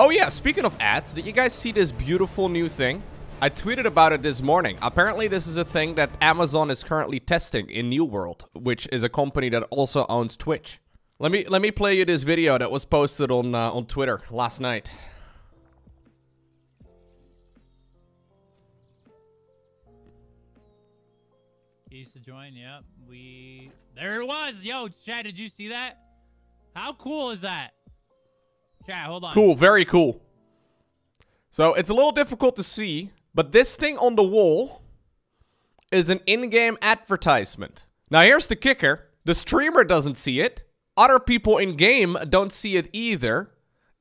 Oh yeah, speaking of ads, did you guys see this beautiful new thing? I tweeted about it this morning. Apparently this is a thing that Amazon is currently testing in New World, which is a company that also owns Twitch. Let me let me play you this video that was posted on uh, on Twitter last night. He used to join, yep. We there it was. Yo, Chad, did you see that? How cool is that? Chad, hold on. Cool, very cool. So it's a little difficult to see, but this thing on the wall is an in-game advertisement. Now here's the kicker. The streamer doesn't see it. Other people in-game don't see it either.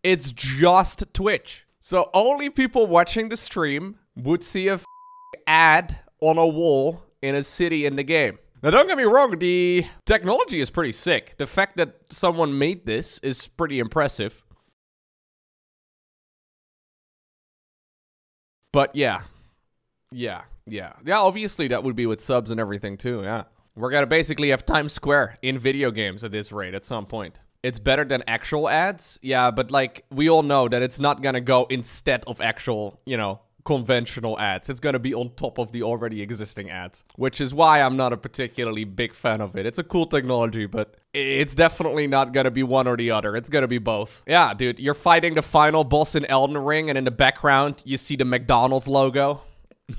It's just Twitch. So only people watching the stream would see a ad on a wall in a city in the game. Now, don't get me wrong, the technology is pretty sick. The fact that someone made this is pretty impressive. But yeah. Yeah, yeah. Yeah, obviously that would be with subs and everything too, yeah. We're gonna basically have Times Square in video games at this rate at some point. It's better than actual ads, yeah, but like, we all know that it's not gonna go instead of actual, you know, conventional ads. It's gonna be on top of the already existing ads, which is why I'm not a particularly big fan of it. It's a cool technology, but it's definitely not gonna be one or the other. It's gonna be both. Yeah, dude, you're fighting the final boss in Elden Ring, and in the background, you see the McDonald's logo.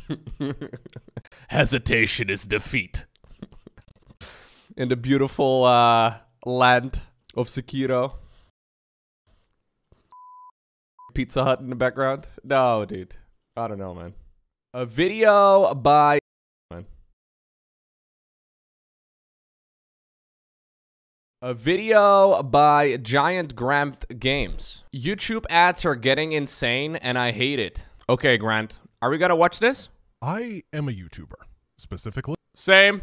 Hesitation is defeat. in the beautiful uh, land of Sekiro. Pizza Hut in the background? No, dude. I don't know, man. A video by. Man. A video by Giant Grant Games. YouTube ads are getting insane and I hate it. Okay, Grant, are we gonna watch this? I am a YouTuber. Specifically, Same.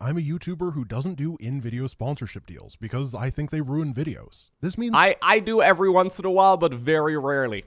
I'm a YouTuber who doesn't do in-video sponsorship deals because I think they ruin videos. This means I, I do every once in a while, but very rarely.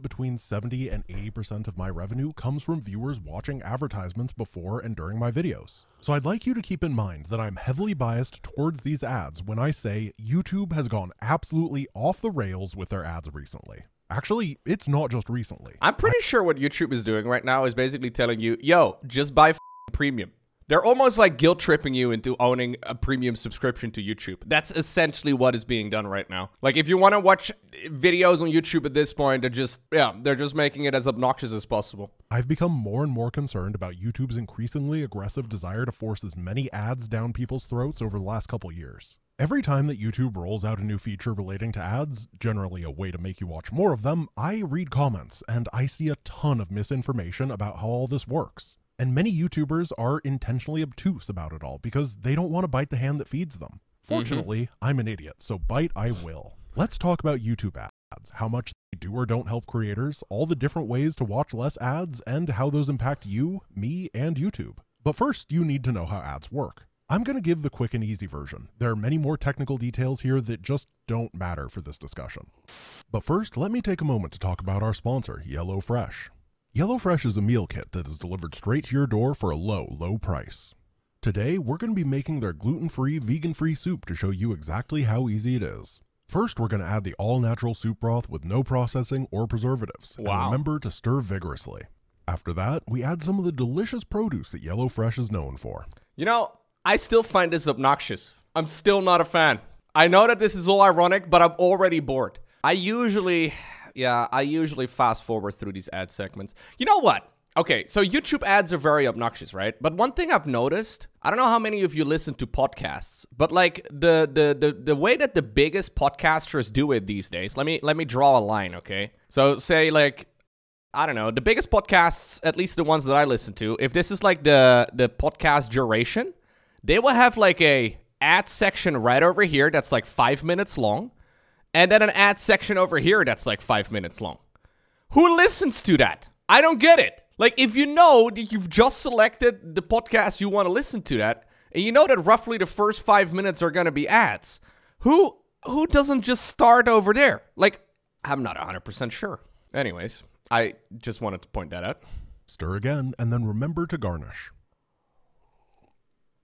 Between 70 and 80% of my revenue comes from viewers watching advertisements before and during my videos. So I'd like you to keep in mind that I'm heavily biased towards these ads when I say YouTube has gone absolutely off the rails with their ads recently. Actually, it's not just recently. I'm pretty sure what YouTube is doing right now is basically telling you, yo, just buy premium. They're almost like guilt tripping you into owning a premium subscription to YouTube. That's essentially what is being done right now. Like if you want to watch videos on YouTube at this point, they're just yeah, they're just making it as obnoxious as possible. I've become more and more concerned about YouTube's increasingly aggressive desire to force as many ads down people's throats over the last couple years. Every time that YouTube rolls out a new feature relating to ads, generally a way to make you watch more of them, I read comments and I see a ton of misinformation about how all this works. And many YouTubers are intentionally obtuse about it all because they don't want to bite the hand that feeds them. Mm-hmm. Fortunately, I'm an idiot, so bite I will. Let's talk about YouTube ads, how much they do or don't help creators, all the different ways to watch less ads, and how those impact you, me, and YouTube. But first, you need to know how ads work. I'm going to give the quick and easy version. There are many more technical details here that just don't matter for this discussion. But first, let me take a moment to talk about our sponsor, HelloFresh. HelloFresh is a meal kit that is delivered straight to your door for a low, low price. Today, we're going to be making their gluten free, vegan free soup to show you exactly how easy it is. First, we're going to add the all natural soup broth with no processing or preservatives. And remember to stir vigorously. After that, we add some of the delicious produce that HelloFresh is known for. You know, I still find this obnoxious. I'm still not a fan. I know that this is all ironic, but I'm already bored. I usually, yeah, I usually fast forward through these ad segments. You know what? Okay, so YouTube ads are very obnoxious, right? But one thing I've noticed, I don't know how many of you listen to podcasts, but like the the the, the way that the biggest podcasters do it these days. Let me let me draw a line, okay? So say like I don't know, the biggest podcasts, at least the ones that I listen to, if this is like the the podcast duration, they will have like a ad section right over here that's like five minutes long, and then an ad section over here that's like five minutes long. Who listens to that? I don't get it. Like, if you know that you've just selected the podcast you want to listen to that, and you know that roughly the first five minutes are gonna be ads, who who doesn't just start over there? Like, I'm not 100% sure. Anyways, I just wanted to point that out. Stir again, and then remember to garnish.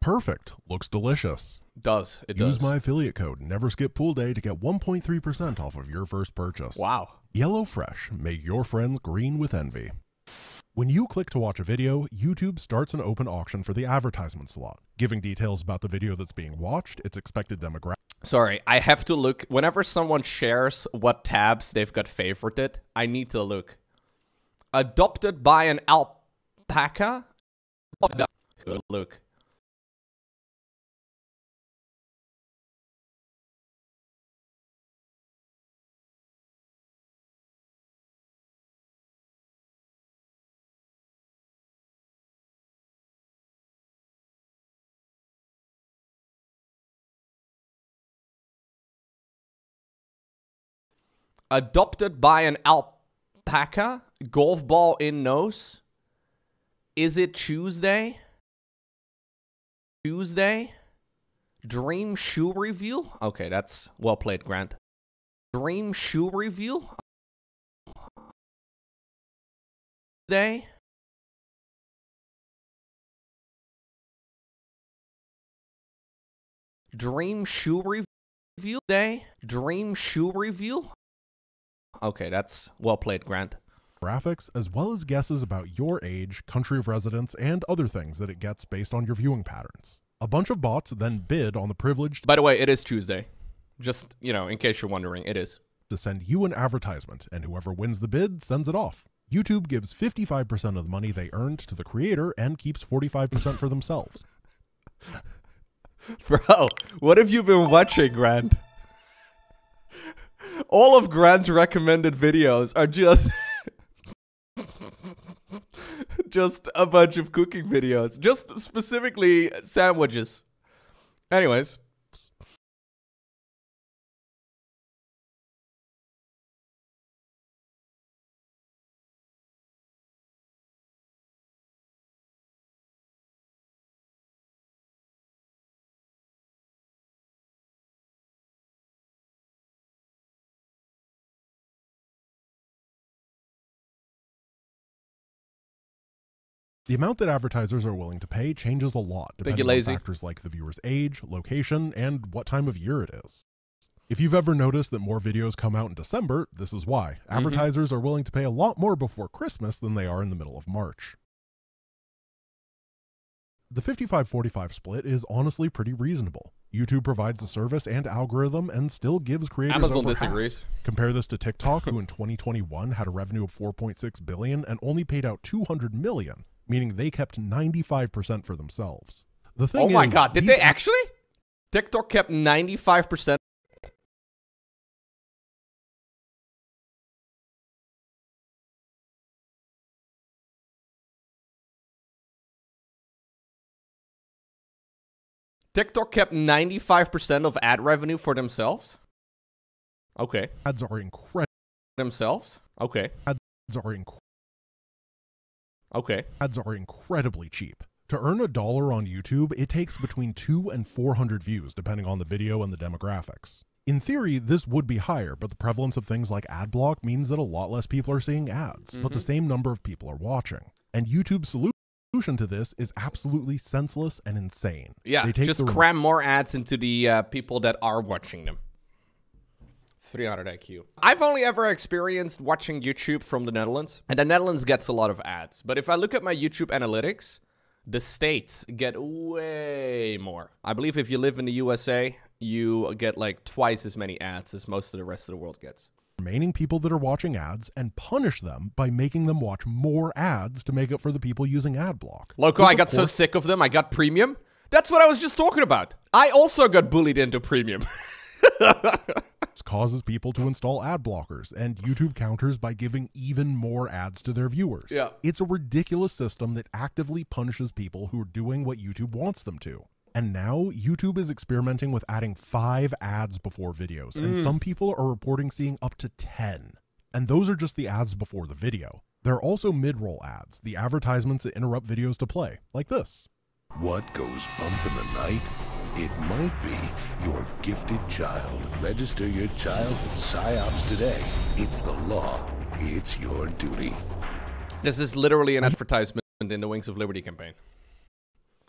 Perfect. Looks delicious. Does it Use does? my affiliate code Never Skip Pool Day to get 1.3% off of your first purchase. wow. Yellow Fresh make your friends green with envy. When you click to watch a video, YouTube starts an open auction for the advertisement slot, giving details about the video that's being watched, its expected demographic, Sorry, I have to look. Whenever someone shares what tabs they've got favorited, I need to look. Adopted by an alpaca? Oh, Good look. Adopted by an alpaca? Golf ball in nose? Is it Tuesday? Tuesday? Dream shoe review? Okay, that's well played, Grant. Dream shoe review? Day? Dream shoe review day? Dream shoe review? Okay, that's well played, Grant. graphics, as well as guesses about your age, country of residence, and other things that it gets based on your viewing patterns. A bunch of bots then bid on the privilege By the way, it is Tuesday. Just, you know, in case you're wondering, it is. to send you an advertisement, and whoever wins the bid sends it off. YouTube gives 55% of the money they earned to the creator and keeps 45% for themselves. Bro, what have you been watching, Grant? All of Grant's recommended videos are just just a bunch of cooking videos, just specifically sandwiches. Anyways, The amount that advertisers are willing to pay changes a lot depending on factors like the viewer's age, location, and what time of year it is. If you've ever noticed that more videos come out in December, this is why. Mm-hmm. Advertisers are willing to pay a lot more before Christmas than they are in the middle of March. The 55-45 split is honestly pretty reasonable. YouTube provides a service and algorithm and still gives creators Amazon over half. disagrees. Compare this to TikTok, who in 2021 had a revenue of 4.6 billion and only paid out 200 million, meaning they kept 95% for themselves. The thing Oh my is, god, did they actually? TikTok kept 95%. TikTok kept 95% of ad revenue for themselves? Okay. ads are incredible. Themselves? Okay. Ads are inc- Okay. ads are incredibly cheap. To earn a dollar on YouTube, it takes between 2 and 400 views depending on the video and the demographics. In theory, this would be higher, but the prevalence of things like ad block means that a lot less people are seeing ads, but Mm-hmm. the same number of people are watching. And YouTube's solution to this is absolutely senseless and insane. Yeah, They take just cram more ads into the uh, people that are watching them. 300 IQ. I've only ever experienced watching YouTube from the Netherlands, and the Netherlands gets a lot of ads. But if I look at my YouTube analytics, the states get way more. I believe if you live in the USA, you get like twice as many ads as most of the rest of the world gets. remaining people that are watching ads and punish them by making them watch more ads to make up for the people using ad block. Lowko, I got so sick of them, I got premium. That's what I was just talking about. I also got bullied into premium. causes people to install ad blockers and YouTube counters by giving even more ads to their viewers. Yeah. It's a ridiculous system that actively punishes people who are doing what YouTube wants them to. And now YouTube is experimenting with adding five ads before videos, and Mm. some people are reporting seeing up to 10. And those are just the ads before the video. There are also mid roll ads, the advertisements that interrupt videos to play, like this. What goes bump in the night? It might be your gifted child. Register your child with PsyOps today. It's the law. It's your duty. This is literally an advertisement in the Wings of Liberty campaign.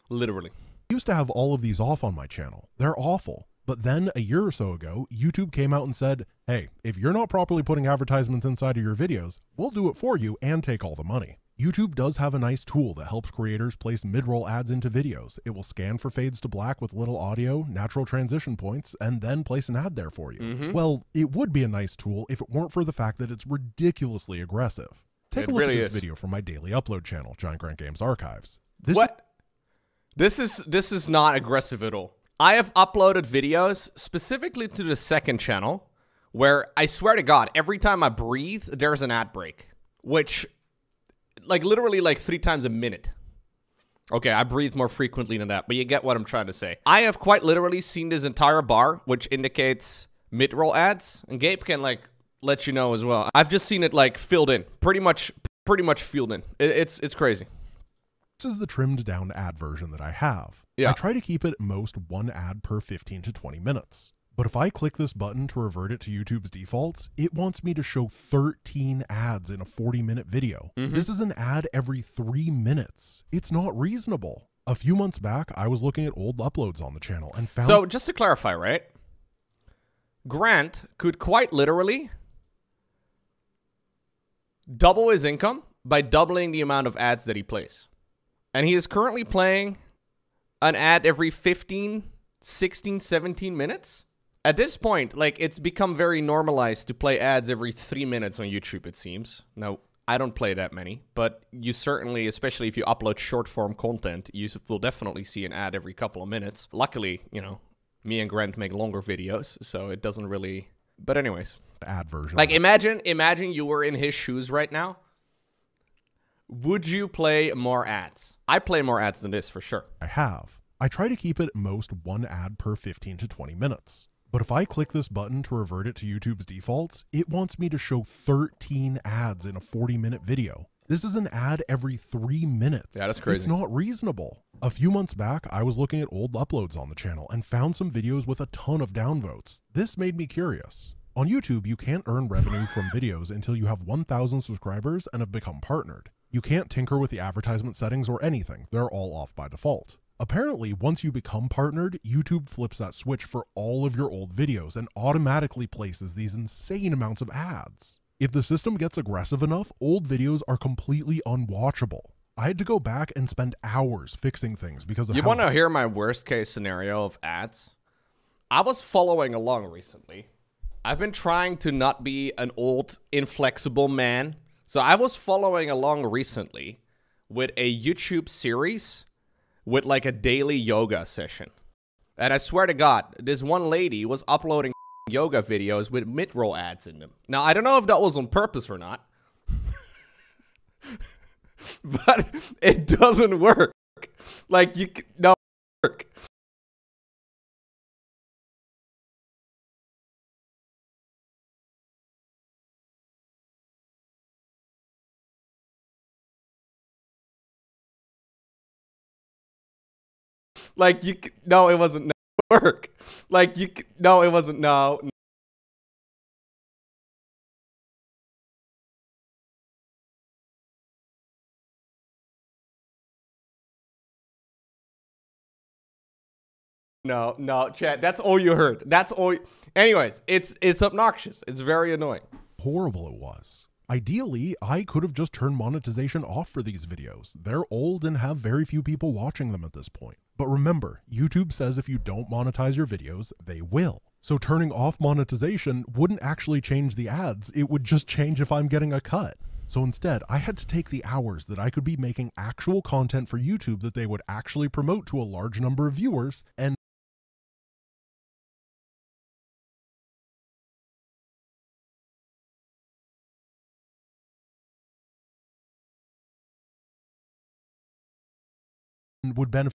Literally. I used to have all of these off on my channel. They're awful. But then a year or so ago, YouTube came out and said, hey, if you're not properly putting advertisements inside of your videos, we'll do it for you and take all the money. YouTube does have a nice tool that helps creators place mid-roll ads into videos. It will scan for fades to black with little audio, natural transition points, and then place an ad there for you. Mhm. Well, it would be a nice tool if it weren't for the fact that it's ridiculously aggressive. Take It a look really at this is. video from my daily upload channel, Giant Grant Games Archives. This what? This is this is not aggressive at all. I have uploaded videos specifically to the second channel where I swear to God, every time I breathe, there's an ad break, which like literally like three times a minute. Okay, I breathe more frequently than that, but you get what I'm trying to say. I have quite literally seen this entire bar, which indicates mid-roll ads, and Gabe can like let you know as well. I've just seen it like filled in, pretty much, pretty much filled in. It's it's crazy. This is the trimmed down ad version that I have. Yeah. I try to keep it at most one ad per 15 to 20 minutes. But if I click this button to revert it to YouTube's defaults, it wants me to show 13 ads in a 40 minute video. Mm-hmm. This is an ad every three minutes. It's not reasonable. A few months back, I was looking at old uploads on the channel and found So just to clarify, right? Grant could quite literally double his income by doubling the amount of ads that he plays. And he is currently playing an ad every 15, 16, 17 minutes. At this point, like it's become very normalized to play ads every 3 minutes on YouTube it seems. Now, I don't play that many, but you certainly, especially if you upload short form content, you will definitely see an ad every couple of minutes. Luckily, you know, me and Grant make longer videos, so it doesn't really. But anyways, ad version. like imagine, imagine you were in his shoes right now. Would you play more ads? I play more ads than this for sure. I have. I try to keep it most one ad per 15 to 20 minutes. But if I click this button to revert it to YouTube's defaults, it wants me to show 13 ads in a 40 minute video. This is an ad every three minutes. Yeah, that's crazy. It's not reasonable. A few months back, I was looking at old uploads on the channel and found some videos with a ton of downvotes. This made me curious. On YouTube, you can't earn revenue from videos until you have 1,000 subscribers and have become partnered. You can't tinker with the advertisement settings or anything, they're all off by default. Apparently, once you become partnered, YouTube flips that switch for all of your old videos and automatically places these insane amounts of ads. If the system gets aggressive enough, old videos are completely unwatchable. I had to go back and spend hours fixing things because of You want to hear my worst case scenario of ads? I was following along recently. I've been trying to not be an old, inflexible man. So I was following along recently with a YouTube series with like a daily yoga session. And I swear to God, this one lady was uploading yoga videos with mid roll ads in them. Now, I don't know if that was on purpose or not, but it doesn't work. Like, you no work. Like you, no, it wasn't no work. Like you, no, it wasn't no. No, no, chat. That's all you heard. That's all. Anyways, it's it's obnoxious. It's very annoying. horrible it was. Ideally, I could have just turned monetization off for these videos. They're old and have very few people watching them at this point. But remember, YouTube says if you don't monetize your videos, they will. So turning off monetization wouldn't actually change the ads, it would just change if I'm getting a cut. So instead, I had to take the hours that I could be making actual content for YouTube that they would actually promote to a large number of viewers and would benefit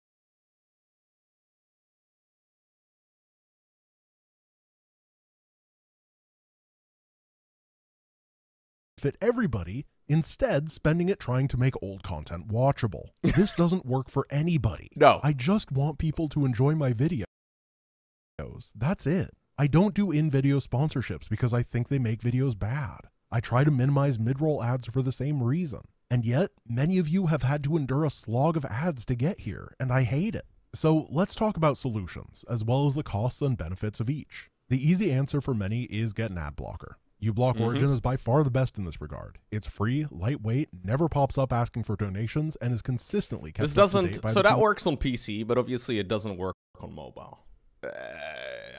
fit everybody, instead spending it trying to make old content watchable. This doesn't work for anybody. No. I just want people to enjoy my videos. That's it. I don't do in-video sponsorships because I think they make videos bad. I try to minimize mid-roll ads for the same reason. And yet, many of you have had to endure a slog of ads to get here, and I hate it. So let's talk about solutions, as well as the costs and benefits of each. The easy answer for many is get an ad blocker. uBlock Mhm. Origin is by far the best in this regard. It's free, lightweight, never pops up asking for donations, and is consistently kept This up to doesn't. So that team- works on PC, but obviously it doesn't work on mobile. Uh,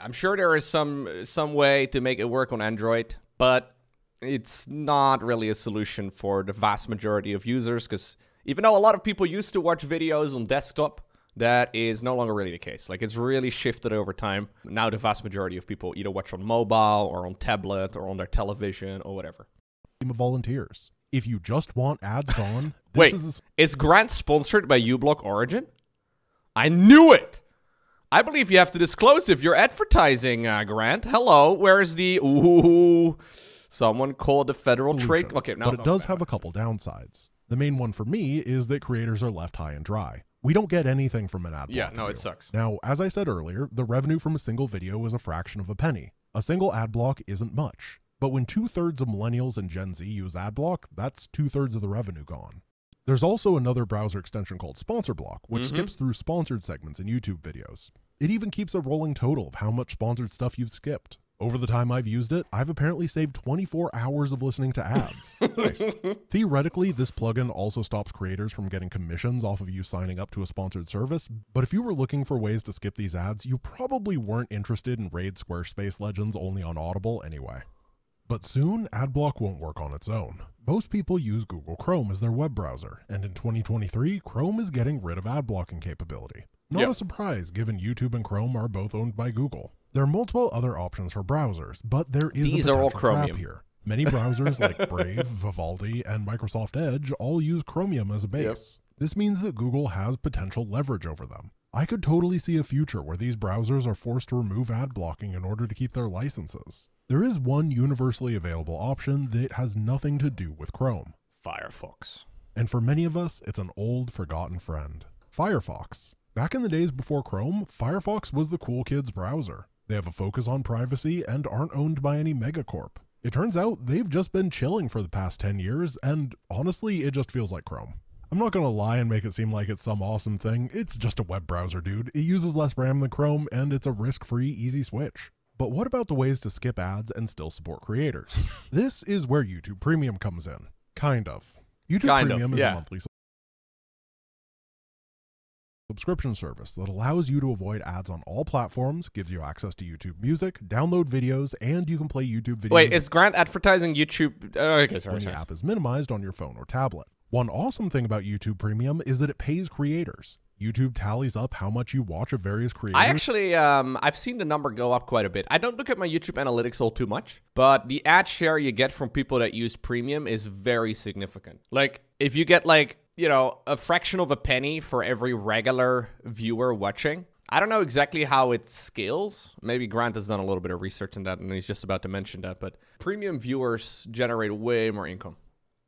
I'm sure there is some some way to make it work on Android, but it's not really a solution for the vast majority of users. Because even though a lot of people used to watch videos on desktop, that is no longer really the case. Like it's really shifted over time. Now the vast majority of people either watch on mobile or on tablet or on their television or whatever. team of volunteers. If you just want ads gone, this Wait, is is Grant sponsored by uBlock Origin? I knew it. I believe you have to disclose if you're advertising, uh, Grant. Hello, where's the ooh? Someone called the Federal Trade. Okay, now but it does have a couple downsides. The main one for me is that creators are left high and dry. We don't get anything from an ad block. Yeah, no, it sucks. Now, as I said earlier, the revenue from a single video is a fraction of a penny. A single ad block isn't much. But when two thirds of millennials and Gen Z use ad block, that's two thirds of the revenue gone. There's also another browser extension called Sponsor Block, which Mhm. skips through sponsored segments in YouTube videos. It even keeps a rolling total of how much sponsored stuff you've skipped. Over the time I've used it, I've apparently saved 24 hours of listening to ads. nice. Theoretically, this plugin also stops creators from getting commissions off of you signing up to a sponsored service, but if you were looking for ways to skip these ads, you probably weren't interested in Raid Squarespace Legends only on Audible anyway. But soon, AdBlock won't work on its own. Most people use Google Chrome as their web browser, and in 2023, Chrome is getting rid of ad blocking capability. Not Yep. a surprise, given YouTube and Chrome are both owned by Google. There are multiple other options for browsers, but there is These a are all potential trap Chromium. here. Many browsers like Brave, Vivaldi, and Microsoft Edge all use Chromium as a base. This means that Google has potential leverage over them. I could totally see a future where these browsers are forced to remove ad blocking in order to keep their licenses. There is one universally available option that has nothing to do with Chrome. Firefox. And for many of us, it's an old, forgotten friend Firefox. Back in the days before Chrome, Firefox was the cool kids browser. They have a focus on privacy and aren't owned by any megacorp. It turns out they've just been chilling for the past 10 years, and honestly, it just feels like Chrome. I'm not gonna lie and make it seem like it's some awesome thing. It's just a web browser, dude. It uses less RAM than Chrome, and it's a risk free, easy switch. But what about the ways to skip ads and still support creators? this is where YouTube Premium comes in. Kind of. YouTube Kind of, Premium is a monthly subscription service that allows you to avoid ads on all platforms, gives you access to YouTube Music, download videos, and you can play YouTube videos Wait, is Grant advertising YouTube? uh, okay, sorry, when sorry. the app is minimized on your phone or tablet. One awesome thing about YouTube Premium is that it pays creators. YouTube tallies up how much you watch of various creators. I actually, um, I've seen the number go up quite a bit. I don't look at my YouTube analytics all too much, but the ad share you get from people that use premium is very significant. Like, if you get like, you know, a fraction of a penny for every regular viewer watching. I don't know exactly how it scales. Maybe Grant has done a little bit of research in that and he's just about to mention that, but premium viewers generate way more income.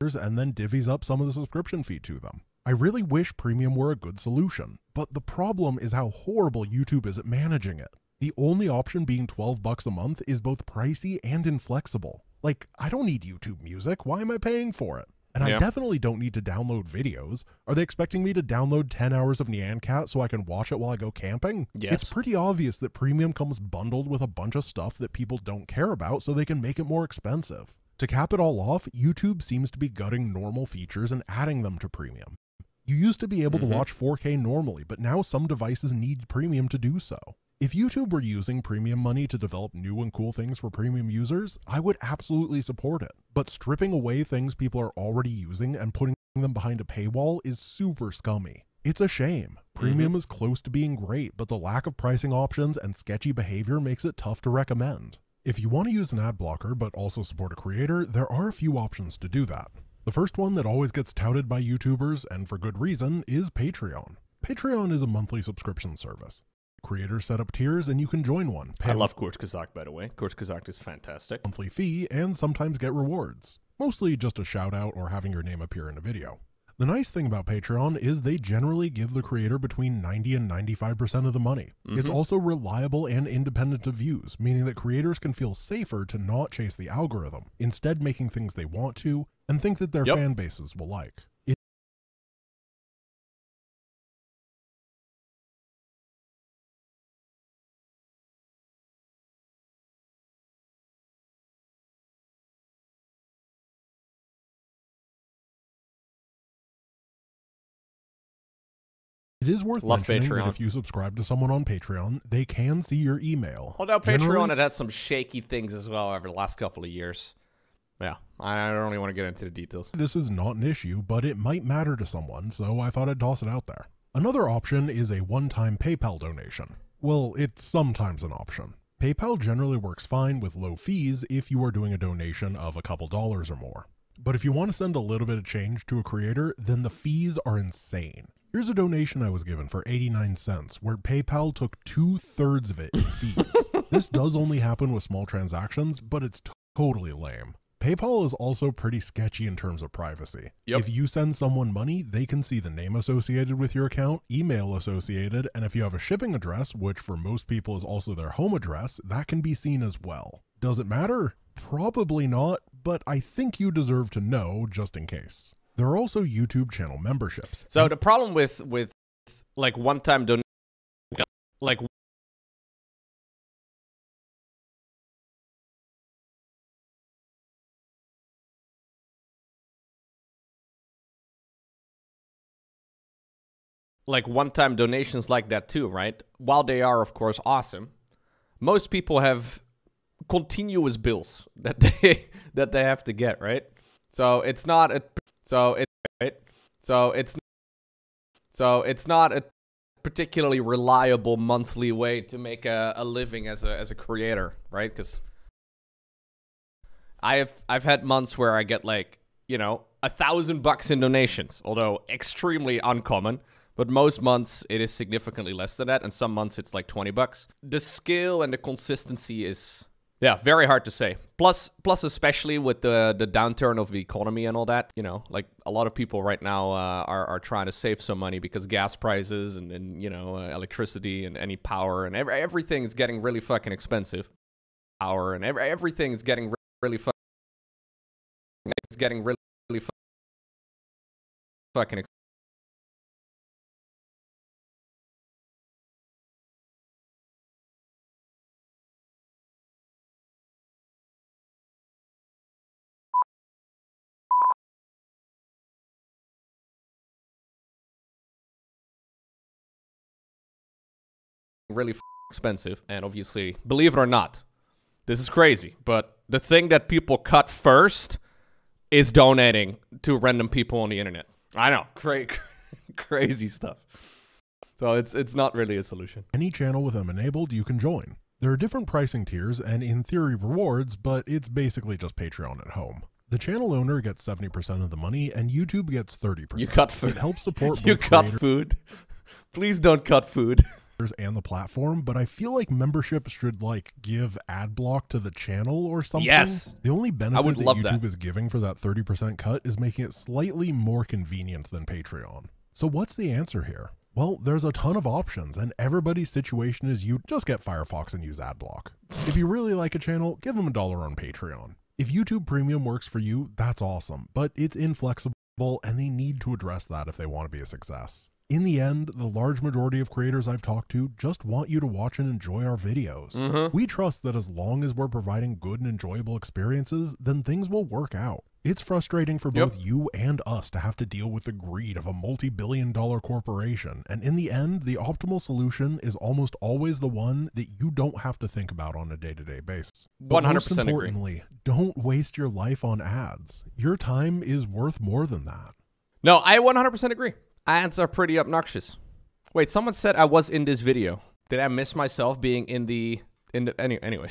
and then divvies up some of the subscription fee to them. I really wish Premium were a good solution, but the problem is how horrible YouTube is at managing it. The only option being 12 bucks a month is both pricey and inflexible. Like, I don't need YouTube music. Why am I paying for it? And Yeah. I definitely don't need to download videos. Are they expecting me to download 10 hours of Nyan Cat so I can watch it while I go camping? Yes. It's pretty obvious that Premium comes bundled with a bunch of stuff that people don't care about so they can make it more expensive. To cap it all off, YouTube seems to be gutting normal features and adding them to Premium. You used to be able Mhm. to watch 4K normally, but now some devices need Premium to do so. If YouTube were using Premium money to develop new and cool things for Premium users, I would absolutely support it. But stripping away things people are already using and putting them behind a paywall is super scummy. It's a shame. Mm-hmm. Premium is close to being great, but the lack of pricing options and sketchy behavior makes it tough to recommend. If you want to use an ad blocker but also support a creator, there are a few options to do that. The first one that always gets touted by YouTubers, and for good reason, is Patreon. Patreon is a monthly subscription service. Creators set up tiers and you can join one. Pay I love Kurzgesagt, by the way. Kurzgesagt is fantastic. monthly fee and sometimes get rewards. Mostly just a shout out or having your name appear in a video. The nice thing about Patreon is they generally give the creator between 90 and 95% of the money. It's Mhm. also reliable and independent of views, meaning that creators can feel safer to not chase the algorithm, instead making things they want to and think that their Yep. fan bases will like. It is worth Love mentioning that if you subscribe to someone on Patreon, they can see your email. Although Patreon, Generally- it has some shaky things as well over the last couple of years. Yeah, I don't really want to get into the details. This is not an issue, but it might matter to someone, so I thought I'd toss it out there. Another option is a one time PayPal donation. Well, it's sometimes an option. PayPal generally works fine with low fees if you are doing a donation of a couple dollars or more. But if you want to send a little bit of change to a creator, then the fees are insane. Here's a donation I was given for 89 cents, where PayPal took two thirds of it in fees. this does only happen with small transactions, but it's totally lame. PayPal is also pretty sketchy in terms of privacy. Yep. If you send someone money, they can see the name associated with your account, email associated, and if you have a shipping address, which for most people is also their home address, that can be seen as well. Does it matter? Probably not, but I think you deserve to know just in case. There are also YouTube channel memberships. So the problem with with like one time donation, like like one time donations like that too, right? While they are of course awesome, most people have continuous bills that they that they have to get, right? So it's not a so it? So it's so it's not a particularly reliable monthly way to make a, a living as a as a creator, right? Because I have I've had months where I get like you know a thousand bucks in donations, although extremely uncommon. But most months it is significantly less than that, and some months it's like twenty bucks. The skill and the consistency is yeah very hard to say. Plus plus especially with the the downturn of the economy and all that, you know, like a lot of people right now uh, are are trying to save some money because gas prices and and you know uh, electricity and any power and every, everything is getting really fucking expensive. Power and every, everything is getting re- really fucking it's getting really really fu- fucking really f- expensive. And obviously, believe it or not, this is crazy. But the thing that people cut first is donating to random people on the internet. I know, cra- crazy stuff. So it's it's not really a solution. Any channel with them enabled, you can join. There are different pricing tiers and, in theory, rewards, but it's basically just Patreon at home. The channel owner gets 70% of the money, and YouTube gets 30%. You cut food. It helps support You cut creators food. Please don't cut food. And the platform, but I feel like membership should like give ad block to the channel or something. Yes. The only benefit I would that love YouTube that. is giving for that 30% cut is making it slightly more convenient than Patreon. So what's the answer here? Well, there's a ton of options, and everybody's situation is you just get Firefox and use AdBlock. if you really like a channel, give them a dollar on Patreon. If YouTube Premium works for you, that's awesome, but it's inflexible and they need to address that if they want to be a success. In the end, the large majority of creators I've talked to just want you to watch and enjoy our videos. Mm-hmm. We trust that as long as we're providing good and enjoyable experiences, then things will work out. It's frustrating for Yep. both you and us to have to deal with the greed of a multi billion dollar corporation, and in the end, the optimal solution is almost always the one that you don't have to think about on a day to day basis. But 100% agree. importantly, don't waste your life on ads. Your time is worth more than that. No, I 100% agree. Ads are pretty obnoxious. Wait, someone said I was in this video. Did I miss myself being in the in the any, anyway?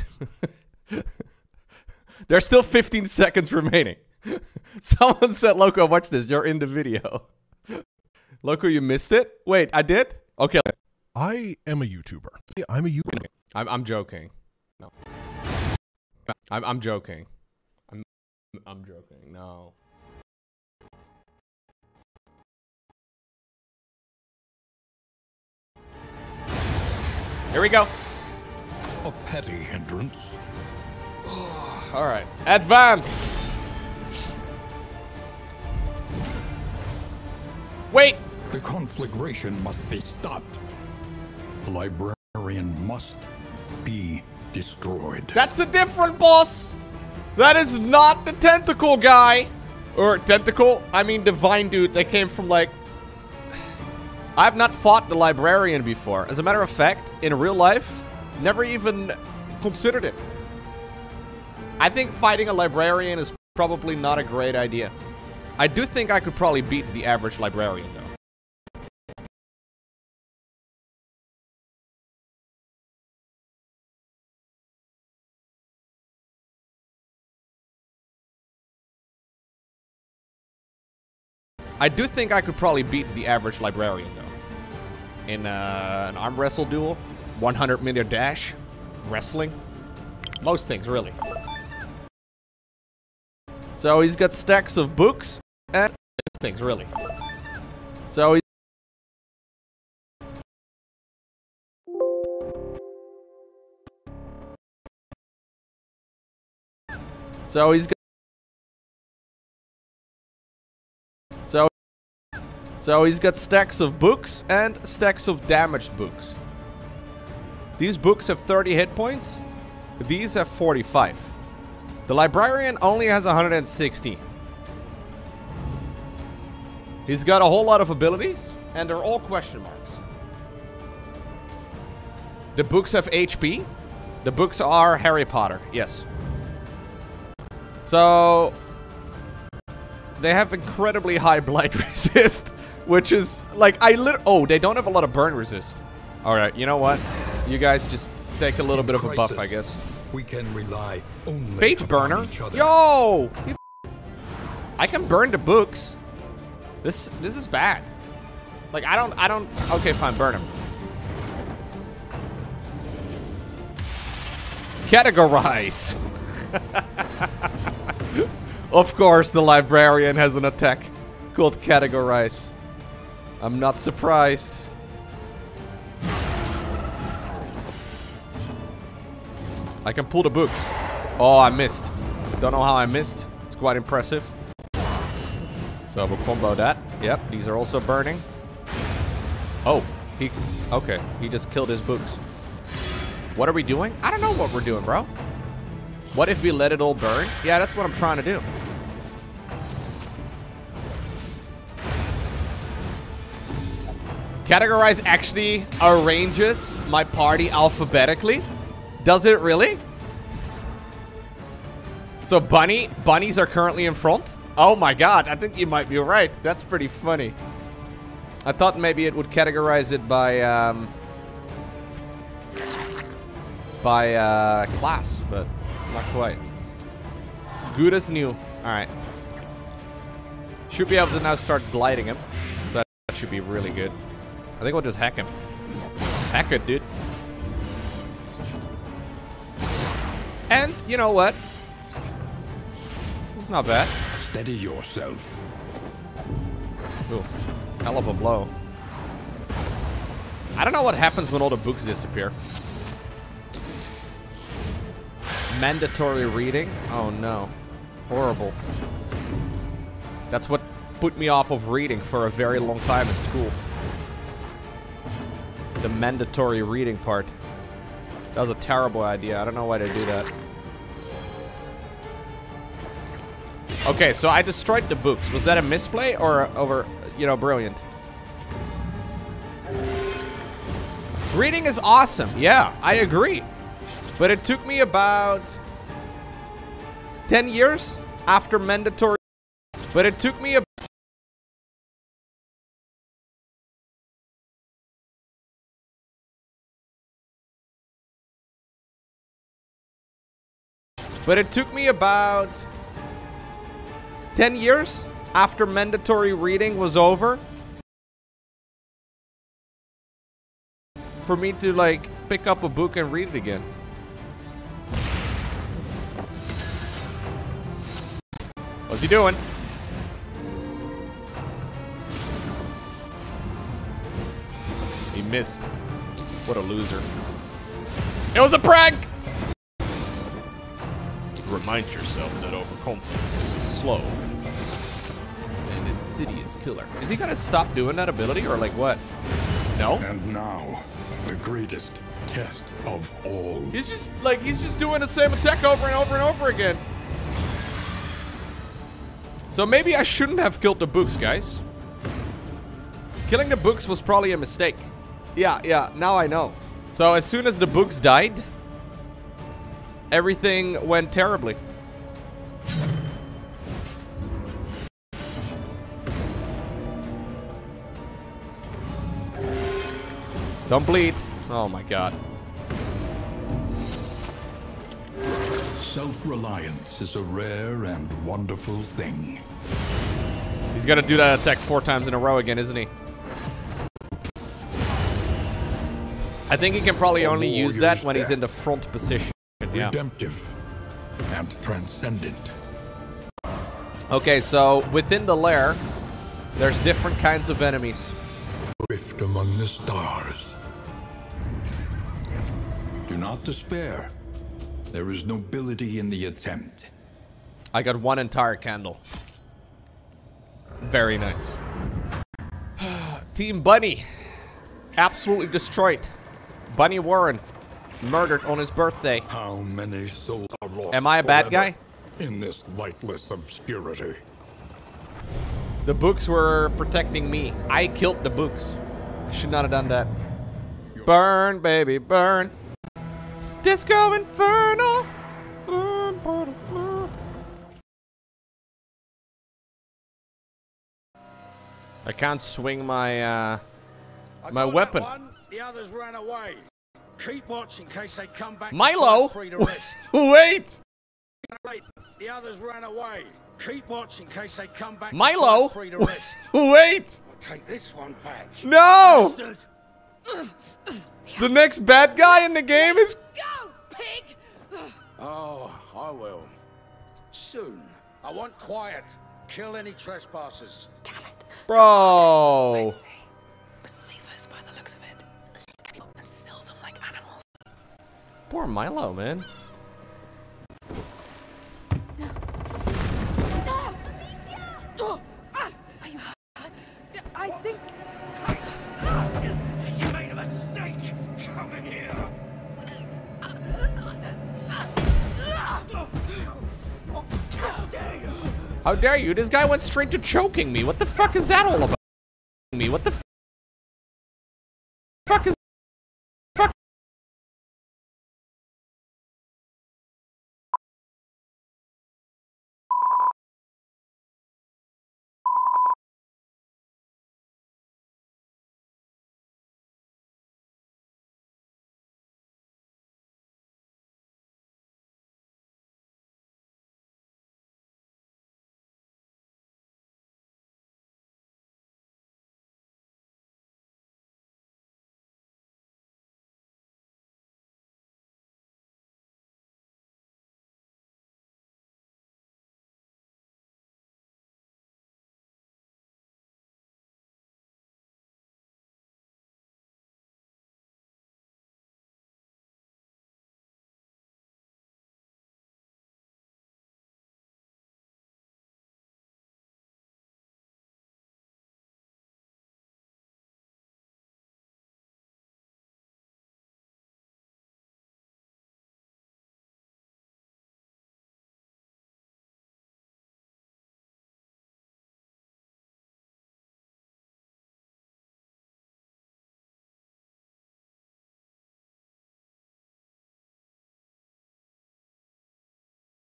There's still 15 seconds remaining. someone said, "Lowko, watch this. You're in the video." Lowko, you missed it. Wait, I did. Okay, I am a YouTuber. I'm a YouTuber. I'm I'm joking. No, I'm I'm joking. I'm I'm joking. No. Here we go. A petty hindrance. All right. Advance. Wait. The conflagration must be stopped. The librarian must be destroyed. That's a different boss. That is not the tentacle guy. Or tentacle. I mean divine dude that came from like I've not fought the librarian before. As a matter of fact, in real life, never even considered it. I think fighting a librarian is probably not a great idea. I do think I could probably beat the average librarian, though. I do think I could probably beat the average librarian, though. In uh, an arm wrestle duel, 100 meter dash, wrestling, most things, really. So he's got stacks of books and things, really. So he's So he's got So he's got stacks of books and stacks of damaged books. These books have 30 hit points. These have 45. The librarian only has 160. He's got a whole lot of abilities, and they're all question marks. The books have HP. The books are Harry Potter, yes. So, they have incredibly high blight resist, which is like, I lit- Oh, they don't have a lot of burn resist. Alright, you know what? You guys just take a little bit of a buff, I guess. We can rely only Page burner? Yo! I can burn the books. This this is bad. Like I don't I don't okay fine burn them. Categorize. of course the librarian has an attack called categorize. I'm not surprised. I can pull the books. Oh, I missed. Don't know how I missed. It's quite impressive. So we'll combo that. Yep, these are also burning. Oh, he... Okay, he just killed his books. What are we doing? I don't know what we're doing, bro. What if we let it all burn? Yeah, that's what I'm trying to do. Categorize actually arranges my party alphabetically. Does it really? So bunny, bunnies are currently in front? Oh my god, I think you might be right. That's pretty funny. I thought maybe it would categorize it by, um... By, uh, class, but not quite. Good as new. Alright. Should be able to now start gliding him. So that should be really good. I think we'll just hack him. Hack it, dude. And, you know what? It's not bad. Steady yourself. Ooh, hell of a blow. I don't know what happens when all the books disappear. Mandatory reading? Oh no. Horrible. That's what put me off of reading for a very long time in school. The mandatory reading part. That was a terrible idea. I don't know why they do that. Okay, so I destroyed the books. Was that a misplay or over, you know, brilliant? Reading is awesome. Yeah, I agree. But it took me about 10 years after mandatory. But it took me a But it took me about 10 years after mandatory reading was over for me to like pick up a book and read it again. What's he doing? He missed. What a loser. It was a prank! Remind yourself that overconfidence is a slow and insidious killer. Is he gonna stop doing that ability or like what? No? And now, the greatest test of all. He's just like he's just doing the same attack over and over and over again. So maybe I shouldn't have killed the books, guys. Killing the books was probably a mistake. Yeah, yeah, now I know. So as soon as the books died, everything went terribly. Don't bleed. Oh my god. Self-reliance is a rare and wonderful thing. He's gonna do that attack four times in a row again, isn't he? I think he can probably only use that when he's in the front position. Yeah. Redemptive and transcendent. Okay, so within the lair, there's different kinds of enemies. Rift among the stars. Do not despair. There is nobility in the attempt. I got one entire candle. Very nice. Team Bunny. Absolutely destroyed. Bunny Warren. Murdered on his birthday. How many souls are lost Am I a bad guy? In this lightless obscurity. The books were protecting me. I killed the books. I should not have done that. Burn, baby, burn. Disco Inferno. Burn, burn, burn. I can't swing my uh my weapon. One, the others ran away. Keep watch in case they come back. Milo. Free the rest. Wait. Wait, the others ran away. Keep watch in case they come back. Milo. try Free the rest. Wait. I'll take this one back. No. Bastard. The next bad guy in the game is Go, pig! Oh, I will. Soon. I want quiet. Kill any trespassers. Damn it. bro. Poor Milo, man. I think You made a mistake. Come here. How dare you? This guy went straight to choking me. What the fuck is that all about? Me. What the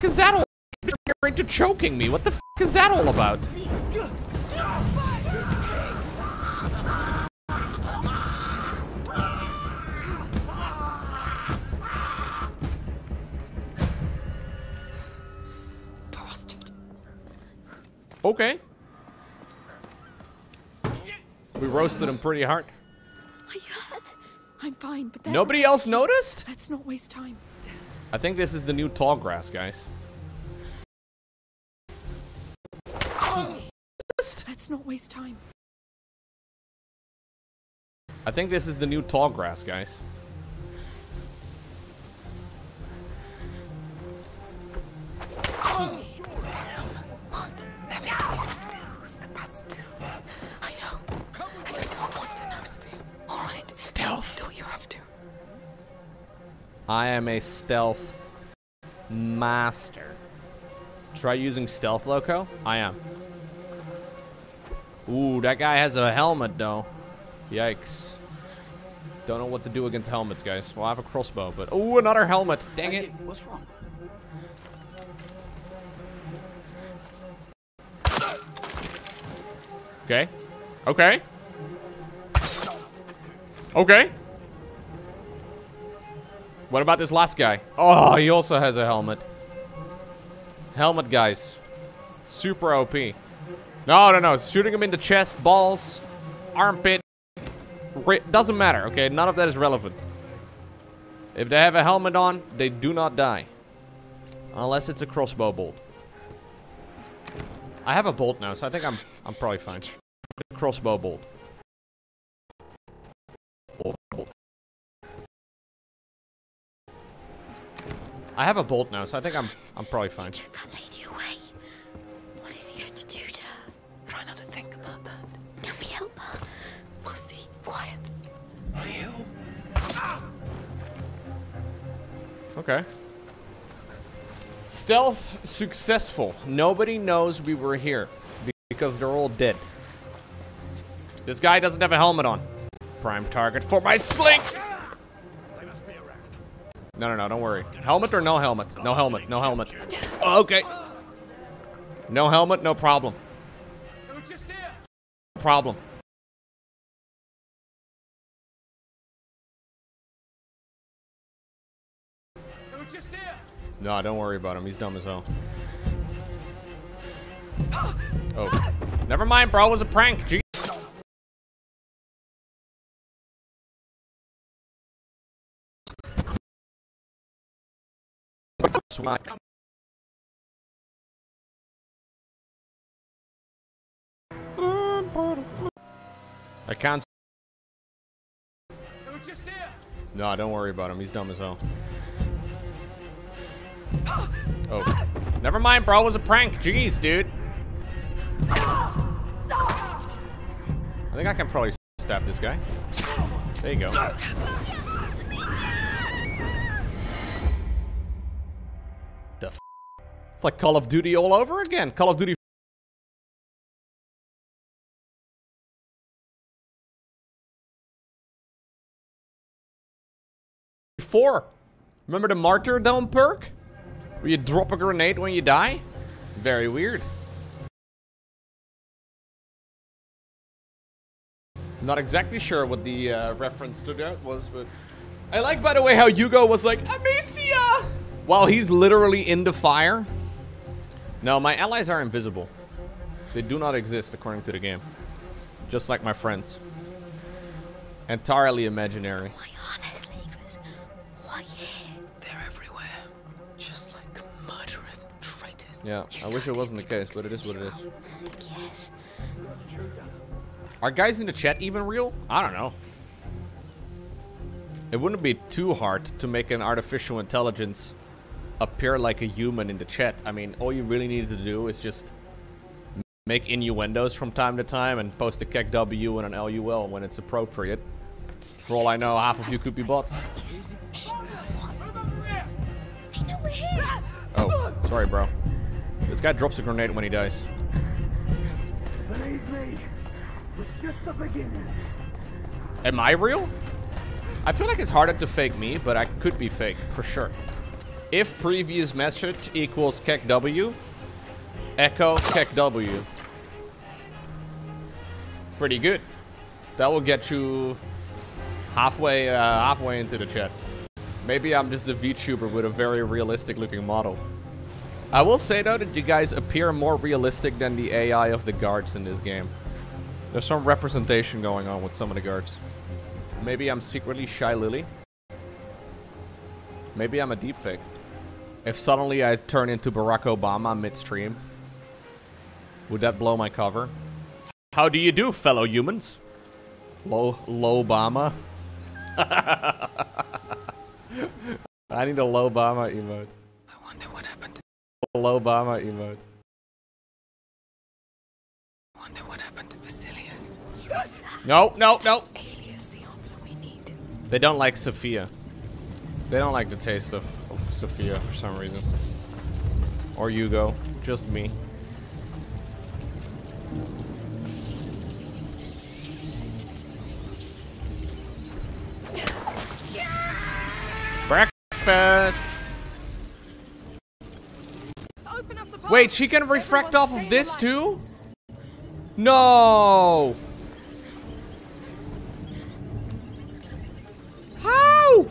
is that all? Straight to choking me. What the fuck is that all about? bastard. Okay. We roasted him pretty hard. I hurt. I'm fine, but then Nobody else noticed? Let's not waste time. I think this is the new tall grass, guys. Let's not waste time. I think this is the new tall grass, guys. I am a stealth master. Try using stealth Lowko? I am. Ooh, that guy has a helmet though. Yikes. Don't know what to do against helmets, guys. Well, I have a crossbow, but... Oh, another helmet. Dang it. What's wrong? Okay. Okay. Okay. What about this last guy? Oh. oh, he also has a helmet. Helmet, guys. Super OP. No, no, no. Shooting him in the chest, balls, armpit. Doesn't matter, okay? None of that is relevant. If they have a helmet on, they do not die. Unless it's a crossbow bolt. I have a bolt now, so I think I'm I'm probably fine. Crossbow bolt. Bolt, bolt. I have a bolt now, so I think I'm I'm probably fine. Get that lady away. What is he going to do to her? Try not to think about that. Can we help her? We'll see. Quiet. Okay. Stealth successful. Nobody knows we were here because they're all dead. This guy doesn't have a helmet on. Prime target for my sling. No, no, no, don't worry. Helmet or no helmet? No helmet, no helmet. Okay. No helmet, no problem. Problem. No, don't worry about him. He's dumb as hell. Oh. Never mind, bro. It was a prank. Gee. I can't. No, don't worry about him. He's dumb as hell. Oh. Never mind, bro. It was a prank. Jeez, dude. I think I can probably stab this guy. There you go. It's like Call of Duty all over again. Call of Duty. Four. Remember the martyrdom perk? Where you drop a grenade when you die? Very weird. Not exactly sure what the uh, reference to that was, but I like, by the way, how Hugo was like, Amicia! While he's literally in the fire. No, my allies are invisible. They do not exist according to the game. Just like my friends. Entirely imaginary. Why are there slavers? Why here? They're everywhere. Just like murderers and traitors. Yeah, I wish it wasn't the case, but it is what it is. Yes. Are guys in the chat even real? I don't know. It wouldn't be too hard to make an artificial intelligence appear like a human in the chat. I mean, all you really need to do is just make innuendos from time to time and post a KEKW and an LUL when it's appropriate. For all I know, half of you could be bots. I know we're here. Oh, sorry, bro. This guy drops a grenade when he dies. Am I real? I feel like it's harder to fake me, but I could be fake, for sure. If previous message equals KEKW, echo KEKW. Pretty good. That will get you halfway, uh, halfway into the chat. Maybe I'm just a VTuber with a very realistic looking model. I will say though that you guys appear more realistic than the AI of the guards in this game. There's some representation going on with some of the guards. Maybe I'm secretly Shylily. Maybe I'm a deepfake. If suddenly I turn into Barack Obama midstream, would that blow my cover? How do you do, fellow humans? Low, low Obama. I need a low Obama emote. I wonder what happened to Low Obama emote. wonder what happened to Basilius. No, no, no. Alias, the answer we need. They don't like Sophia. They don't like the taste of, of Sophia for some reason. Or Hugo. Just me. Breakfast! Wait, she can refract off of this too? No! How?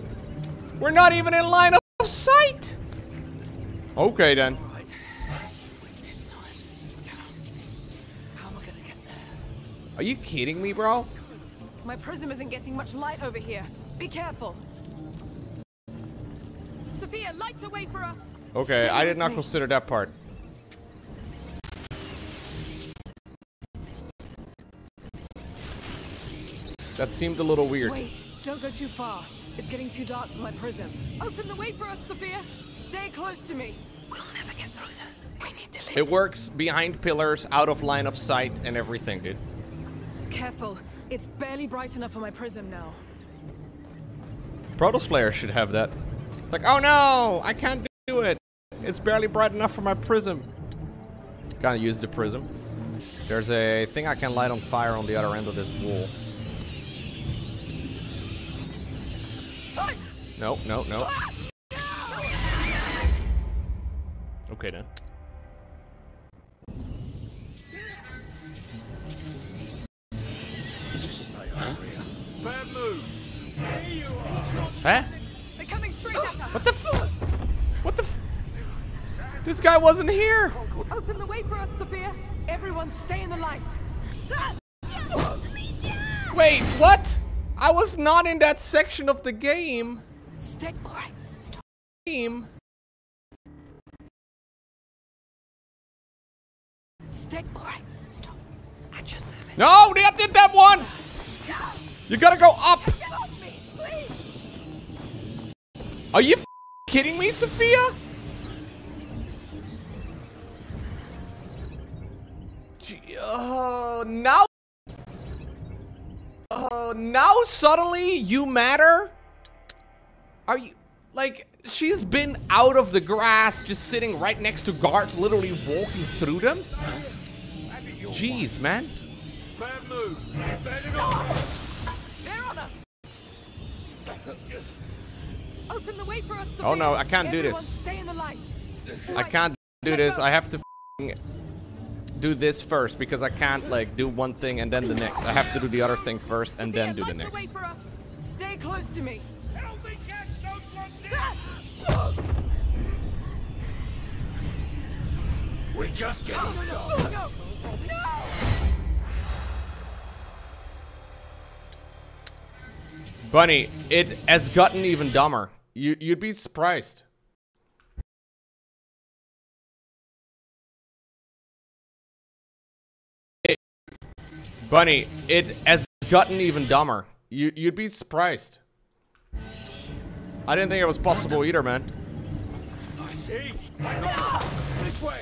We're not even in line of sight. Okay then. Are you kidding me, bro? My prism isn't getting much light over here. Be careful. Sophia, light the way for us. Okay, Stay I did not me. consider that part. That seemed a little weird. Wait, don't go too far. It's getting too dark for my prism. Open the way for us, Sophia. Stay close to me. We'll never get through them. We need to live. It works behind pillars, out of line of sight, and everything, dude. Careful. It's barely bright enough for my prism now. Protoss players should have that. It's like, oh no, I can't do it. It's barely bright enough for my prism. Can't use the prism. There's a thing I can light on fire on the other end of this wall. No, no, no. Okay then. Bad move. Here you are. Huh? They're coming straight at us. What the f- What the f- This guy wasn't here! Open the way for us, Sophia. Everyone, stay in the light. Wait, what? I was not in that section of the game. Stay. All right. Stop. Game. Stay. All right. Stop. At your service. No, they did that one! You gotta go up! Me. Are you kidding me, Sophia? Oh, now. Oh, now suddenly you matter? Are you. Like, she's been out of the grass, just sitting right next to guards, literally walking through them? Jeez, man. Bad move. Bend it. They're on us. Open the way for us, Oh, no, I can't do this. Stay in the light. I can't do this. I have to do this first because I can't like do one thing and then the next. I have to do the other thing first and then do the Sophia, light next. for us. Stay close to me catch those ones here. We just getting started. No. No. Bunny, it has gotten even dumber. You you'd be surprised. It- Bunny, it has gotten even dumber. You you'd be surprised. I didn't think it was possible either, man. I see. I know. This way.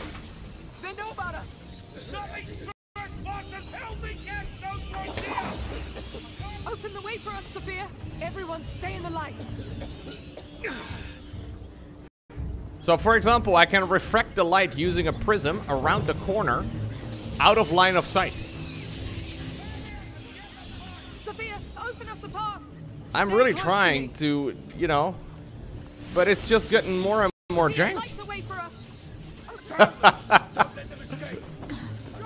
They know about us. Stop these trespassers. Help me catch those ones here. Open the way for us, Sophia. Everyone, stay in the light. So, for example, I can refract the light using a prism around the corner, out of line of sight. Sophia, I'm really trying to, you know, but it's just getting more and more jank. light the way for us.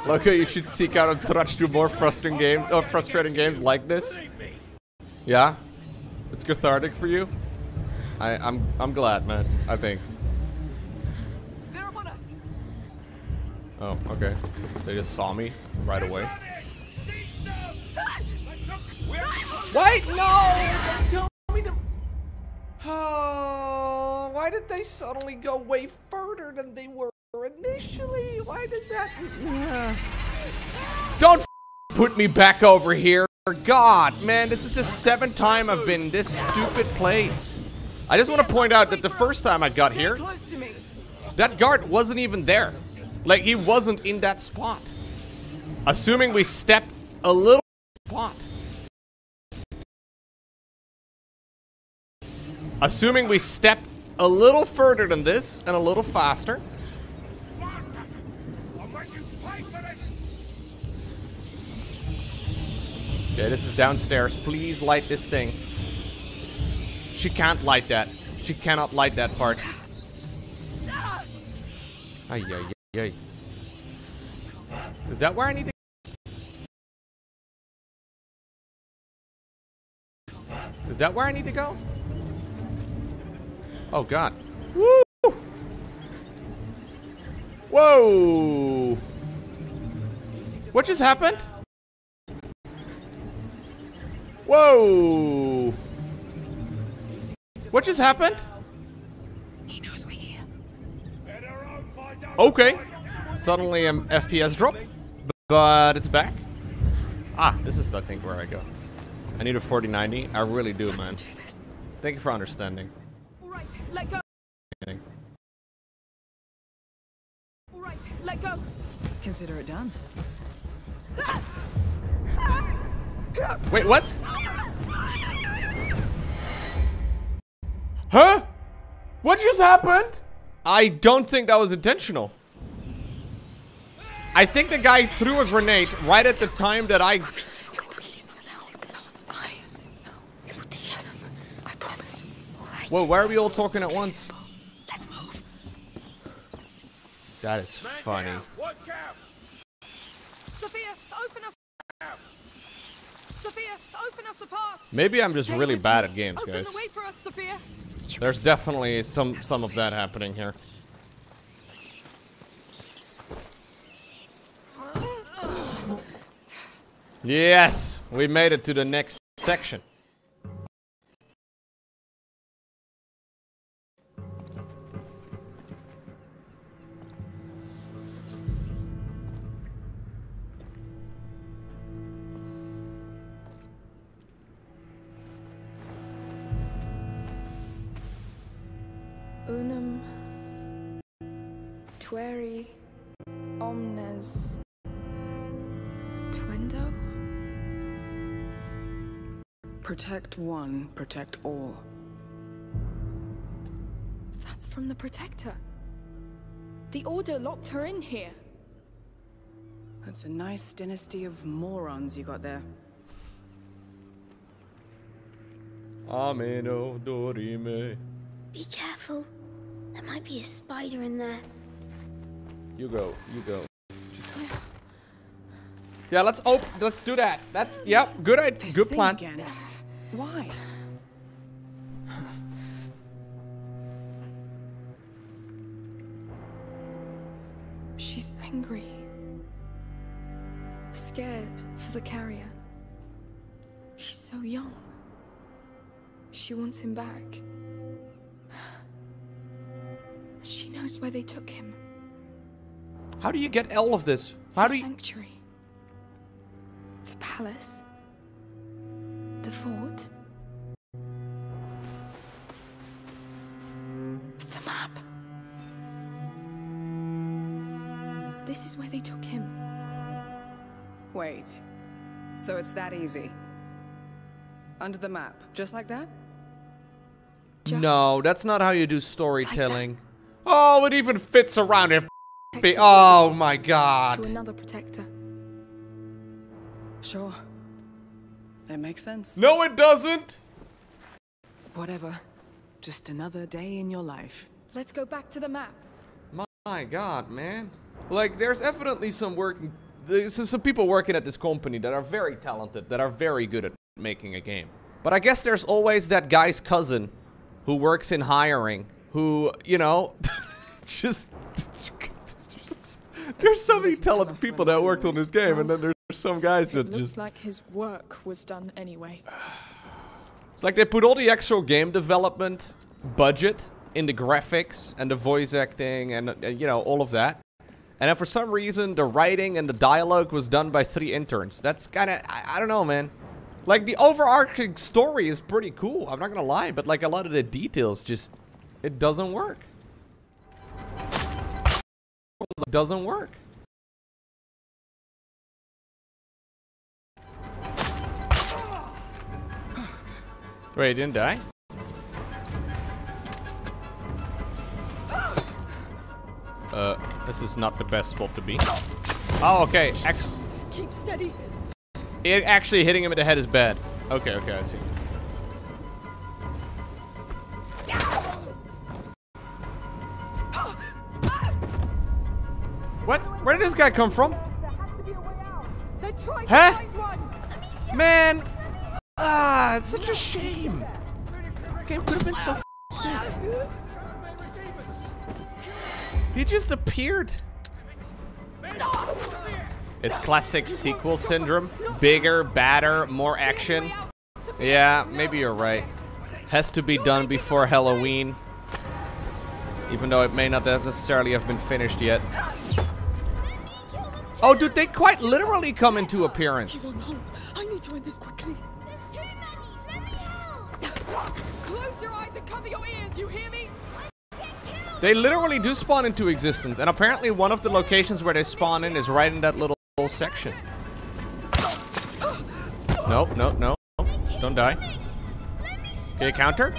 Lowko, you should seek out and trudge through more frustrating games, uh, frustrating games like this. Yeah, it's cathartic for you. I, I'm, I'm glad, man. I think. They're upon us. Oh, okay. They just saw me right away. Wait, no! Don't tell me to. Oh, why did they suddenly go way further than they were initially? Why did that? Don't put me back over here. God, man, this is the seventh time I've been in this stupid place. I just want to point out that the first time I got here, close to me. that guard wasn't even there. Like, he wasn't in that spot. Assuming we step a little spot. Assuming we step a little further than this and a little faster. Okay, this is downstairs. Please light this thing. She can't light that. She cannot light that part. Ay, ay, ay. Is that where I need to Is that where I need to go? Oh god. Woo! Whoa! What just happened? Whoa! What just happened? He knows we're here. Okay. Suddenly an FPS drop, but it's back. Ah, this is I think where I go. I need a 4090. I really do, man. Let's do this. Thank you for understanding. All right, let go. All right, let go. Consider it done. Wait, what? Huh? What just happened? I don't think that was intentional. I think the guy threw a grenade right at the time that I... I Whoa, why are we all talking at once? Let's move. That is funny. Sophia, open us. Sophia, open us a path. Maybe I'm just really bad at games, guys. the way for us, Sophia. There's definitely some some of that happening here. Yes, we made it to the next section. Protect one, protect all. That's from the Protector. The Order locked her in here. That's a nice dynasty of morons you got there. Ameno dorime. Be careful. There might be a spider in there. You go, you go. Just- Yeah, let's open. let's do that. That's yep, good idea. Good plan. Again. Why? She's angry. Scared for the carrier. He's so young. She wants him back. She knows where they took him. How do you get all of this? How the do you sanctuary. The palace. The fort. The map. This is where they took him. Wait. So it's that easy? Under the map, just like that? No, that's not how you do storytelling. Oh, it even fits around it. Protector's Oh legacy my To god. another protector. Sure. It makes sense. No, it doesn't. Whatever. Just another day in your life. Let's go back to the map. My god, man. Like, there's evidently some working. There's some people working at this company that are very talented, that are very good at making a game. But I guess there's always that guy's cousin who works in hiring, who, you know, just. There's so many talented people that worked on this game, and then there's some guys that It looks just. like his work was done anyway. It's like they put all the actual game development budget in the graphics and the voice acting and, uh, you know, all of that. And then for some reason, the writing and the dialogue was done by three interns. That's kind of, I, I don't know, man. Like, the overarching story is pretty cool. I'm not going to lie. But, like, a lot of the details just, it doesn't work. It doesn't work. Wait, he didn't die? Uh, this is not the best spot to be. Oh, okay. Keep steady. It actually hitting him in the head is bad. Okay, okay, I see. What? Where did this guy come from? Huh? Man, Ah, it's such a shame. This game could have been so f- sick. He just appeared. It's classic sequel syndrome. Bigger, badder, more action. Yeah, maybe you're right. Has to be done before Halloween. Even though it may not necessarily have been finished yet. Oh, dude, they quite literally come into appearance. He won't hold. I need to end this quickly. Close your eyes and cover your ears. You hear me? They literally do spawn into existence, and apparently one of the locations where they spawn in is right in that little section. Nope, nope, nope. Don't die. You counter?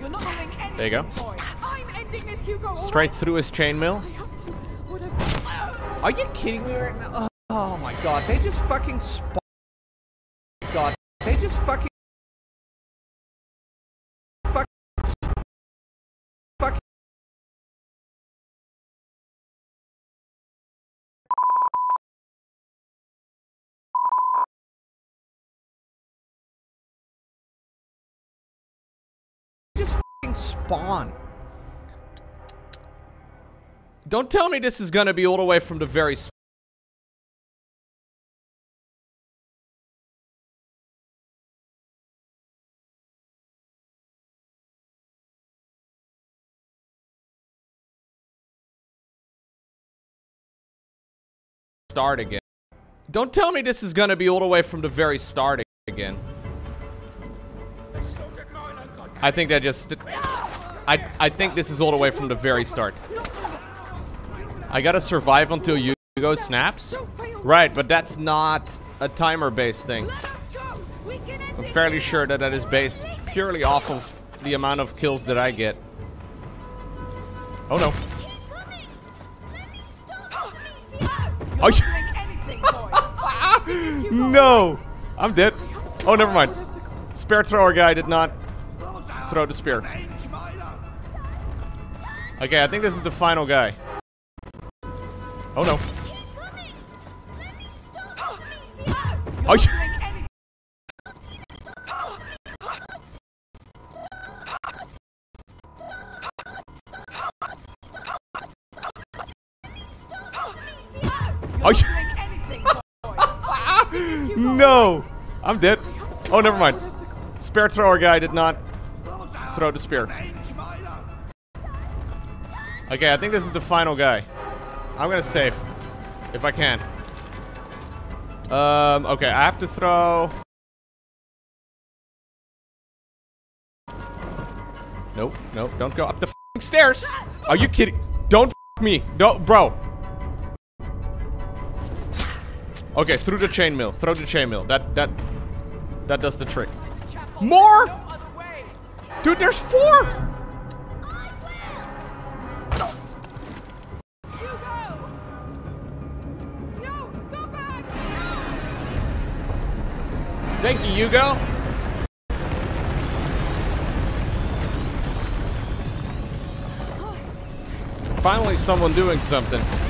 You're not doing anything. There you go. boy. I'm ending this, Hugo. all Straight through his chainmail. right? I have to. Whatever. Are you kidding me right now? Oh my god, they just fucking spawn. God, they just fucking. Spawn. Don't tell me this is gonna be all the way from the very start again. Don't tell me this is gonna be all the way from the very start again. I think that just. I I think this is all the way from the very start. I gotta survive until Hugo snaps. Right, but that's not a timer-based thing. I'm fairly sure that that is based purely off of the amount of kills that I get. Oh no. Oh, you- no! I'm dead. Oh, never mind. Spear thrower guy did not throw the spear. Okay, I think this is the final guy. Oh no. Oh, you- Oh, you- no! I'm dead. Oh, never mind. Spear thrower guy did not throw the spear. Okay, I think this is the final guy. I'm gonna save. If I can. Um, okay, I have to throw... Nope, nope, don't go up the stairs! Are you kidding? Don't me. Don't, bro. Okay, through the chainmail. Throw the chainmail. That, that, that does the trick. More? Dude, there's four! Thank you, Hugo. Finally, someone doing something.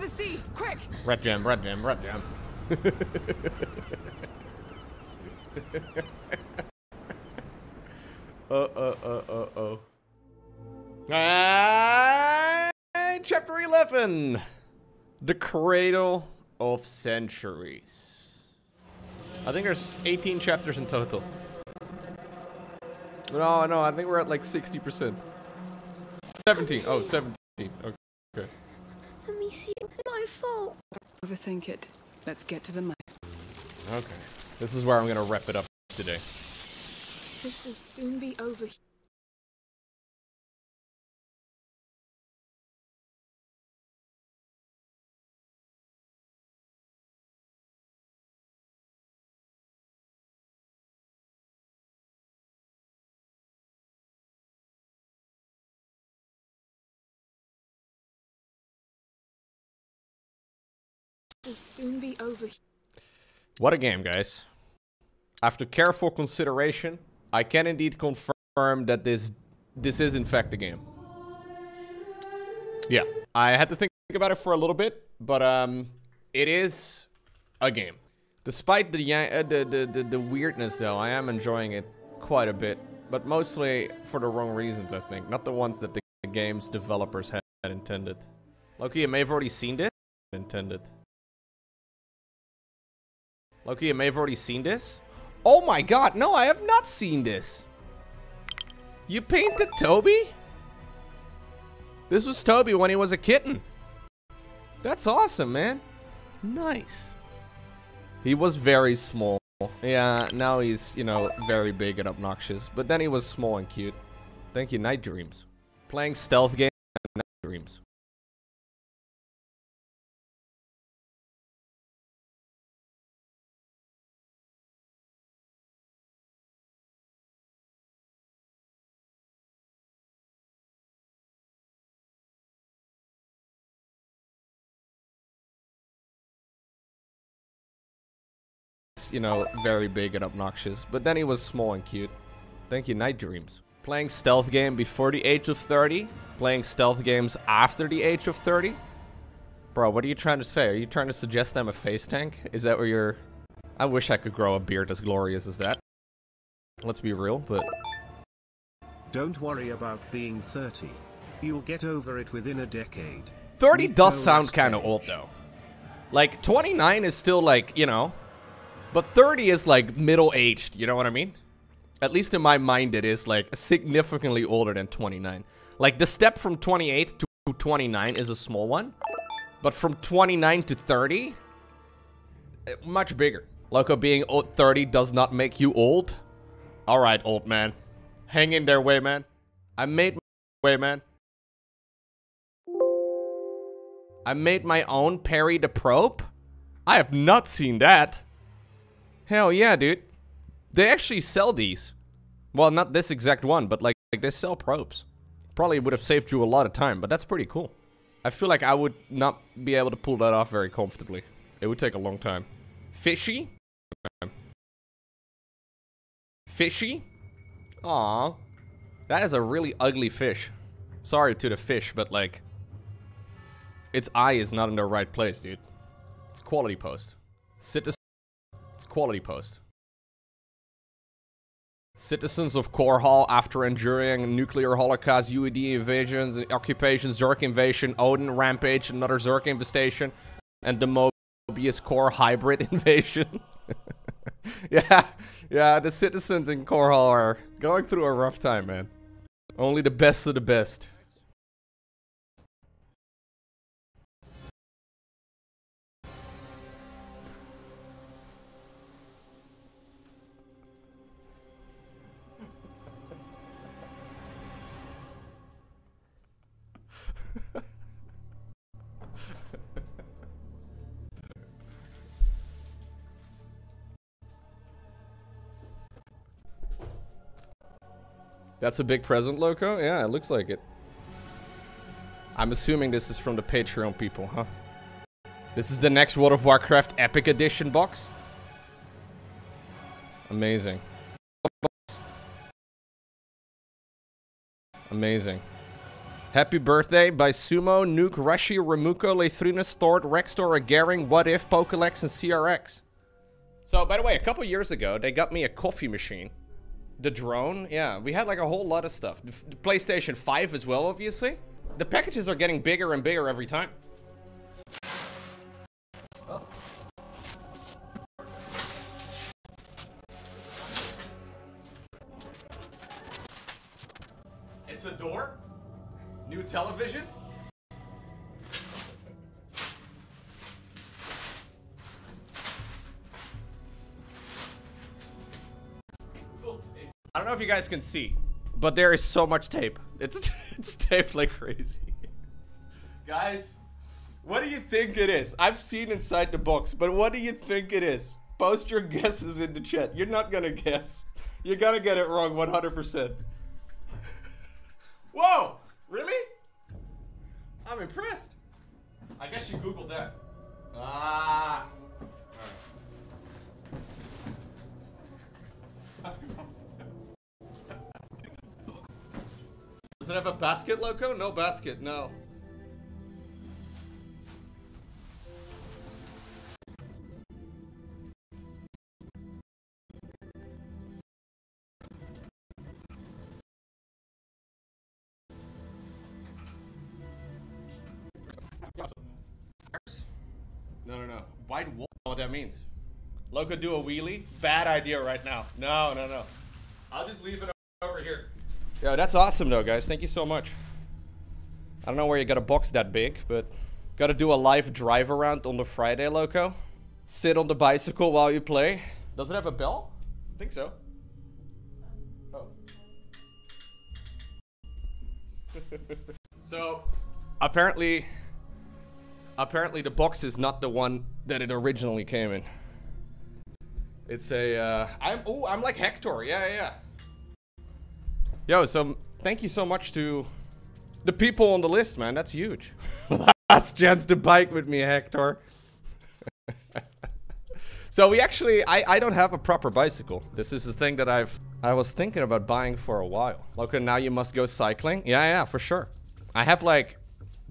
The sea, quick. Red gem, red gem, red gem. uh, uh, uh, uh, oh. And chapter 11 The Cradle of Centuries. I think there's 18 chapters in total. No, no, I think we're at like 60%. 17. Oh, 17. Okay. okay. Let me see. My fault. Overthink it. Let's get to the map. Okay. This is where I'm going to wrap it up today. This will soon be over. Will soon be over. What a game, guys. After careful consideration, I can indeed confirm that this this is in fact a game. Yeah, I had to think about it for a little bit, but um, it is a game. Despite the, uh, the, the, the, the weirdness, though, I am enjoying it quite a bit. But mostly for the wrong reasons, I think. Not the ones that the game's developers had intended. Loki, you may have already seen this. Intended. Loki, you may have already seen this. Oh my god, no, I have not seen this. You painted Toby? This was Toby when he was a kitten. That's awesome, man. Nice. He was very small. Yeah, now he's, you know, very big and obnoxious. But then he was small and cute. Thank you, Night Dreams. Playing stealth game Night Dreams. You know, very big and obnoxious. But then he was small and cute. Thank you, Night Dreams. Playing stealth game before the age of 30. Playing stealth games after the age of 30. Bro, what are you trying to say? Are you trying to suggest I'm a face tank? Is that where you're... I wish I could grow a beard as glorious as that. Let's be real, but... Don't worry about being 30. You'll get over it within a decade. 30 does sound kind of old, though. Like, 29 is still, like, you know, but 30 is like middle aged, you know what I mean? At least in my mind, it is like significantly older than 29. Like the step from 28 to 29 is a small one. But from 29 to 30, eh, much bigger. Lowko being 30 does not make you old. Alright, old man. Hang in there, way man. I made my way man. I made my own Perry the Probe? I have not seen that. Hell yeah, dude. They actually sell these. Well, not this exact one, but like, like they sell probes. Probably would have saved you a lot of time, but that's pretty cool. I feel like I would not be able to pull that off very comfortably. It would take a long time. Fishy? Fishy? Aw. That is a really ugly fish. Sorry to the fish, but like... Its eye is not in the right place, dude. It's quality post. Citizen quality post. Citizens of Korhal, after enduring nuclear holocaust, UED invasions, occupations, Zerg invasion, Odin rampage, another Zerg infestation, and the Moebius Corps hybrid invasion. yeah, yeah, the citizens in Korhal are going through a rough time, man. Only the best of the best. That's a big present, Lowko? Yeah, it looks like it. I'm assuming this is from the Patreon people, huh? This is the next World of Warcraft Epic Edition box? Amazing. Amazing. Happy birthday by Sumo, Nuke, Rushi, Remuko, Leithrinus, Thord, Rextor, Agaring, What If, Pokelex, and CRX. So, by the way, a couple years ago, they got me a coffee machine. The drone, yeah, we had like a whole lot of stuff. The PlayStation 5 as well, obviously. The packages are getting bigger and bigger every time. It's a door? New television? If you guys can see, but there is so much tape. It's it's taped like crazy. guys, what do you think it is? I've seen inside the box, but what do you think it is? Post your guesses in the chat. You're not gonna guess. You're gonna get it wrong 100%. Whoa! Really? I'm impressed. I guess you googled that. Ah. Does it have a basket Lowko? No basket, no. No, no, no. White wolf. What that means? Lowko do a wheelie? Bad idea right now. No, no, no. I'll just leave it. Yo, that's awesome though, guys. Thank you so much. I don't know where you got a box that big, but gotta do a live drive around on the Friday, Lowko. Sit on the bicycle while you play. Does it have a bell? I think so. Oh. so, apparently, apparently the box is not the one that it originally came in. It's a, uh, I'm, oh, I'm like Hector. Yeah, yeah, yeah. Yo, so um, thank you so much to the people on the list, man. That's huge. Last chance to bike with me, Hector. so we actually, I, I don't have a proper bicycle. This is a thing that I've, I was thinking about buying for a while. Okay, now you must go cycling. Yeah, yeah, for sure. I have like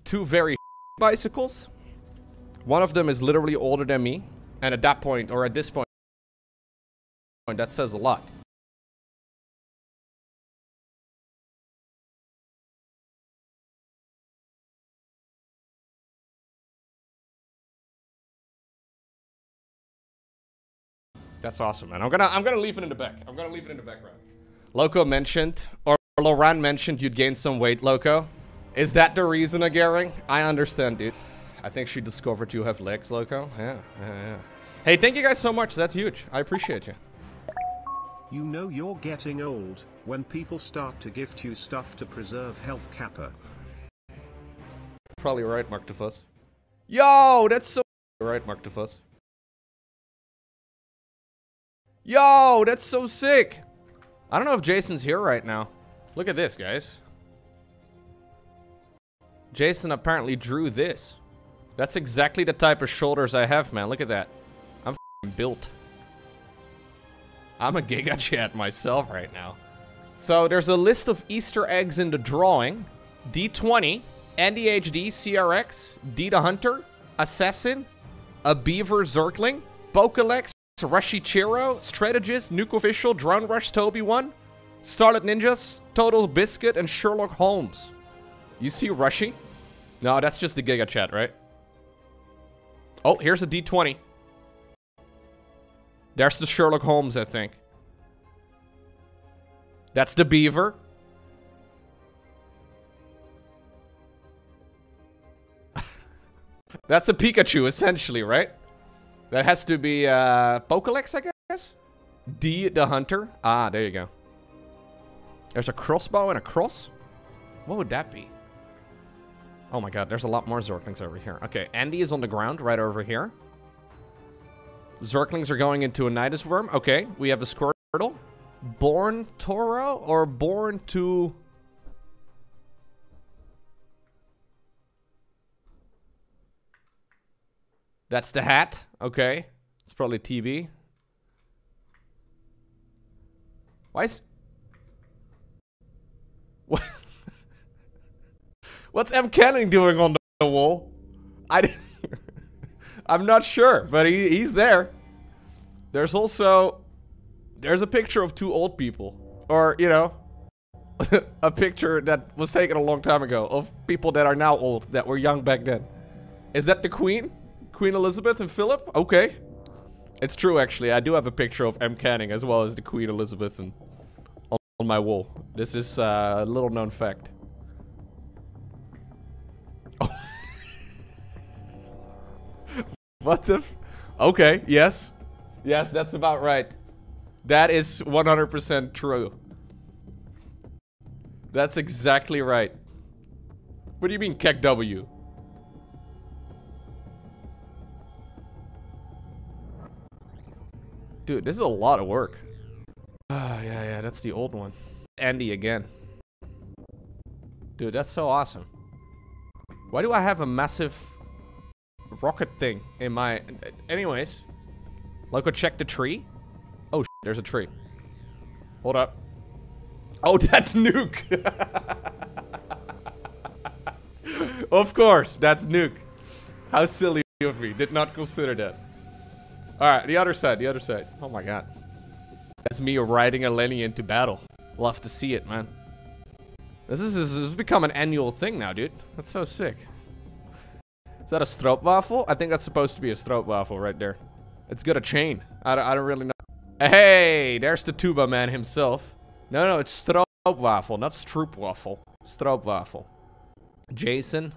two very bicycles. One of them is literally older than me. And at that point, or at this point, that says a lot. That's awesome, man. I'm gonna I'm gonna leave it in the back. I'm gonna leave it in the background. Lowko mentioned, or Loran mentioned you'd gain some weight, Lowko. Is that the reason, Agaring? I understand, dude. I think she discovered you have legs, Lowko. Yeah, yeah, yeah. Hey, thank you guys so much. That's huge. I appreciate you. You know you're getting old when people start to gift you stuff to preserve health Kappa. Probably right, Mark DeFuss. Yo, that's so right, Mark DeFuss. Yo, that's so sick. I don't know if Jason's here right now. Look at this, guys. Jason apparently drew this. That's exactly the type of shoulders I have, man. Look at that. I'm built. I'm a Giga Chad myself right now. So there's a list of Easter eggs in the drawing. D20, NDHD, CRX, D the Hunter, Assassin, a Beaver Zergling, Bokalex, Rushichiro, Strategist, Nuke Official, Drone Rush Toby 1, Starlet Ninjas, Total Biscuit, and Sherlock Holmes. You see Rushy? No, that's just the Giga Chad, right? Oh, here's a D20. There's the Sherlock Holmes, I think. That's the beaver. That's a Pikachu, essentially, right? That has to be uh, Pokélex, I guess? D the Hunter. Ah, there you go. There's a crossbow and a cross? What would that be? Oh my god, there's a lot more Zerglings over here. Okay, Andy is on the ground right over here. Zerglings are going into a Nydus Worm. Okay, we have a Squirtle. Born Toro or born to... That's the hat. Okay. It's probably TB. Why is... What? What's M. Canning doing on the wall? I... I'm not sure, but he, he's there. There's also... There's a picture of two old people. Or, you know... a picture that was taken a long time ago of people that are now old, that were young back then. Is that the Queen? Queen Elizabeth and Philip? Okay. It's true, actually. I do have a picture of M. Canning as well as the Queen Elizabeth and on, my wall. This is uh, a little known fact. what the Okay, yes. Yes, that's about right. That is 100% true. That's exactly right. What do you mean, KEKW? Dude, this is a lot of work. Ah, yeah, yeah, that's the old one. Andy again. Dude, that's so awesome. Why do I have a massive... rocket thing in my... Anyways. Lowko, check the tree. Oh, there's a tree. Hold up. Oh, that's Nuke. of course, that's Nuke. How silly of me. Did not consider that. Alright, the other side, the other side. Oh my god. That's me riding a Lenny into battle. Love to see it, man. This is, this has become an annual thing now, dude. That's so sick. Is that a stroopwafel? I think that's supposed to be a stroopwafel right there. It's got a chain. I don't, I don't really know. Hey, there's the tuba man himself. No, no, it's stroopwafel, not stroopwafel. Stroopwafel. Jason.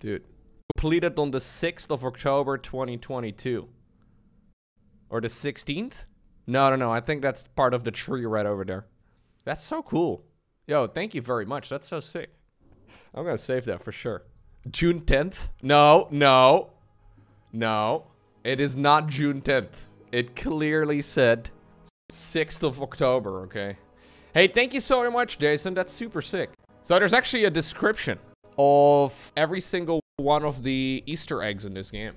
Dude. Completed on the 6th of October 2022. Or the 16th? No, no, no. I think that's part of the tree right over there. That's so cool. Yo, thank you very much. That's so sick. I'm going to save that for sure. June 10th? No, no. No. It is not June 10th. It clearly said 6th of October, okay? Hey, thank you so much, Jason. That's super sick. So there's actually a description of every single one of the Easter eggs in this game.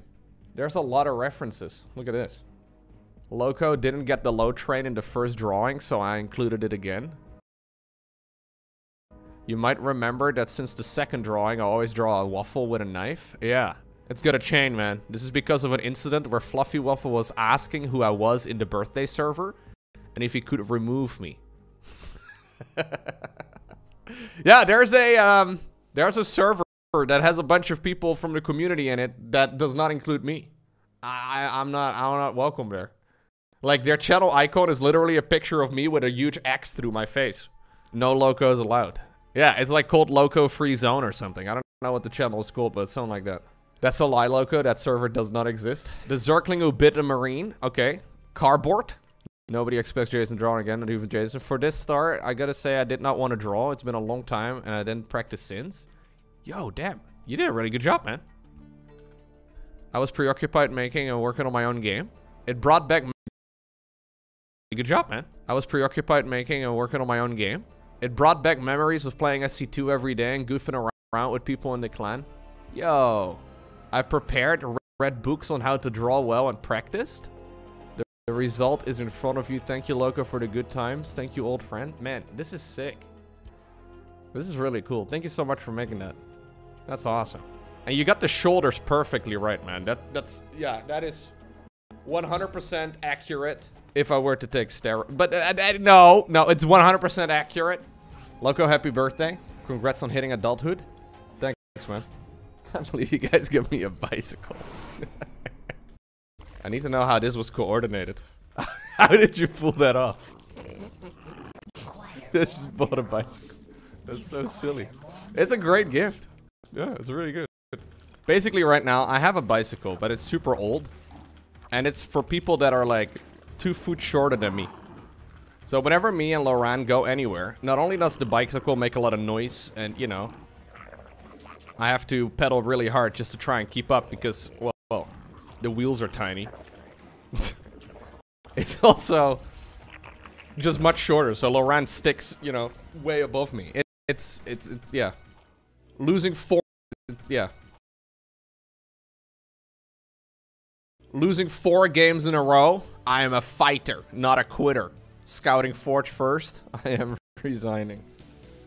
There's a lot of references. Look at this. Lowko didn't get the low train in the first drawing, so I included it again. You might remember that since the second drawing, I always draw a waffle with a knife. Yeah, it's got a chain, man. This is because of an incident where Fluffy Waffle was asking who I was in the birthday server, and if he could remove me. yeah, there's a um, there's a server that has a bunch of people from the community in it that does not include me. I, I'm not I'm not welcome there. Like their channel icon is literally a picture of me with a huge X through my face. No Lowkos allowed. Yeah, it's like called Lowko Free Zone or something. I don't know what the channel is called, but it's something like that. That's a lie, Lowko. That server does not exist. The Zergling Ubit Marine. Okay. Cardboard. Nobody expects Jason drawing again, not even Jason. For this start, I gotta say I did not want to draw. It's been a long time, and I didn't practice since. Yo, damn. You did a really good job, man. I was preoccupied making and working on my own game. It brought back... Good job, man. I was preoccupied making and working on my own game. It brought back memories of playing SC2 every day and goofing around with people in the clan. Yo. I prepared, read books on how to draw well and practiced. The, the result is in front of you. Thank you, Lowko, for the good times. Thank you, old friend. Man, this is sick. This is really cool. Thank you so much for making that. That's awesome. And you got the shoulders perfectly right, man. That That's, yeah, that is 100% accurate if I were to take steroids. But uh, uh, no, no, it's 100% accurate. Lowko, happy birthday. Congrats on hitting adulthood. Thanks, man. can't believe you guys give me a bicycle. I need to know how this was coordinated. how did you pull that off? I just bought a bicycle. That's so silly. It's a great gift. Yeah, it's really good. Basically, right now, I have a bicycle, but it's super old. And it's for people that are like two foot shorter than me. So whenever me and Loran go anywhere, not only does the bicycle make a lot of noise and, you know, I have to pedal really hard just to try and keep up because, well, well the wheels are tiny. it's also just much shorter, so Loran sticks, you know, way above me. It, it's, it's, it's, yeah. Losing four, yeah. Losing four games in a row, I am a fighter, not a quitter. Scouting Forge first, I am resigning.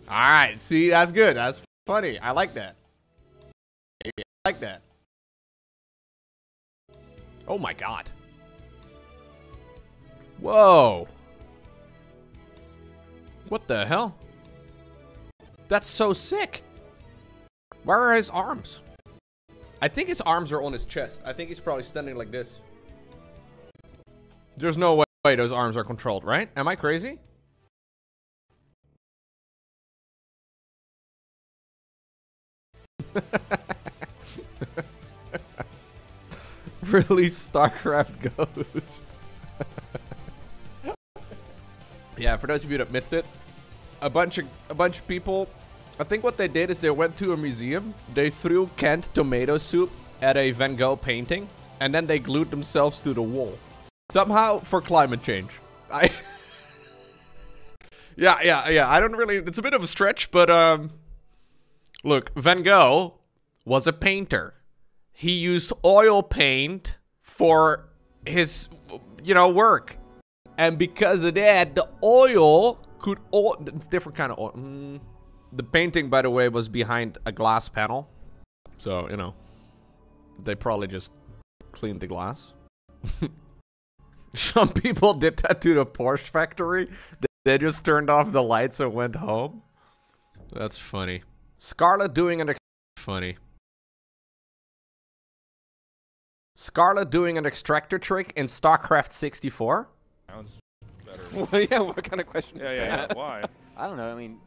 Alright, see, that's good. That's funny. I like that. I like that. Oh my god. Whoa. What the hell? That's so sick. Where are his arms? I think his arms are on his chest. I think he's probably standing like this. There's no way those arms are controlled, right? Am I crazy? really StarCraft Ghost. yeah, for those of you that missed it, a bunch of a bunch of people I think what they did is they went to a museum, they threw canned tomato soup at a Van Gogh painting, and then they glued themselves to the wall. Somehow for climate change. I Yeah, yeah, yeah. I don't really it's a bit of a stretch, but um look, Van Gogh was a painter. he used oil paint for his, you know, work. And because of that, the oil could all it's different kind of oil. Mm. The painting, by the way, was behind a glass panel, so you know they probably just cleaned the glass. Some people did that to the Porsche factory. They just turned off the lights and went home. That's funny. Scarlett doing an funny. Scarlett doing an extractor trick in StarCraft 64. Sounds better. well, yeah, what kind of question Yeah, is yeah, that? yeah. Why? I don't know. I mean,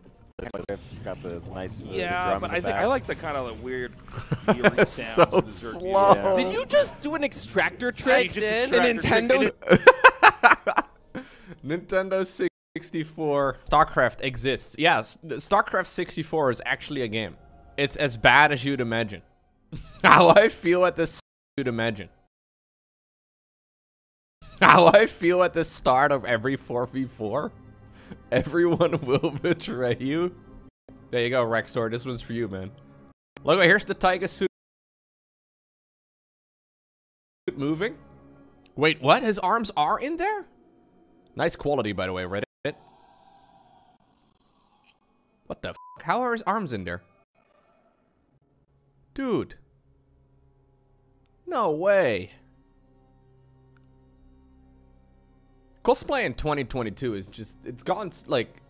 it's got the nice uh, the Yeah, drum but in I think back. I like the kind of like weird eerie It's sounds so of the jerky. slow. Yeah. Did you just do an extractor trick? you just the extractor trick Nintendo 64. StarCraft exists. Yes, StarCraft 64 is actually a game. It's as bad as you'd imagine. How I feel at this you'd imagine. How I feel at the start of every 4v4. Everyone will betray you. There you go, Rexor. This one's for you, man. Look, here's the Tiger suit moving. Wait, what? His arms are in there? Nice quality, by the way, Reddit. What the f? How are his arms in there? Dude. No way. Cosplay in 2022 is just, it's gone, like,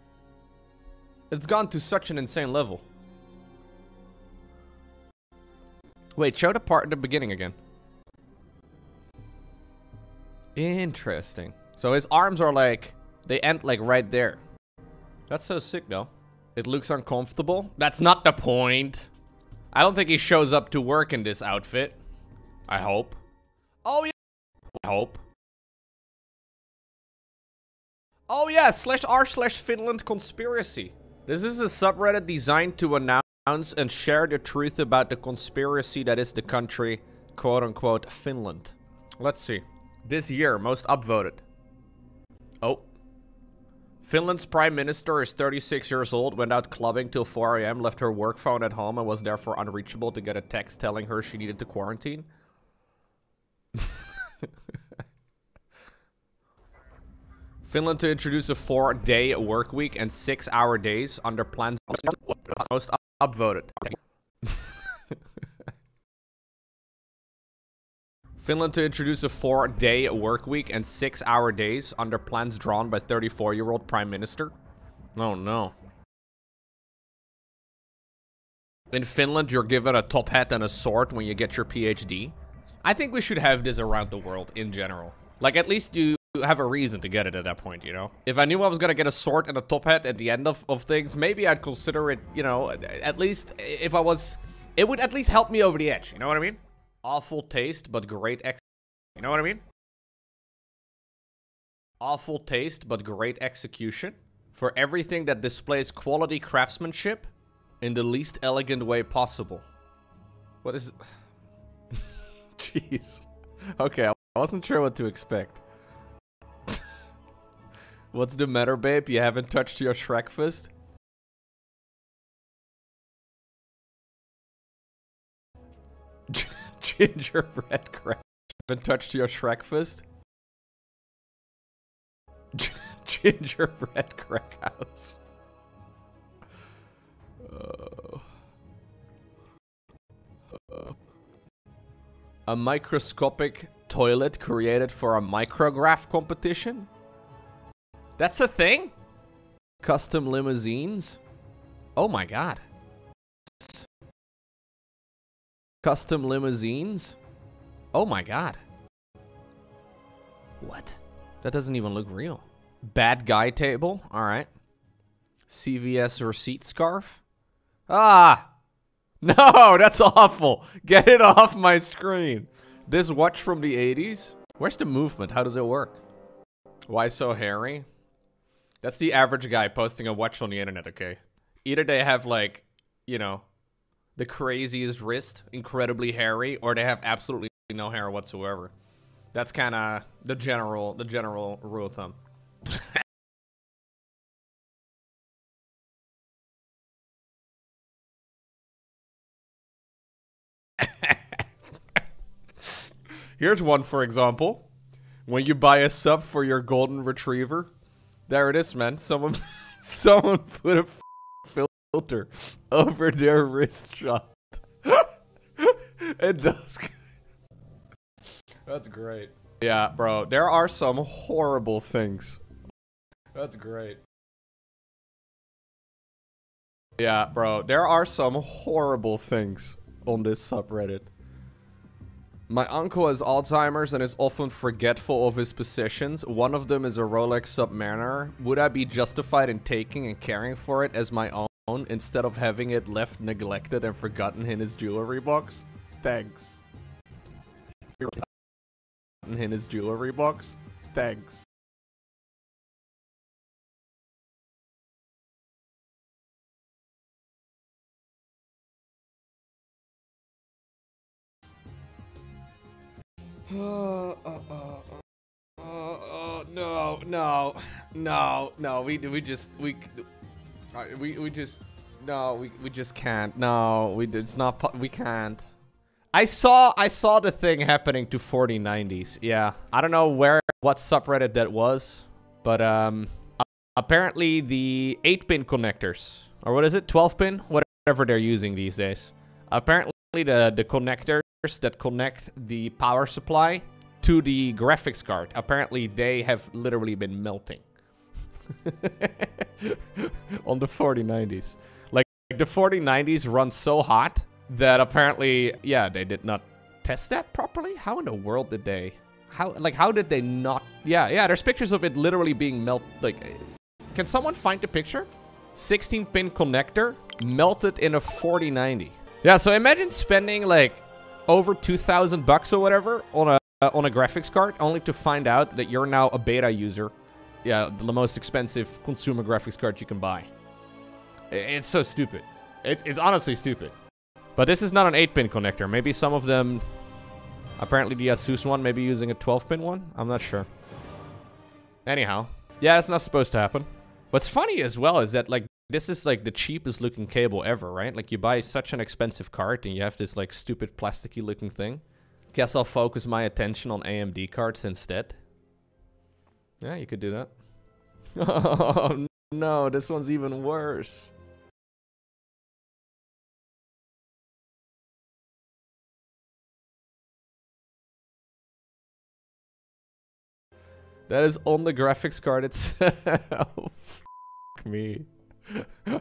it's gone to such an insane level. Wait, show the part at the beginning again. Interesting. So his arms are like, they end like right there. That's so sick though. It looks uncomfortable. That's not the point. I don't think he shows up to work in this outfit. I hope. Oh yeah. I hope. Oh yeah, slash r slash Finland conspiracy. This is a subreddit designed to announce and share the truth about the conspiracy that is the country, quote unquote, Finland. Let's see. This year, most upvoted. Oh. Finland's prime minister is 36 years old, went out clubbing till 4 a.m., left her work phone at home, and was therefore unreachable to get a text telling her she needed to quarantine. Finland to introduce a four-day work week and six-hour days under plans most up- upvoted. Finland to introduce a four-day work week and six-hour days under plans drawn by 34-year-old prime minister. Oh no. In Finland, you're given a top hat and a sword when you get your PhD. I think we should have this around the world in general. Like, at least you have a reason to get it at that point, you know? If I knew I was gonna get a sword and a top hat at the end of, of things, maybe I'd consider it, you know, at least if I was... It would at least help me over the edge, you know what I mean? Awful taste, but great ex... You know what I mean? Awful taste, but great execution. For everything that displays quality craftsmanship in the least elegant way possible. What is... Jeez. Okay, I wasn't sure what to expect. What's the matter, babe? You haven't touched your Shrek fist? Gingerbread crack. Haven't touched your Shrek fist? Gingerbread crack house. Oh. Oh. A microscopic toilet created for a micrograph competition? That's a thing? Custom limousines? Oh my god. Custom limousines? Oh my god. What? That doesn't even look real. Bad guy table? Alright. CVS receipt scarf? Ah! No, that's awful. Get it off my screen. This watch from the 80s? Where's the movement? How does it work? Why so hairy? That's the average guy posting a watch on the internet, okay? Either they have like, you know, the craziest wrist, incredibly hairy, or they have absolutely no hair whatsoever. That's kind of the general the general rule of thumb. Here's one for example. When you buy a sub for your golden retriever, there it is, man. Someone, someone put a filter over their wrist shot. it does. That's great. Yeah, bro. There are some horrible things. That's great. Yeah, bro. There are some horrible things on this subreddit. My uncle has Alzheimer's and is often forgetful of his possessions. One of them is a Rolex Submariner. Would I be justified in taking and caring for it as my own instead of having it left neglected and forgotten in his jewelry box? Thanks. In his jewelry box? Thanks. Uh, uh, uh, uh, uh, no, no, no, no. We we just we we we just no. We we just can't. No, we it's not. We can't. I saw I saw the thing happening to 4090s. Yeah, I don't know where what subreddit that was, but um, apparently the 8-pin connectors or what is it, 12-pin, whatever they're using these days. Apparently the the connectors that connect the power supply to the graphics card. Apparently they have literally been melting on the 4090s. Like the 4090s run so hot that apparently, yeah, they did not test that properly. How in the world did they? How like how did they not? Yeah, yeah. There's pictures of it literally being melt. Like, can someone find the picture? 16 pin connector melted in a 4090. Yeah, so imagine spending like over 2,000 bucks or whatever on a uh, on a graphics card, only to find out that you're now a beta user. Yeah, the most expensive consumer graphics card you can buy. It's so stupid. It's it's honestly stupid. But this is not an 8-pin connector. Maybe some of them, apparently the Asus one, maybe using a 12-pin one. I'm not sure. Anyhow, yeah, it's not supposed to happen. What's funny as well is that like this is like the cheapest looking cable ever, right? Like you buy such an expensive card and you have this like stupid plasticky looking thing. Guess I'll focus my attention on AMD cards instead. Yeah, you could do that. oh no, this one's even worse. That is on the graphics card itself. Me.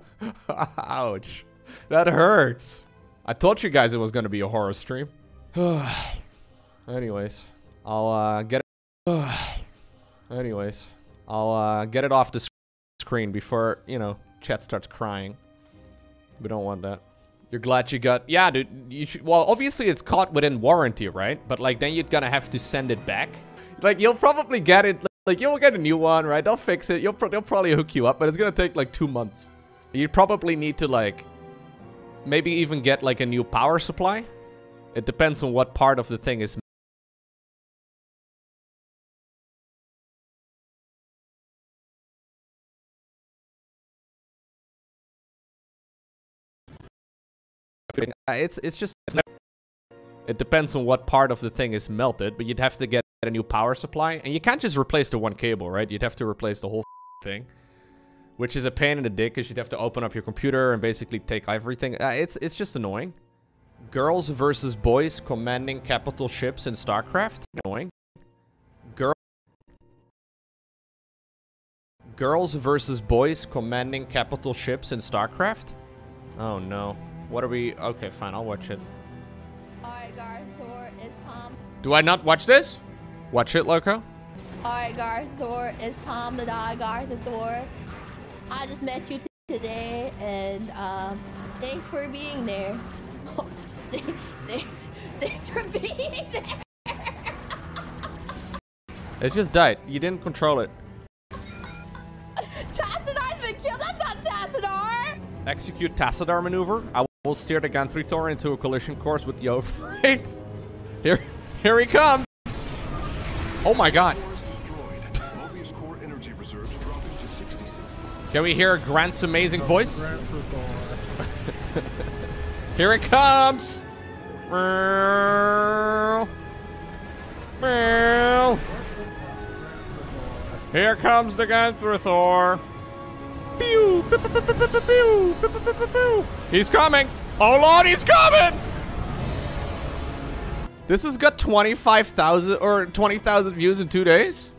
Ouch. That hurts. I told you guys it was going to be a horror stream. Anyways, I'll uh, get it. Anyways, I'll uh, get it off the sc- screen before, you know, chat starts crying. We don't want that. You're glad you got... Yeah, dude. You should... Well, obviously it's caught within warranty, right? But, like, then you're gonna have to send it back. Like, you'll probably get it... Like, you'll get a new one, right? They'll fix it. You'll pro they'll probably hook you up, but it's gonna take, like, two months. You probably need to, like... Maybe even get, like, a new power supply. It depends on what part of the thing is... It's it's just it depends on what part of the thing is melted, but you'd have to get a new power supply, and you can't just replace the one cable, right? You'd have to replace the whole thing, which is a pain in the dick because you'd have to open up your computer and basically take everything. Uh, it's it's just annoying. Girls versus boys commanding capital ships in StarCraft. Annoying. Girl. Girls versus boys commanding capital ships in StarCraft. Oh no. What are we? Okay, fine. I'll watch it. Alright, Garthor, it's Tom. Do I not watch this? Watch it, Lowko. Alright, Garthor, it's Tom the Dog Garthor. I just met you t- today, and um, thanks for being there. thanks, thanks for being there. It just died. You didn't control it. Tassadar's been killed. That's not Tassadar. Execute Tassadar maneuver. I will steer the Gantrithor into a collision course with Yo. Right. Here, here he comes. Oh my god. Can we hear Grant's amazing voice? Here it comes! Here comes the Gantrithor. He's coming! Oh lord, he's coming! This has got 25,000 or 20,000 views in two days.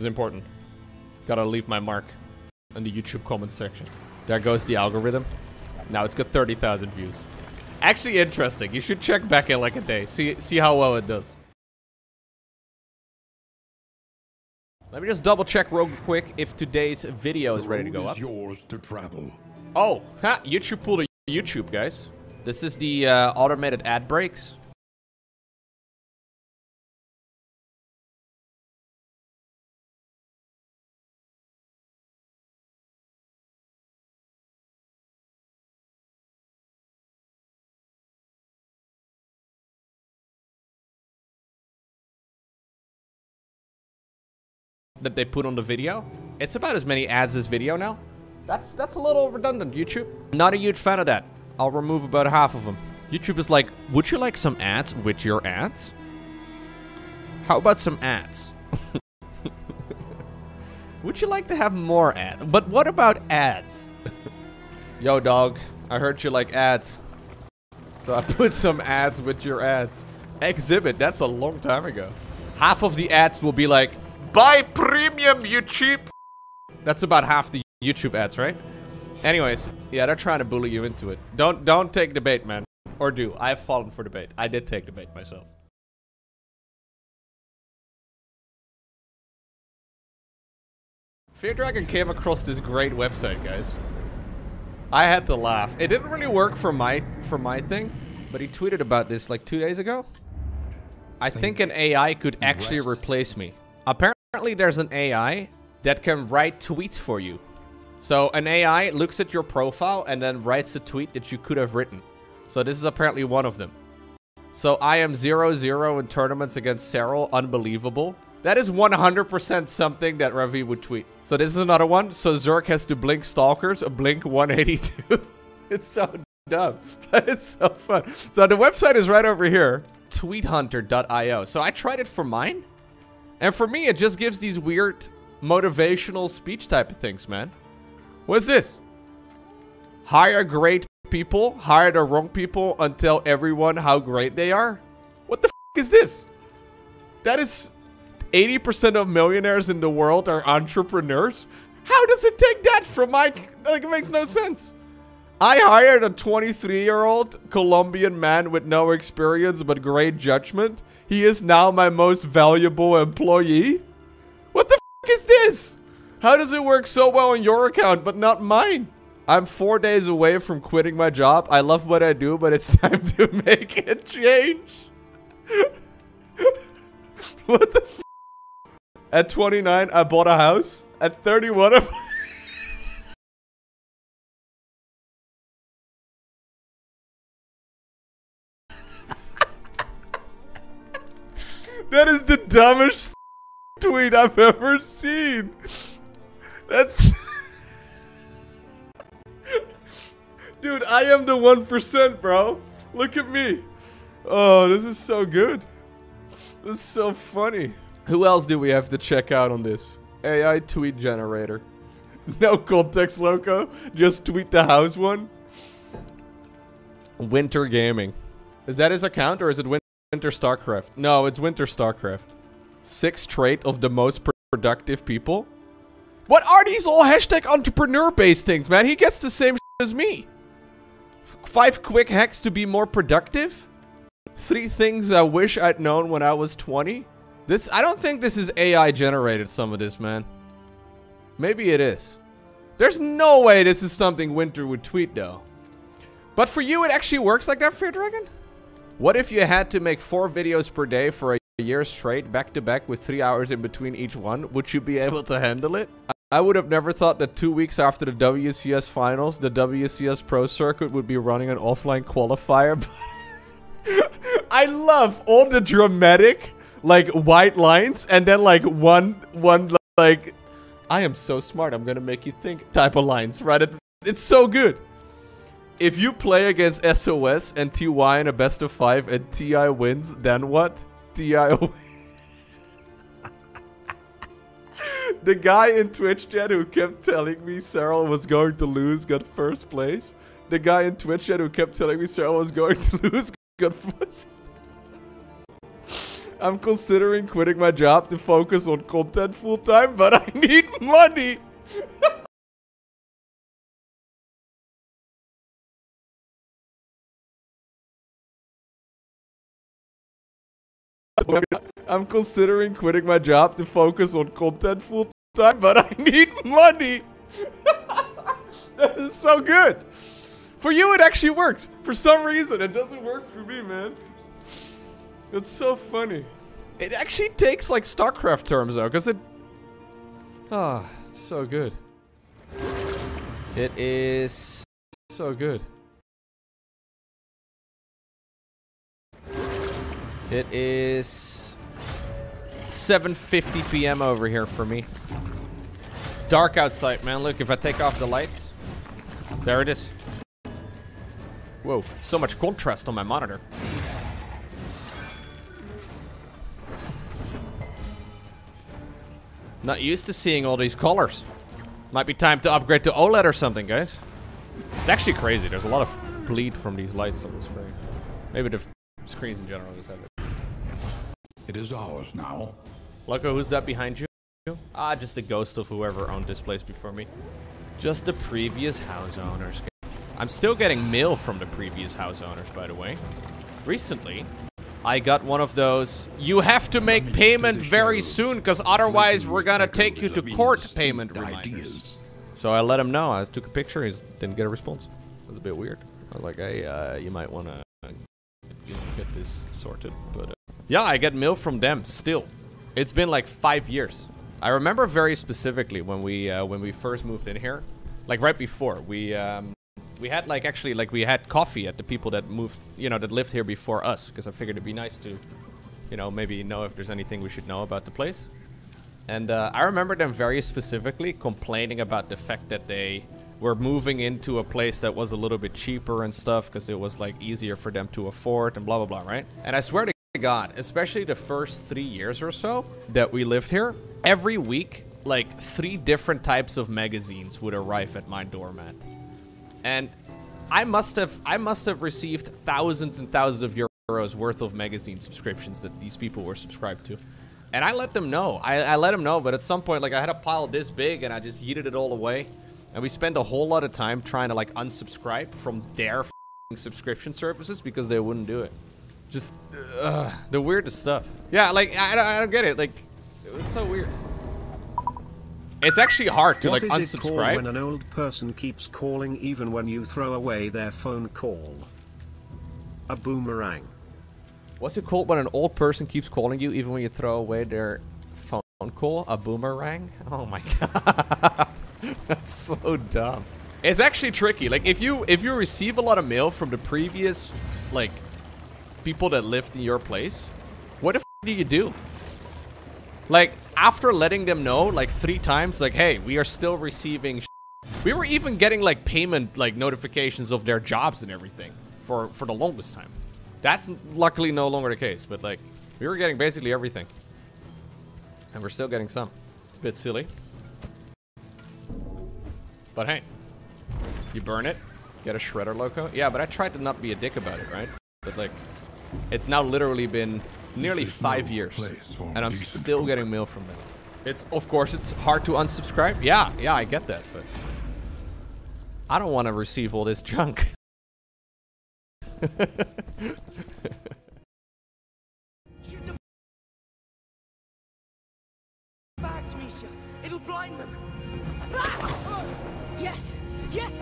It's important. Gotta leave my mark in the YouTube comment section. There goes the algorithm. Now it's got 30,000 views. Actually interesting. You should check back in like a day. See see how well it does. Let me just double check real quick if today's video is ready to go up. is yours to travel. Oh, ha, YouTube pulled a YouTube, guys. This is the uh, automated ad breaks. That they put on the video. It's about as many ads as video now. That's that's a little redundant, YouTube. Not a huge fan of that. I'll remove about half of them. YouTube is like, would you like some ads with your ads? How about some ads? would you like to have more ads? But what about ads? Yo, dog, I heard you like ads. So I put some ads with your ads. Exhibit, that's a long time ago. Half of the ads will be like, buy premium, you cheap. That's about half the YouTube ads, right? Anyways, yeah, they're trying to bully you into it. Don't don't take the bait, man. Or do. I've fallen for the bait. I did take the bait myself. Fear Dragon came across this great website, guys. I had to laugh. It didn't really work for my for my thing, but he tweeted about this like two days ago. I think an AI could actually replace me. Apparently, there's an AI that can write tweets for you. So an AI looks at your profile and then writes a tweet that you could have written. So this is apparently one of them. So I am 0-0 in tournaments against Serral. Unbelievable. That is 100% something that Ravi would tweet. So this is another one. So Zerk has to blink Stalkers, a blink 182. it's so dumb. But it's so fun. So the website is right over here. Tweethunter.io. So I tried it for mine. And for me, it just gives these weird motivational speech type of things, man. What's this? Hire great people, hire the wrong people, and tell everyone how great they are? What the f is this? That is 80% of millionaires in the world are entrepreneurs? How does it take that from my... Like, it makes no sense. I hired a 23-year-old Colombian man with no experience but great judgment. He is now my most valuable employee? What the f is this? How does it work so well on your account but not mine? I'm four days away from quitting my job. I love what I do, but it's time to make a change. what the f At 29, I bought a house. At 31, I'm... That is the dumbest tweet I've ever seen. That's... Dude, I am the 1%, bro. Look at me. Oh, this is so good. This is so funny. Who else do we have to check out on this? AI tweet generator. No context Lowko. Just tweet the house one. Winter Gaming. Is that his account or is it Win Winter StarCraft? No, it's Winter StarCraft. Six trait of the most pr- productive people. What are these all hashtag entrepreneur based things, man? He gets the same as me. Five quick hacks to be more productive. Three things I wish I'd known when I was 20. This, I don't think this is AI generated, some of this, man. Maybe it is. There's no way this is something Winter would tweet, though. But for you, it actually works like that, Fear Dragon? What if you had to make four videos per day for a year straight, back to back, with three hours in between each one, would you be able to handle it? I would have never thought that two weeks after the WCS finals, the WCS Pro Circuit would be running an offline qualifier. I love all the dramatic, like white lines, and then like one, one like, I am so smart. I'm gonna make you think type of lines. Right? It's so good. If you play against SOS and TY in a best of five and TI wins, then what? TI. the guy in Twitch chat who kept telling me Serral was going to lose got first place. The guy in Twitch chat who kept telling me Serral was going to lose got first. I'm considering quitting my job to focus on content full time, but I need money. I'm considering quitting my job to focus on content full time, but I need money. that is so good. For you, it actually works. For some reason, it doesn't work for me, man. It's so funny. It actually takes like StarCraft terms though, because it. Ah, it's so good. It is so good. It is 7:50 p.m. over here for me. It's dark outside, man. Look, if I take off the lights, there it is. Whoa, so much contrast on my monitor. Not used to seeing all these colors. Might be time to upgrade to OLED or something, guys. It's actually crazy. There's a lot of bleed from these lights on the screen. Maybe the screens in general just have it. It is ours now. Loco, who's that behind you? Ah, just the ghost of whoever owned this place before me. Just the previous house owners. I'm still getting mail from the previous house owners, by the way. Recently, I got one of those, you have to make payment very soon, because otherwise we're gonna take you to court payment reminders. So I let him know. I took a picture. He didn't get a response. It was a bit weird. I was like, hey, uh, you might want to get this sorted. But uh, yeah, I get mail from them still. It's been like five years. I remember very specifically when we uh, when we first moved in here, like right before we um, we had like actually like we had coffee at the people that moved, you know, that lived here before us, because I figured it'd be nice to, you know, maybe know if there's anything we should know about the place. And uh, I remember them very specifically complaining about the fact that they were moving into a place that was a little bit cheaper and stuff because it was like easier for them to afford and blah blah blah, right? And I swear to God, especially the first three years or so that we lived here, every week, like three different types of magazines would arrive at my doormat. And I must have I must have received thousands and thousands of euros worth of magazine subscriptions that these people were subscribed to. And I let them know. I, I let them know, but at some point, like I had a pile this big and I just yeeted it all away. And we spent a whole lot of time trying to like unsubscribe from their subscription services because they wouldn't do it. Just uh, the weirdest stuff. Yeah, like I, don't- I don't get it. Like it was so weird. It's actually hard to What like is it unsubscribe. when an old person keeps calling even when you throw away their phone call? A boomerang. What's it called when an old person keeps calling you even when you throw away their phone call? A boomerang? Oh my god. That's so dumb. It's actually tricky. Like if you if you receive a lot of mail from the previous like people that lived in your place, what the do you do? Like after letting them know like three times like hey, we are still receiving we were even getting like payment like notifications of their jobs and everything for for the longest time. That's luckily no longer the case, but like we were getting basically everything. And we're still getting some. Bit silly. But hey, you burn it, get a shredder Lowko. Yeah, but I tried to not be a dick about it, right? But like, it's now literally been nearly five no years, and I'm still getting mail from them. It's of course it's hard to unsubscribe. Yeah, yeah, I get that, but I don't want to receive all this junk. Bags, Misha. It'll blind them. Ah! Yes, yes.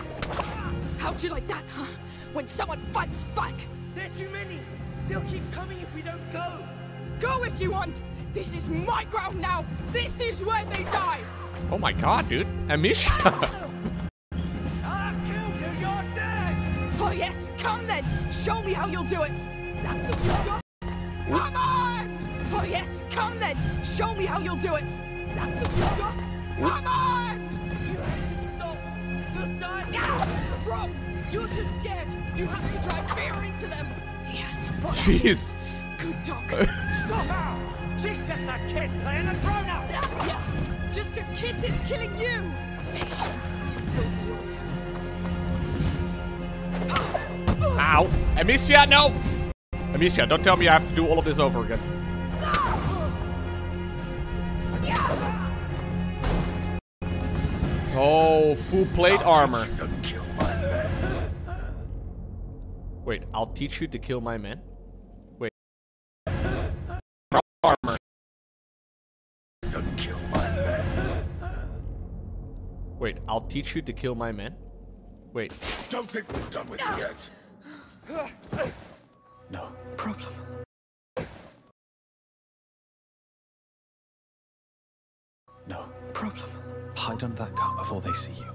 How'd you like that, huh? When someone fights back. They're too many. They'll keep coming if we don't go. Go if you want. This is my ground now. This is where they die. Oh my god, dude. Amicia. I killed you. You're dead. Oh yes, come then. Show me how you'll do it. That's what you got. Come on. Oh yes, come then. Show me how you'll do it. That's what you got. Come on. You have to stop. You'll die now. Bro, you're just scared. You have to Jeez. Good dog. Stop her! She's just a kid playing a grown up! Yeah, just a kid that's killing you! Patience. Ow. Amicia, no! Amicia, don't tell me I have to do all of this over again. Oh, full plate armor. Wait, I'll teach you to kill my men? Wait, I'll teach you to kill my men? Wait. Don't think we're done with you yet. No problem. No problem. Hide under that car before they see you.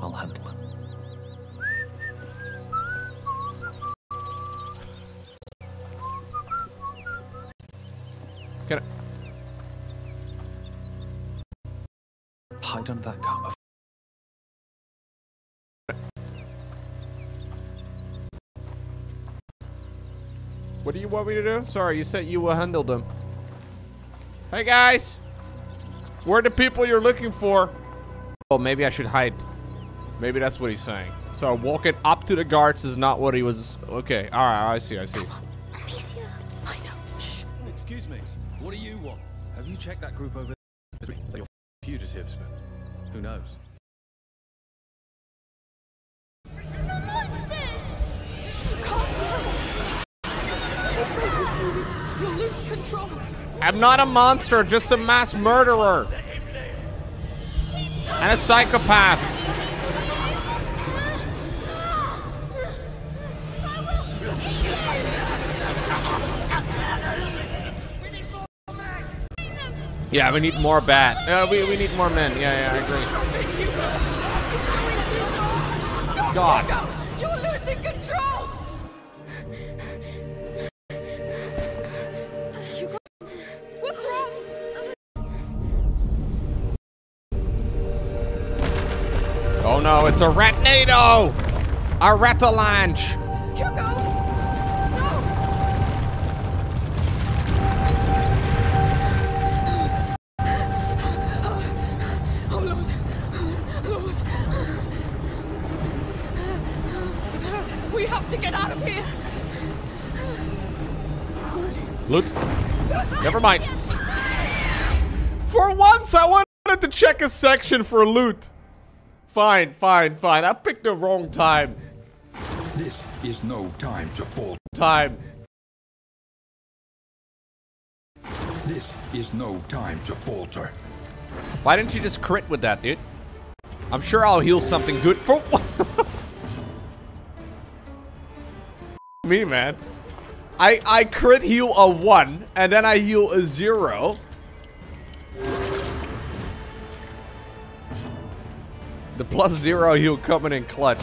I'll handle it. Can I... Hide under that car before. What do you want me to do? Sorry, you said you will handle them. Hey guys! Where are the people you're looking for? Oh, maybe I should hide. Maybe that's what he's saying. So walking up to the guards is not what he was. Okay, alright, I see, I see. Excuse me, what do you want? Have you checked that group over there? They're fugitives, but who knows? I'm not a monster, just a mass murderer. And a psychopath. Yeah, we need more bat. Uh, we, we need more men. Yeah, yeah, I agree. God. You're losing control. You got... What's wrong? Oh no, it's a ratnado! A ratalanche! Hugo! Never mind. For once, I wanted to check a section for loot. Fine, fine, fine. I picked the wrong time. This is no time to fall. Time. This is no time to falter. Why didn't you just crit with that, dude? I'm sure I'll heal something good for me, man. I I crit heal a one, and then I heal a zero. The plus zero heal coming in clutch.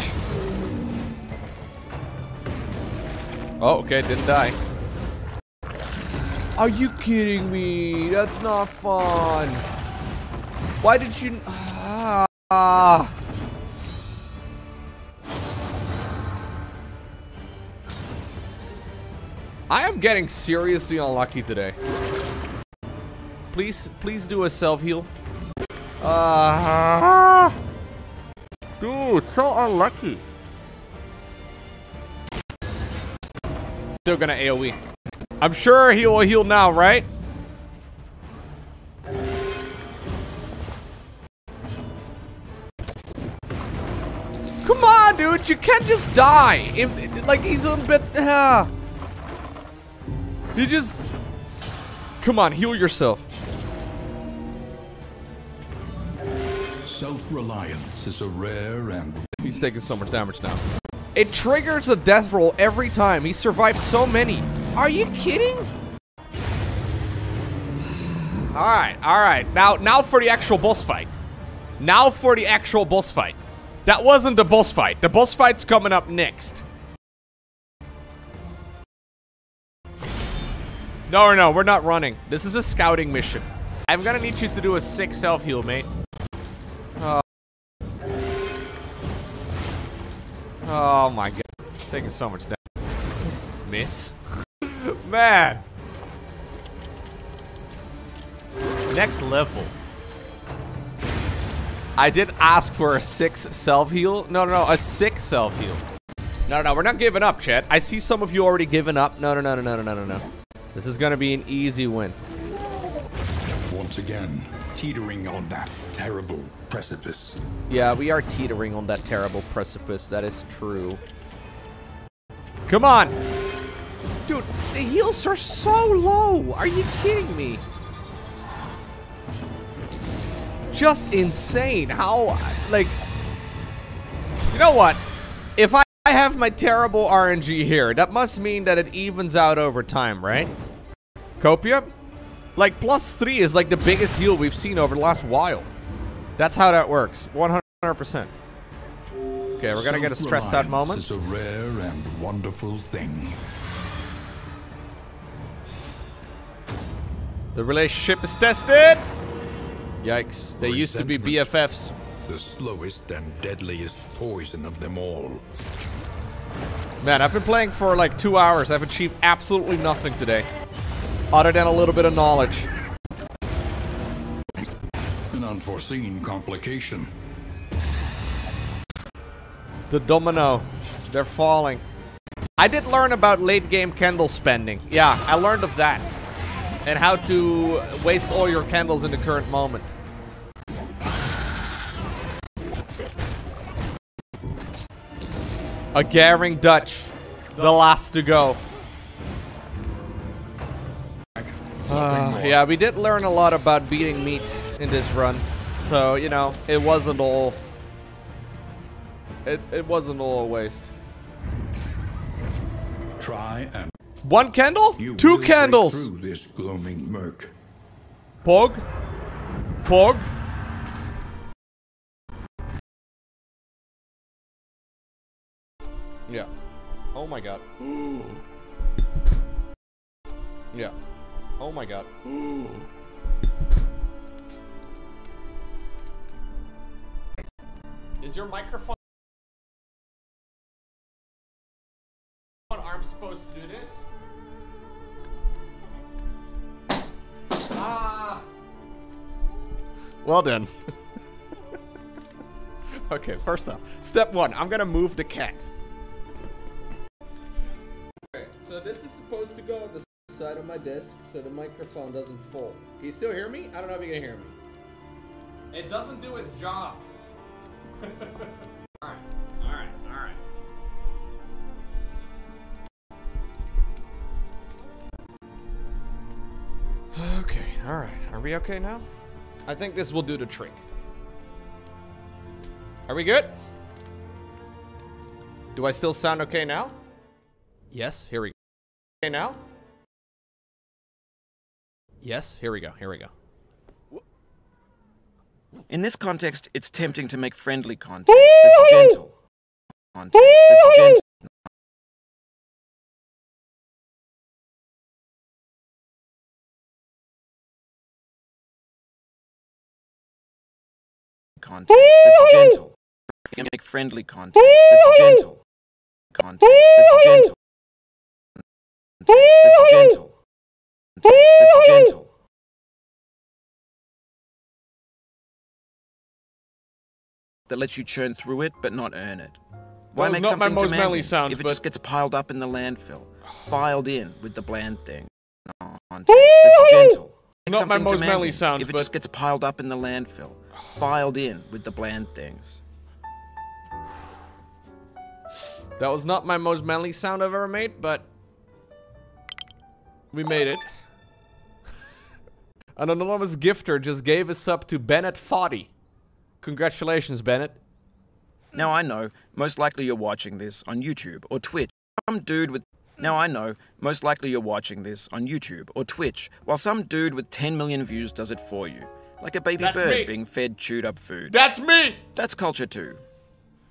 Oh, okay, didn't die. Are you kidding me? That's not fun. Why did you? Ah. I am getting seriously unlucky today. Please, please do a self heal. Ah. Dude, so unlucky. Still gonna AoE. I'm sure he will heal now, right? Come on, dude. You can't just die. If like he's a bit. Uh, you just. Come on, heal yourself. Self-reliance is a rare and He's taking so much damage now. It triggers a death roll every time. He survived so many. Are you kidding? All right, all right. Now, now for the actual boss fight. Now for the actual boss fight. That wasn't the boss fight. The boss fight's coming up next. No, no, we're not running. This is a scouting mission. I'm gonna need you to do a sick self heal, mate. Oh. Oh my god. Taking so much damage. Miss. Man. Next level. I did ask for a six self heal. No, no, no, a six self heal. No, no, no, we're not giving up, Chet. I see some of you already giving up. No, no, no, no, no, no, no, no. This is gonna be an easy win. Once again, teetering on that terrible precipice. Yeah, we are teetering on that terrible precipice. That is true. Come on! Dude, the heals are so low! Are you kidding me? Just insane. How, like... You know what? If I I have my terrible RNG here, that must mean that it evens out over time, right? Copia? Like, plus three is like the biggest heal we've seen over the last while. That's how that works. 100%. Okay, we're gonna get a stressed out moment. It's a rare and wonderful thing. The relationship is tested! Yikes. They used to be BFFs. The slowest and deadliest poison of them all. Man, I've been playing for like two hours. I've achieved absolutely nothing today. Other than a little bit of knowledge. An unforeseen complication. The domino. They're falling. I did learn about late game candle spending. Yeah, I learned of that. And how to waste all your candles in the current moment. A Garing Dutch. The last to go. Uh, yeah, we did learn a lot about beating meat in this run. So, you know, it wasn't all... It, it wasn't all a waste. Try and One candle? you Two candles! through this gloaming murk. Pog? Pog? Yeah. Oh my god. Yeah. Oh my god. Is your microphone arm supposed to do this? Ah! Well done. okay, first off, step one, I'm gonna move the cat. Okay, so this is supposed to go on the side of my desk so the microphone doesn't fall. Can you still hear me? I don't know if you can hear me. It doesn't do its job. alright, alright, alright. Okay, alright. Are we okay now? I think this will do the trick. Are we good? Do I still sound okay now? Yes, here we go. Okay now? Yes, here we go, here we go. In this context, it's tempting to make friendly content that's gentle. Content that's gentle. Content that's gentle. You make friendly content that's gentle. Content that's gentle. That's gentle. That's gentle. that lets you churn through it but not earn it. Why was make not my something most manly demanding sound, if it but- just gets piled up in the landfill, filed in with the bland thing? Content That's gentle. Make Not my most manly demanding sound, if it but- just gets piled up in the landfill, filed in with the bland things. That was not my most manly sound I've ever made, but we made it. An anonymous gifter just gave us up to Bennett Foddy. Congratulations, Bennett. Now I know, most likely you're watching this on YouTube or Twitch. Some dude with Now I know, most likely you're watching this on YouTube or Twitch, while some dude with 10 million views does it for you. Like a baby That's bird me. being fed chewed up food. That's me! That's culture too.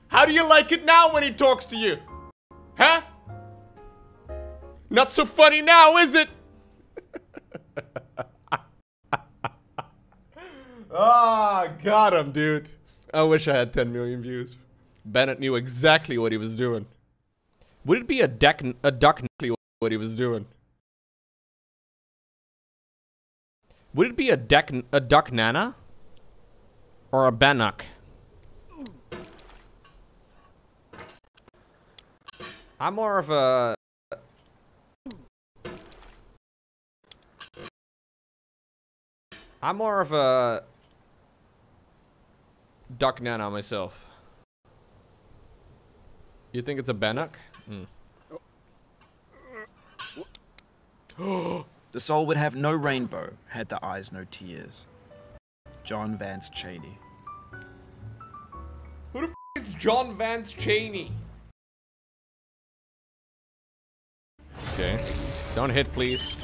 How do you like it now when he talks to you? Huh? Not so funny now, is it? Ah, got him, dude. I wish I had 10 million views. Bennett knew exactly what he was doing. Would it be a duck, a duck exactly what he was doing? Would it be a duck, a duck nana? Or a bannock? I'm more of a. I'm more of a duck nana myself. You think it's a bannock? Hmm. The soul would have no rainbow had the eyes no tears. John Vance Cheney. Who the f is John Vance Cheney? Okay. Don't hit, please.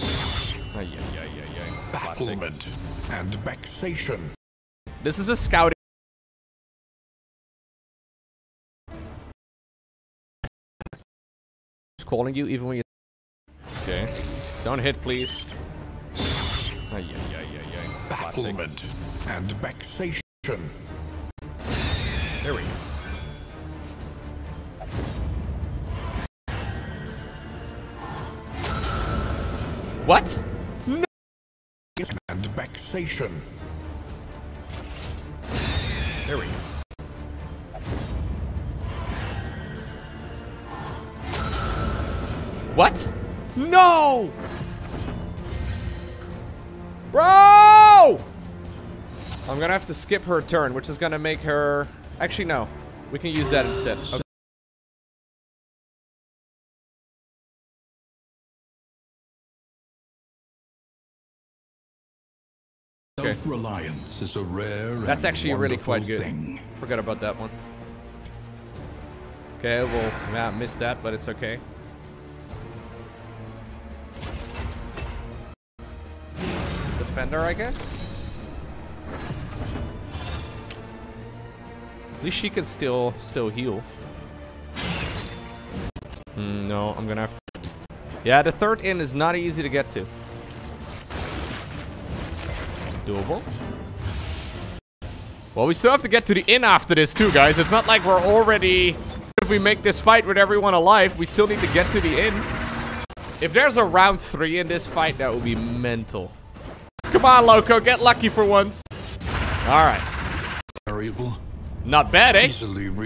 Ay, ay, ay, ay, ay. Classic. Bafflement and vexation. This is a scouting. He's calling you even when you. Okay. Don't hit, please. Ay, ay, ay, ay, ay. Classic. Bafflement and vexation. There we go. What? No. And vexation. There we go. What? No! Bro! I'm gonna have to skip her turn, which is gonna make her... Actually, no. We can use that instead. Okay. Okay. Self-reliance is a rare That's actually really quite good. thing. Forgot about that one. Okay, well, yeah, missed that, but it's okay. Defender, I guess? At least she can still still heal. Hmm, no, I'm gonna have to. Yeah, the third inn is not easy to get to. Doable. Well, we still have to get to the inn after this too, guys. It's not like we're already... If we make this fight with everyone alive, we still need to get to the inn. If there's a round three in this fight, that would be mental. Come on, Lowko, get lucky for once. Alright. Variable. Not bad, eh?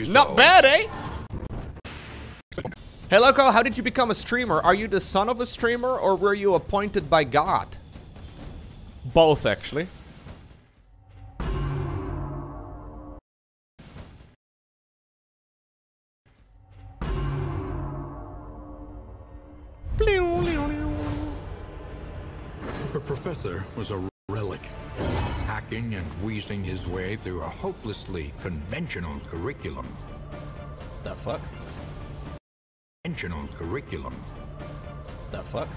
Not bad, eh? Hey, Lowko, how did you become a streamer? Are you the son of a streamer, or were you appointed by God? Both, actually. The professor was a relic, hacking and wheezing his way through a hopelessly conventional curriculum. The fuck? Conventional curriculum. The fuck?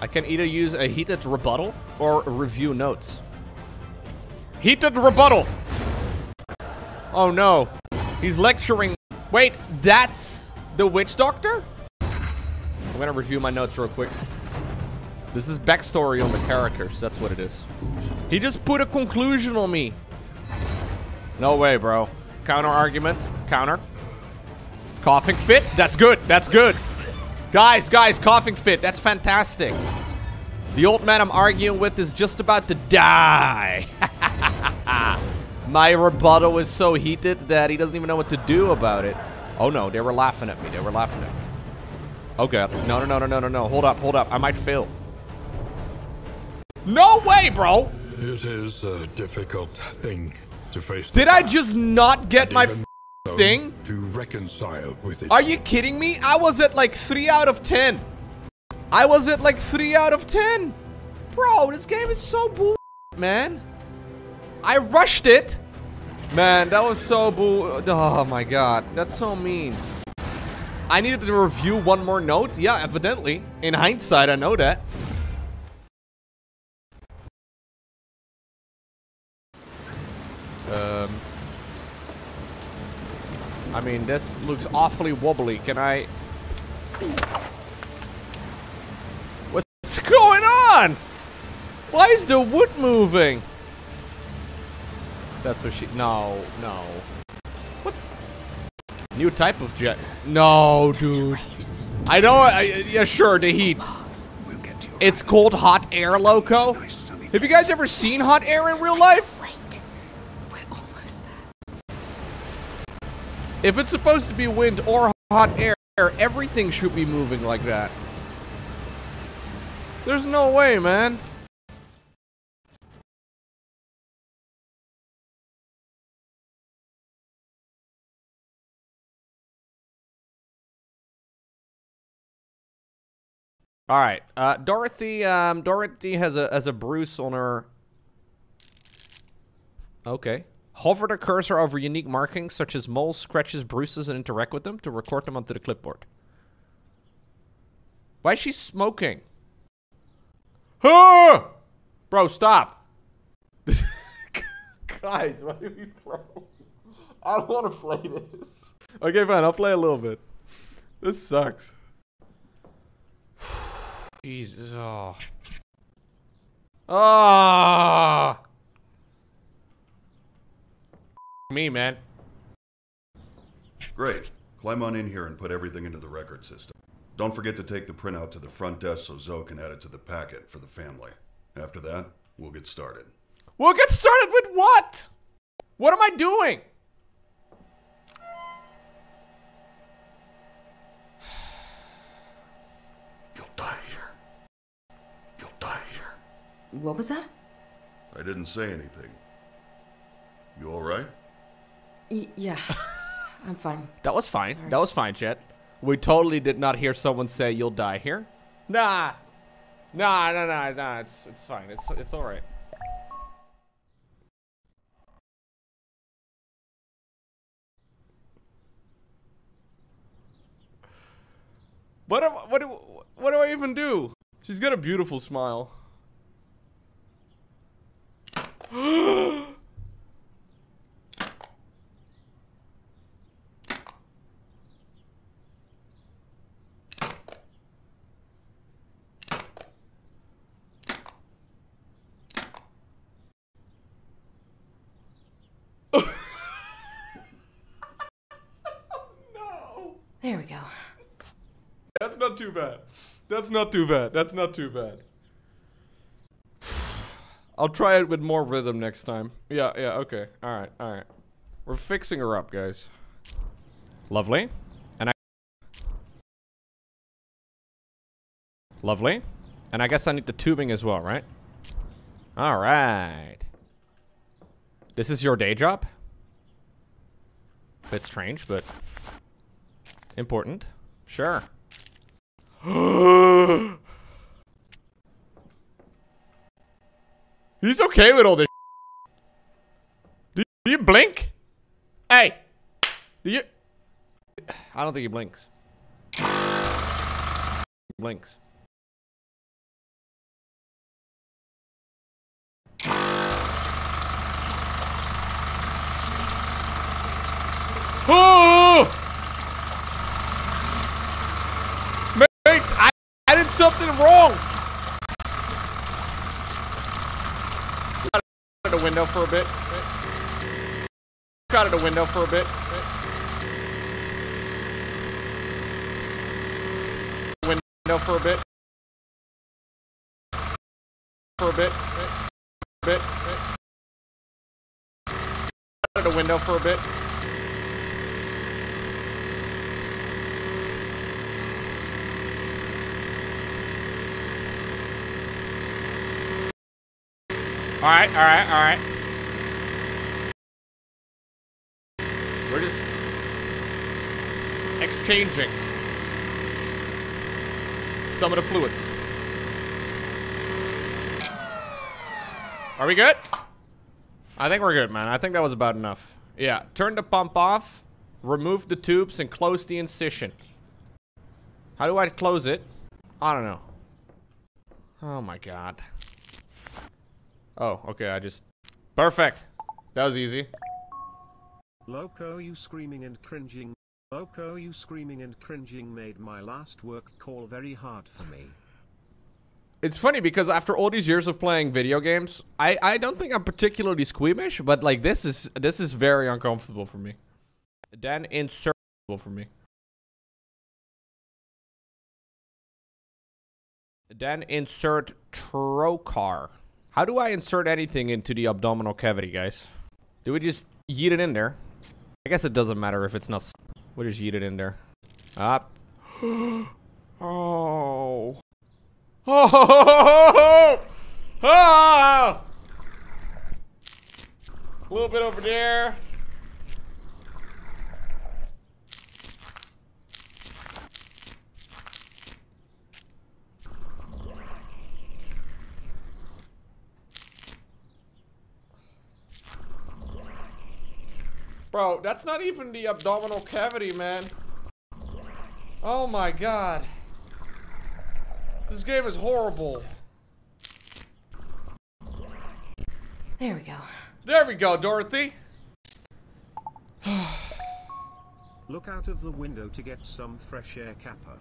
I can either use a heated rebuttal or review notes. Heated rebuttal! Oh no. He's lecturing. Wait, that's the witch doctor? I'm gonna review my notes real quick. This is backstory on the characters. That's what it is. He just put a conclusion on me. No way, bro. Counter argument. Counter. Coughing fit. That's good. That's good. Guys, guys, coughing fit. That's fantastic. The old man I'm arguing with is just about to die. My rebuttal is so heated that he doesn't even know what to do about it. Oh no, they were laughing at me. They were laughing at me. Oh god. No, no, no, no, no, no, no. Hold up, hold up. I might fail. No way, bro! It is a difficult thing to face. Did I just not get my thing? To reconcile with it. Are you kidding me? I was at like 3 out of 10. I was at like 3 out of 10. Bro, this game is so bull, man. I rushed it. Man, that was so bull. Oh my god, that's so mean. I needed to review one more note. Yeah, evidently. In hindsight, I know that. Um, I mean, this looks awfully wobbly. Can I... What's going on? Why is the wood moving? That's what she... No, no. What? New type of jet. No, dude. I know, I, yeah, sure, the heat. It's called hot air, Lowko. Have you guys ever seen hot air in real life? If it's supposed to be wind or hot air, everything should be moving like that. There's no way, man. All right, uh, Dorothy. Um, Dorothy has a has a bruise on her. Okay. Hover the cursor over unique markings such as moles, scratches, bruises, and interact with them to record them onto the clipboard. Why is she smoking? Ah! Bro, stop. Guys, why do we throw? I don't want to play this. Okay, fine. I'll play a little bit. This sucks. Jesus. Oh. Ah. Me, man. Great. Climb on in here and put everything into the record system. Don't forget to take the printout to the front desk so Zoe can add it to the packet for the family. After that, we'll get started. We'll get started with what? What am I doing? You'll die here. You'll die here. What was that? I didn't say anything. You alright? Y- yeah. I'm fine. That was fine. Sorry. That was fine, Chet. We totally did not hear someone say you'll die here. Nah. Nah, nah, nah, nah. It's it's fine. It's it's all right. What am, what do what do I even do? She's got a beautiful smile. There we go. That's not too bad. That's not too bad. That's not too bad. I'll try it with more rhythm next time. Yeah, yeah, okay. Alright, alright. We're fixing her up, guys. Lovely. And I... Lovely. And I guess I need the tubing as well, right? Alright. This is your day job? Bit strange, but... Important. Sure. He's okay with all this. Do, do you blink? Hey, do you? I don't think he blinks. He Blinks. Oh! Mate, I, I did something wrong. Out of the window for a bit. Out of the window for a bit. Window for a bit. For a bit. Bit. Out of the window for a bit. All right, all right, all right. We're just exchanging some of the fluids. Are we good? I think we're good, man. I think that was about enough. Yeah, turn the pump off, remove the tubes, and close the incision. How do I close it? I don't know. Oh my god. Oh, okay, I just... Perfect. That was easy. Lowko, you screaming and cringing. Lowko, you screaming and cringing made my last work call very hard for me. It's funny because after all these years of playing video games, I, I don't think I'm particularly squeamish, but like this is this is very uncomfortable for me. Then insertable for me. Then insert trocar. How do I insert anything into the abdominal cavity, guys? Do we just yeet it in there? I guess it doesn't matter if it's not. s- We just yeet it in there. Up. oh. Oh! Ah! A little bit over there. Bro, that's not even the abdominal cavity, man. Oh my god. This game is horrible. There we go. There we go, Dorothy. Look out of the window to get some fresh air, Kappa.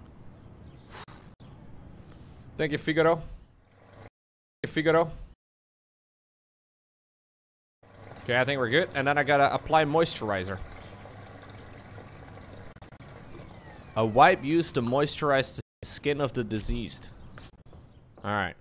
Thank you, Figaro. Figaro. Okay, I think we're good. And then I gotta apply moisturizer. A wipe used to moisturize the skin of the diseased. Alright.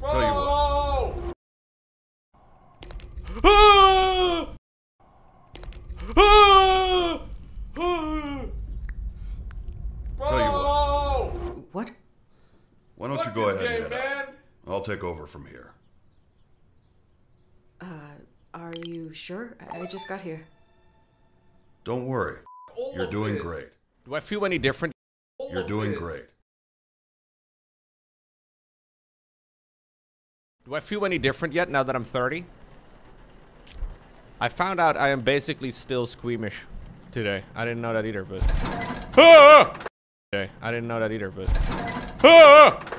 Tell you what. Tell you what. What? Why don't you go ahead and head out? I'll take over from here. Uh, are you sure? I I just got here. Don't worry. You're doing this. great. Do I feel any different? You're doing great. Do I feel any different yet now that I'm 30? I found out I am basically still squeamish today. I didn't know that either, but... Ah! Today. I didn't know that either, but... Ah!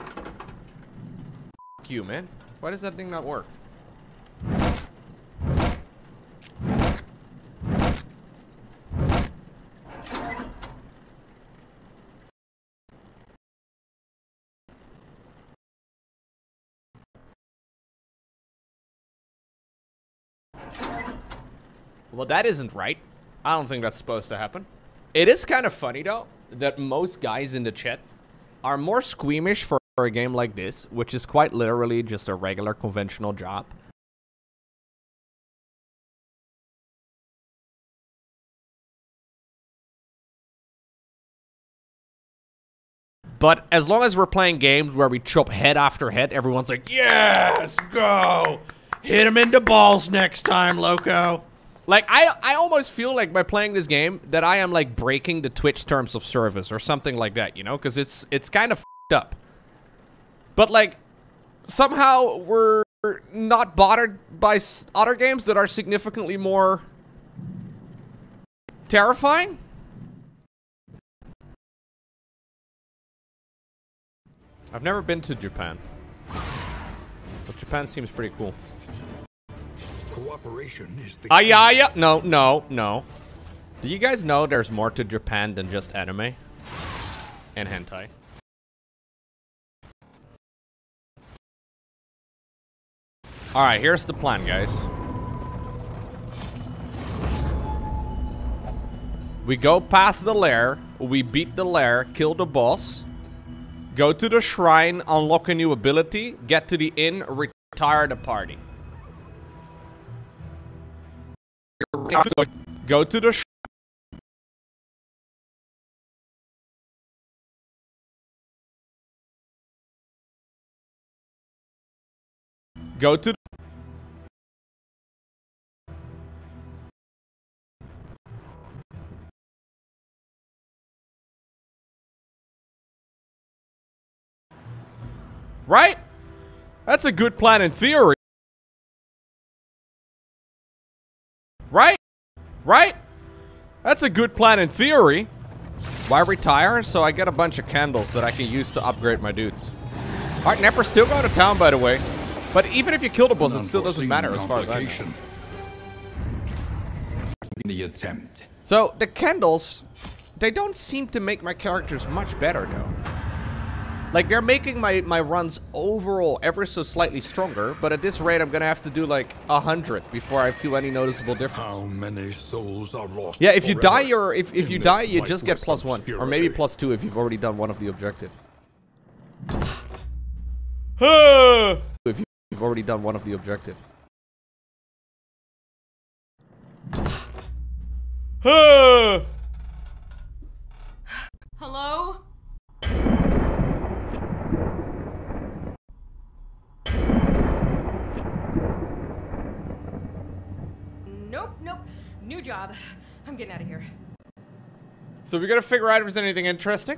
Fuck you, man. Why does that thing not work? Well, that isn't right. I don't think that's supposed to happen. It is kind of funny, though, that most guys in the chat are more squeamish for a game like this, which is quite literally just a regular conventional job. But as long as we're playing games where we chop head after head, everyone's like, yes, go. Hit him in the balls next time, Lowko. Like, I, I almost feel like by playing this game that I am, like, breaking the Twitch terms of service or something like that, you know? Because it's, it's kind of up. But, like, somehow we're not bothered by other games that are significantly more terrifying? I've never been to Japan. But Japan seems pretty cool. Cooperation is the Ah, yeah, yeah. No, no, no. Do you guys know there's more to Japan than just anime and hentai? All right, here's the plan, guys. We go past the lair, we beat the lair, kill the boss, go to the shrine, unlock a new ability, get to the inn, retire the party. Go to the Go to Right? That's a good plan in theory. Right? Right? That's a good plan in theory. Why retire? So I get a bunch of candles that I can use to upgrade my dudes. Alright, Nepper still go to town, by the way. But even if you kill the boss, it still doesn't matter as far as I know. The attempt. So, the candles, they don't seem to make my characters much better, though. Like, they're making my, my runs overall ever so slightly stronger, but at this rate, I'm gonna have to do like a hundred before I feel any noticeable difference. How many souls are lost? Yeah, if you die, you're if, if you die, you just get lifeless plus one, or maybe plus two if you've already done one of the objectives. If you- you've already done one of the objectives. Hello? Nope, nope. New job. I'm getting out of here. So we gotta figure out if there's anything interesting.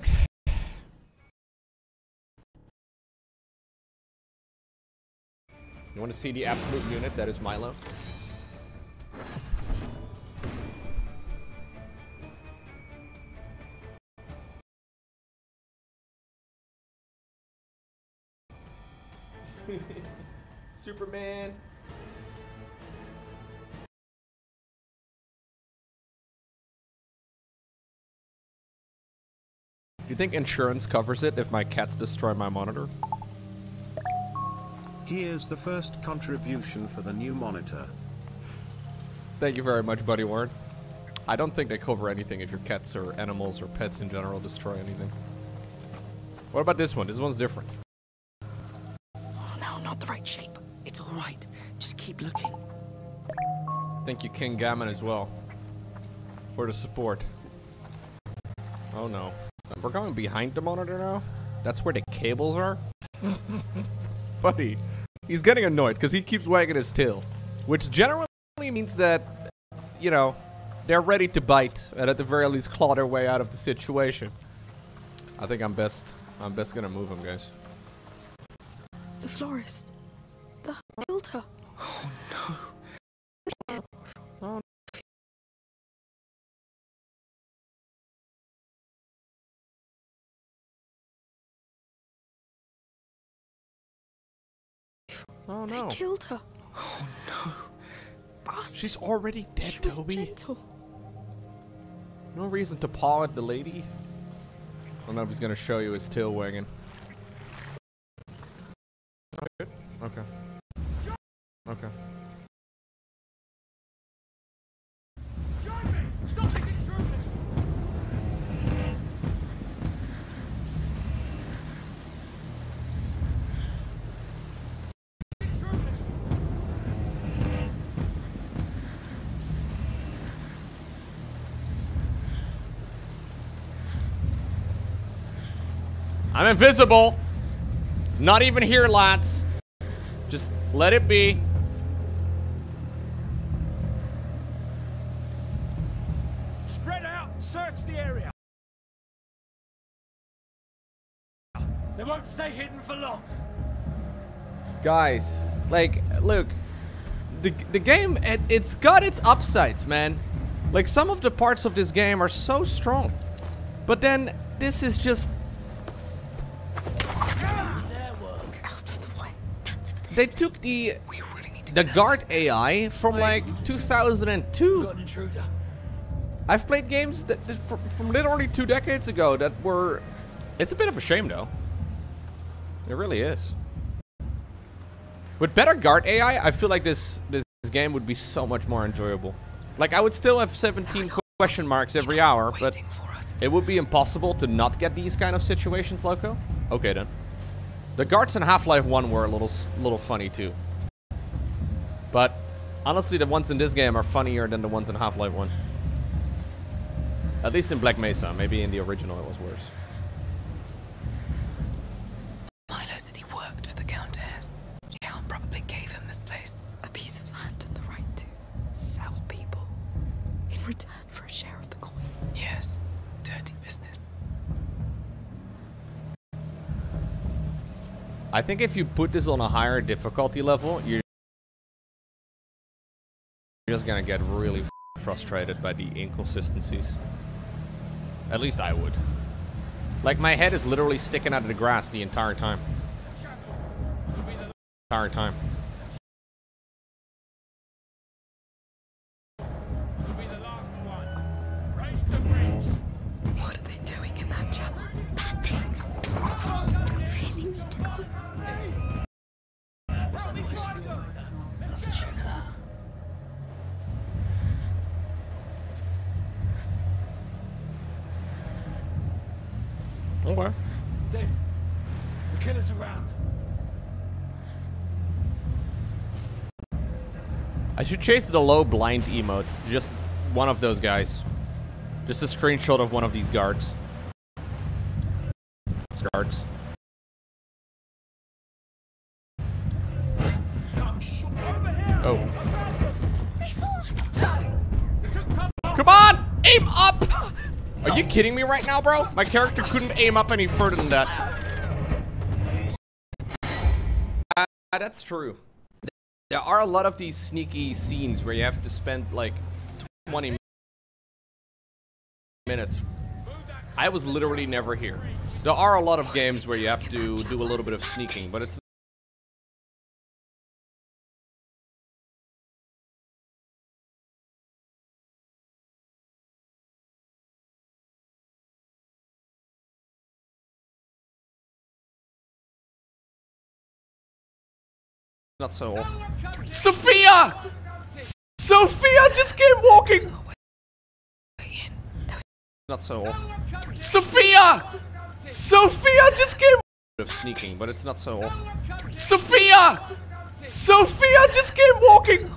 You want to see the absolute unit that is Milo? Superman. Do you think insurance covers it if my cats destroy my monitor? Here's the first contribution for the new monitor. Thank you very much, Buddy Warren. I don't think they cover anything if your cats or animals or pets in general destroy anything. What about this one? This one's different. Oh, no, not the right shape. It's all right. Just keep looking. Thank you, King Gammon, as well. For the support. Oh no. We're going behind the monitor now? That's where the cables are? Buddy, he's getting annoyed because he keeps wagging his tail. Which generally means that, you know, they're ready to bite and at the very least claw their way out of the situation. I think I'm best. I'm best gonna move him, guys. The florist. The killed her. Oh no. Oh. Oh They killed her. Oh no. Bastards. She's already dead, She Toby. gentle. No reason to paw at the lady. I don't know if he's gonna show you his tail wagging. Good. Okay. Okay. I'm invisible. Not even here, lads. Just let it be. Spread out, search the area. They won't stay hidden for long. Guys, like, look. The, the game, it, it's got its upsides, man. Like, some of the parts of this game are so strong. But then, this is just... They took the the guard AI from like 2002. Got an intruder. I've played games that, that from, from literally two decades ago that were. It's a bit of a shame, though. It really is. With better guard AI, I feel like this this game would be so much more enjoyable. Like I would still have 17 question marks every hour, but it would be impossible to not get these kind of situations, Lowko. Okay then. The guards in Half-Life 1 were a little little funny too. But honestly, the ones in this game are funnier than the ones in Half-Life 1. At least in Black Mesa. Maybe in the original it was worse. Milo said he worked for the Countess. Count probably gave him this place. A piece of land and the right to sell people in return for a share of the coin. Yes. Dirty business. I think if you put this on a higher difficulty level, you're just gonna get really frustrated by the inconsistencies. At least I would. Like my head is literally sticking out of the grass the entire time. Entire time. Okay. Dead. The killer's around. I should chase the low blind emote. Just one of those guys. Just a screenshot of one of these guards. Guards. Oh. Come on! Aim up! Ah! Are you kidding me right now, bro? My character couldn't aim up any further than that. Uh, that's true. There are a lot of these sneaky scenes where you have to spend like 20 minutes. I was literally never here. There are a lot of games where you have to do a little bit of sneaking, but it's not so off. Sophia! Sophia just came walking! Not so off. Sophia! Sophia just came of sneaking, but it's not so off. Sophia! Sophia just came walking!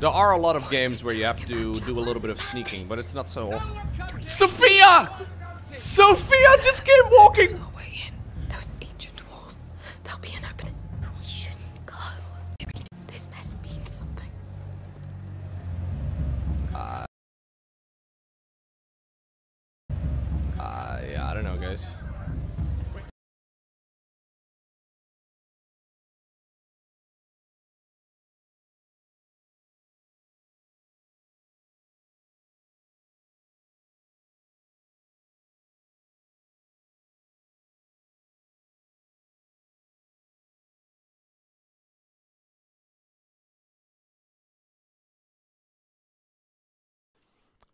There are a lot of games where you have to do a little bit of sneaking, but it's not so off. Sophia! Sophia just came walking!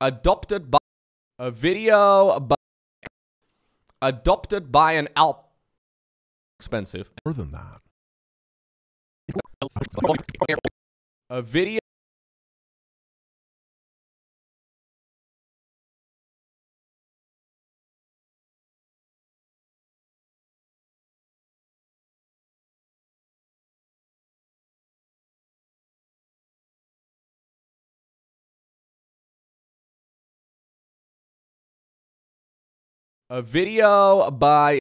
Adopted by a video by adopted by an Alp expensive. More than that. A video a video by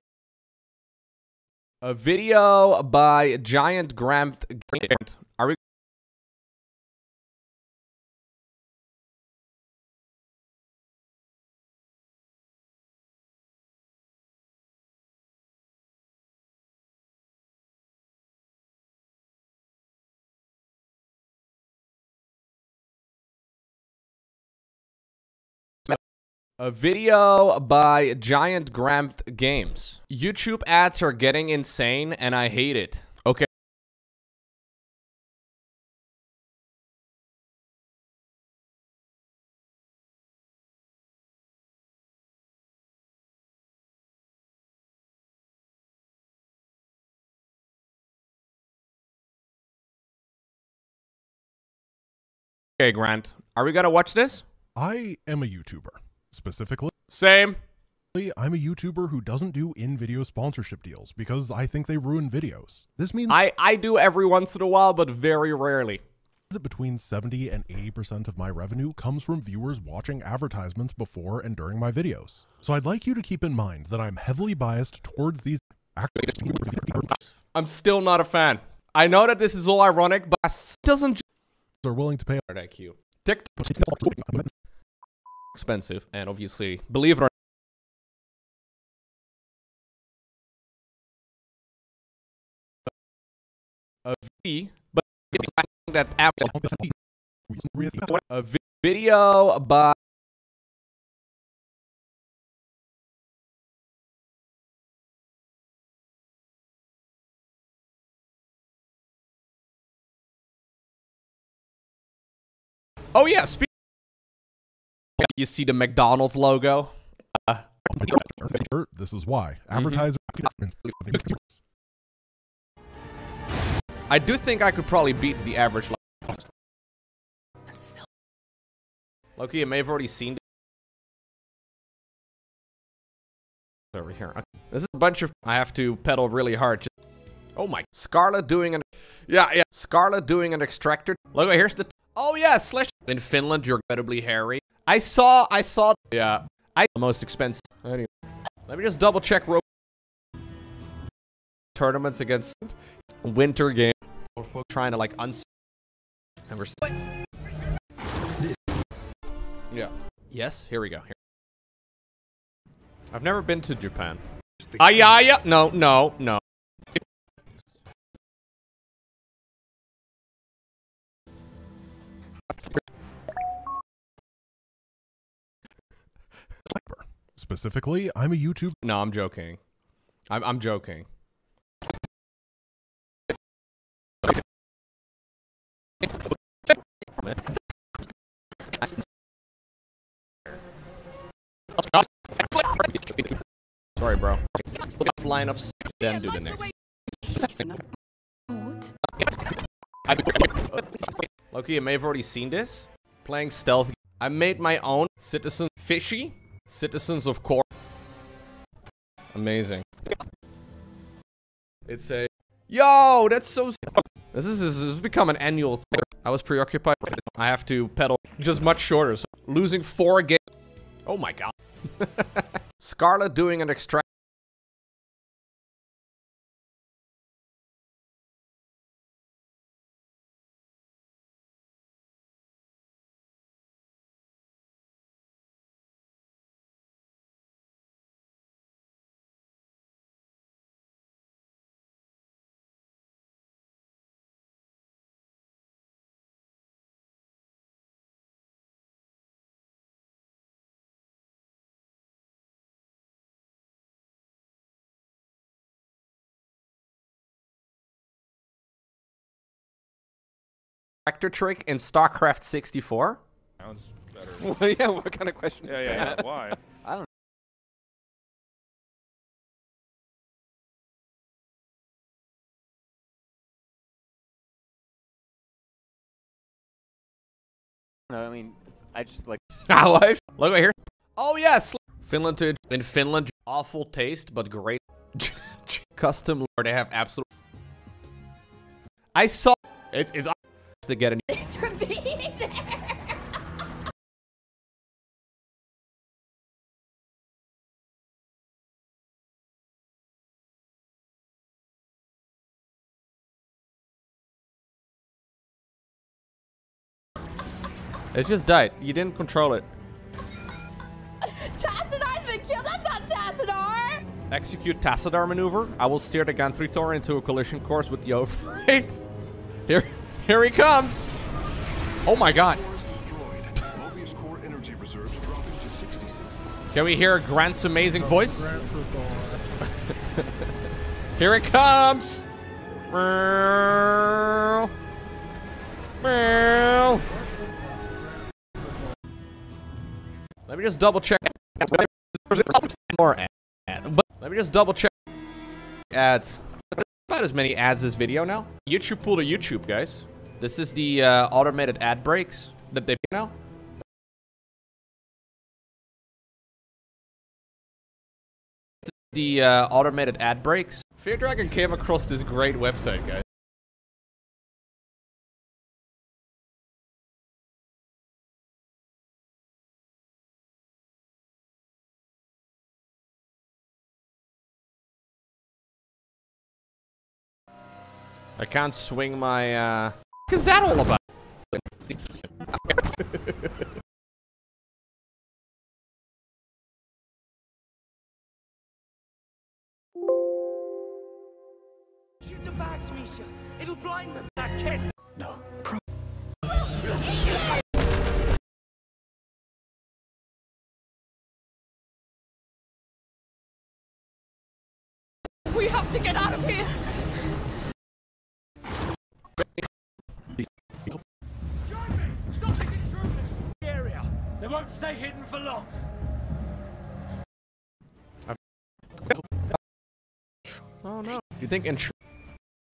a video by Giant Grant. Are we? A video by Giant Grant Games. YouTube ads are getting insane and I hate it. Okay. Okay, Grant. Are we gonna watch this? I am a YouTuber. Specifically, Same. I'm a YouTuber who doesn't do in-video sponsorship deals because I think they ruin videos. This means I, I do every once in a while, but very rarely. between 70 and 80% of my revenue comes from viewers watching advertisements before and during my videos. So I'd like you to keep in mind that I'm heavily biased towards these I'm still not a fan. I know that this is all ironic, but doesn't are willing to pay IQ. TikTok expensive, and obviously, believe it or not, a V, but that app a video by Oh yeah, speak. You see the McDonald's logo. Uh, This is why Mm-hmm. advertisers. I do think I could probably beat the average. Lowko, you may have already seen. Over here. This is a bunch of. I have to pedal really hard. Just- oh my. Scarlett doing an. Yeah, yeah. Scarlett doing an extractor. Look, here's the. Oh yeah, slash. In Finland, you're incredibly hairy. I saw. I saw. Yeah. I the most expensive. Anyway, let me just double check. Tournaments against winter game. Trying to like uns. And we're. Yeah. Yes. Here we go. Here. I've never been to Japan. Ah, yeah, yeah. No, no, no. Specifically, I'm a YouTube. No, I'm joking. I'm I'm joking. Sorry, bro. Lineups, then do the next. Lowko, you may have already seen this. Playing stealth. I made my own Citizen Fishy. Citizens of Core. Amazing. It's a. Yo, that's so. This is, this has become an annual thing. I was preoccupied. I have to pedal just much shorter. So losing four games. Oh my god. Scarlett doing an extract. Tractor trick in StarCraft 64? Sounds better. Well, yeah, what kind of question Yeah, is yeah, that? yeah. Why? I don't know. I mean, I just like. Ah, life. Look right here. Oh yes, Finland to in Finland, awful taste but great. Custom or they have absolute. I saw it's it's to get a new. Thanks for being there. It just died. You didn't control it. Tassadar's been killed. That's not Tassadar. Execute Tassadar maneuver. I will steer the Gantrithor into a collision course with the override. Here, here he comes. Oh my god. Moebius Corps energy reserves dropping to 66. Can we hear Grant's amazing voice? Here it comes. Meow. Meow. Let me just double check. More ad. Let me just double check ads. About as many ads as video now. YouTube pool to YouTube, guys. This is the uh, automated ad breaks that they now. The uh, automated ad breaks. Fear Dragon came across this great website, guys. I can't swing my, uh... What is that all about? Shoot the bags, Misha. It'll blind them. That kid. No. Pro We have to get out of here. Stop this intrusion in the area. They won't stay hidden for long. Oh no. You think insurance...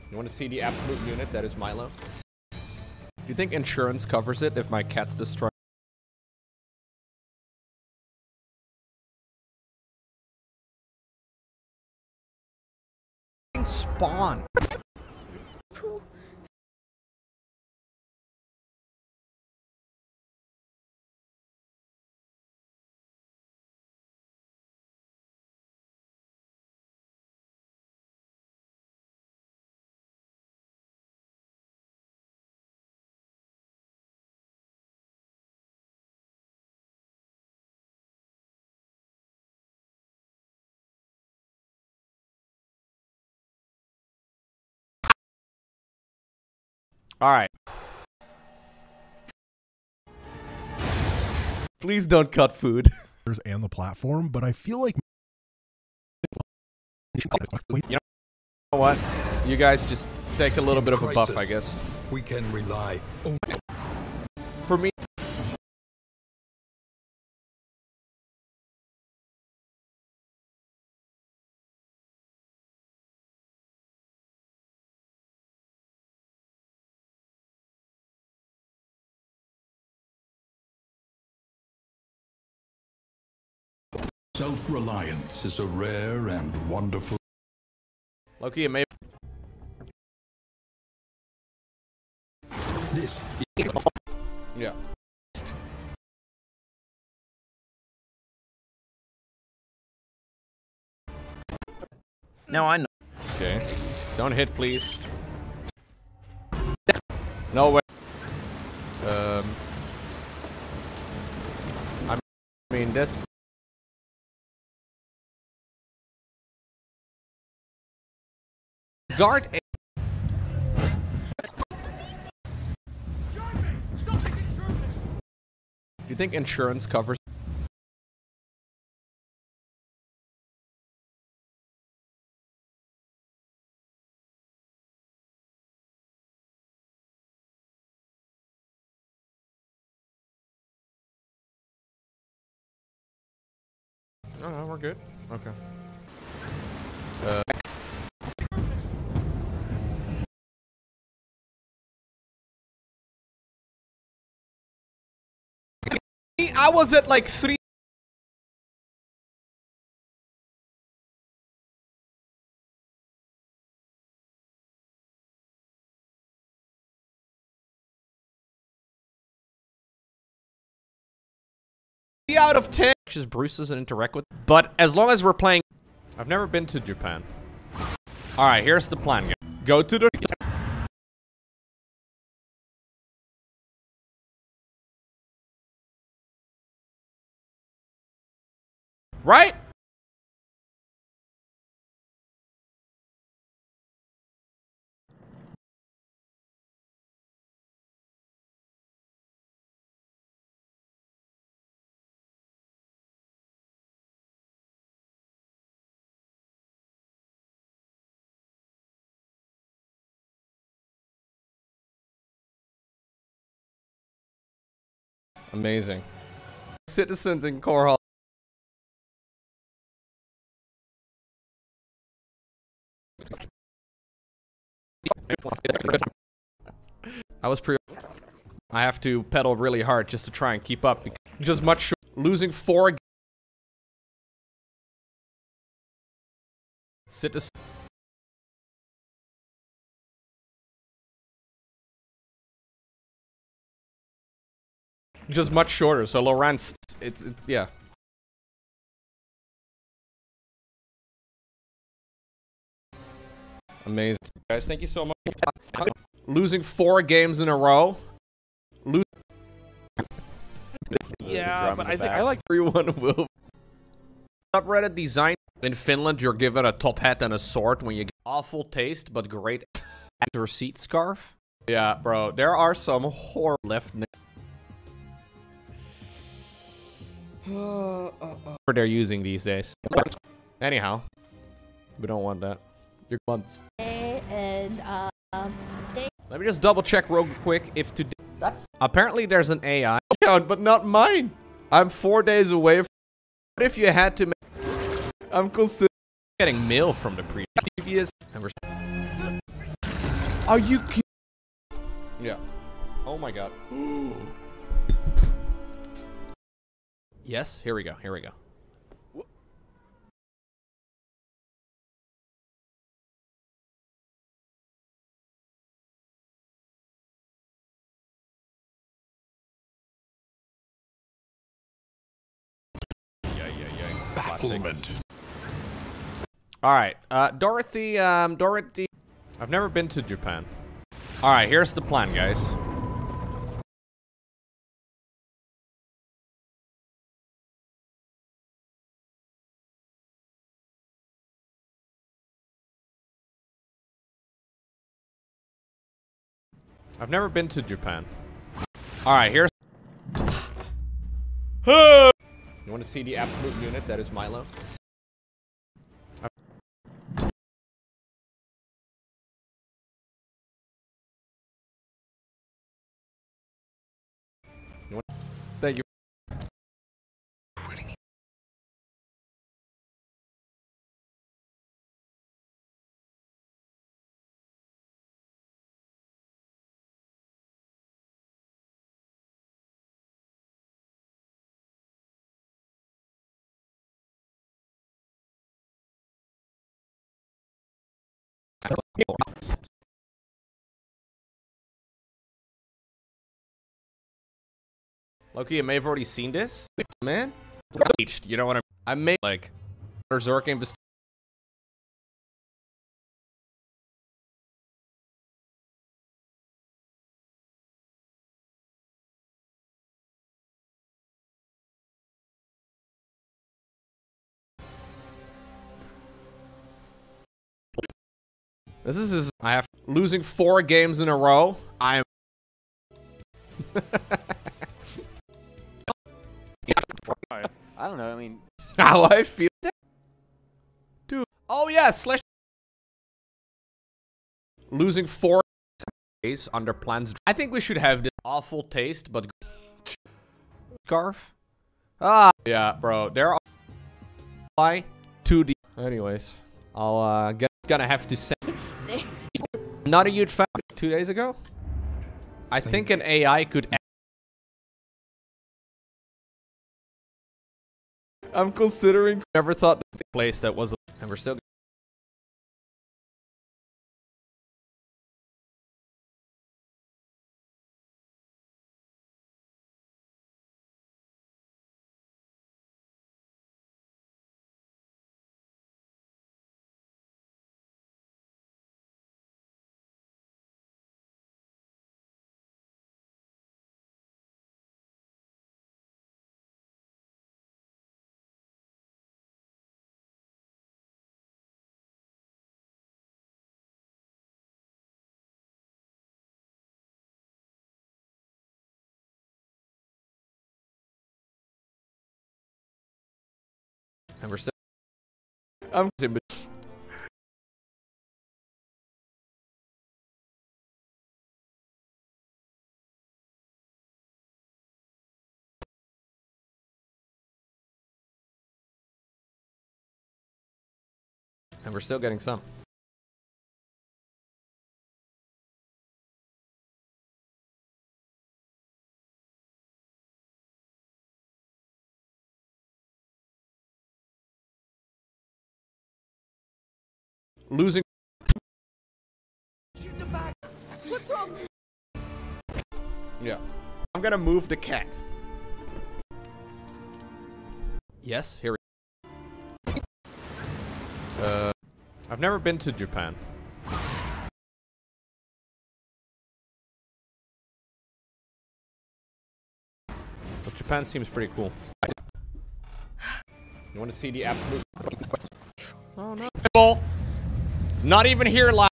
You want to see the absolute unit that is Milo? Do you think insurance covers it if my cat's destroyed? Spawn. All right. Please don't cut food. and the platform, but I feel like You know what? You guys just take a little bit of a buff, I guess. We can rely For me, self-reliance is a rare and wonderful Lowko, it may. This Yeah. Now I know. Okay. Don't hit, please. No way. Um. I mean, this. Guard. Do you think insurance covers? No, no, we're good. Okay. Uh, I was at like three. Three out of ten. Just Bruce doesn't interact with. But as long as we're playing, I've never been to Japan. All right, here's the plan. guys. Go to the. right Amazing. Citizens in Korhal. I was pre. I have to pedal really hard just to try and keep up. Just much. Losing four. g- Citizen. Just much shorter. So Lawrence, it's, it's yeah. Amazing, guys. Thank you so much. Losing four games in a row. Lo- Yeah, but I think I like everyone will. Subreddit design in Finland. You're given a top hat and a sword when you get awful taste, but great and receipt scarf. Yeah, bro. There are some horror left. What they're using these days. Anyhow, we don't want that. Your months. and um, Let me just double check real quick if today. That's apparently there's an AI account, but not mine. I'm four days away. From, what if you had to? ma- I'm considering getting mail from the previous. We're- Are you kidding? Yeah. Oh my god. yes. Here we go. Here we go. Bafflement. All right, uh, Dorothy. Um, Dorothy. I've never been to Japan. All right, here's the plan, guys. I've never been to Japan. All right, here's. You want to see the absolute unit that is Milo? You want Lowko, you may have already seen this, man. You know what I'm? I made like Berserk invest. This is his, I have losing four games in a row. I am. I don't know. I mean, How I feel, dude. Oh yeah, slash. Losing four days under plans. I think we should have this awful taste, but scarf. Ah, yeah, bro. There are why two D. Anyways, I'll uh get, gonna have to say. Not a huge fan. Two days ago, I think an AI could. I'm considering. Never thought the place that was, and we're still. I'm in And we're still getting some. Losing. What's wrong? Yeah. I'm gonna move the cat. Yes, here we Uh, I've never been to Japan. But Japan seems pretty cool. You want to see the absolute? Oh no! Ball. Not even here live.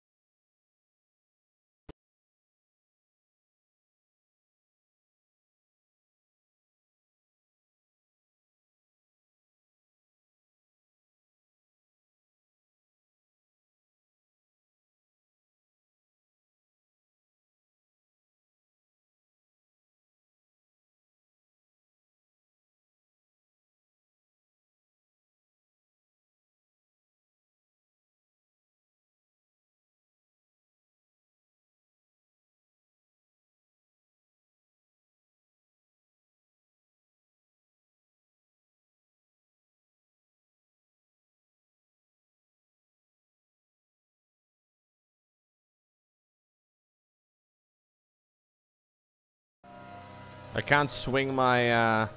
I can't swing my uh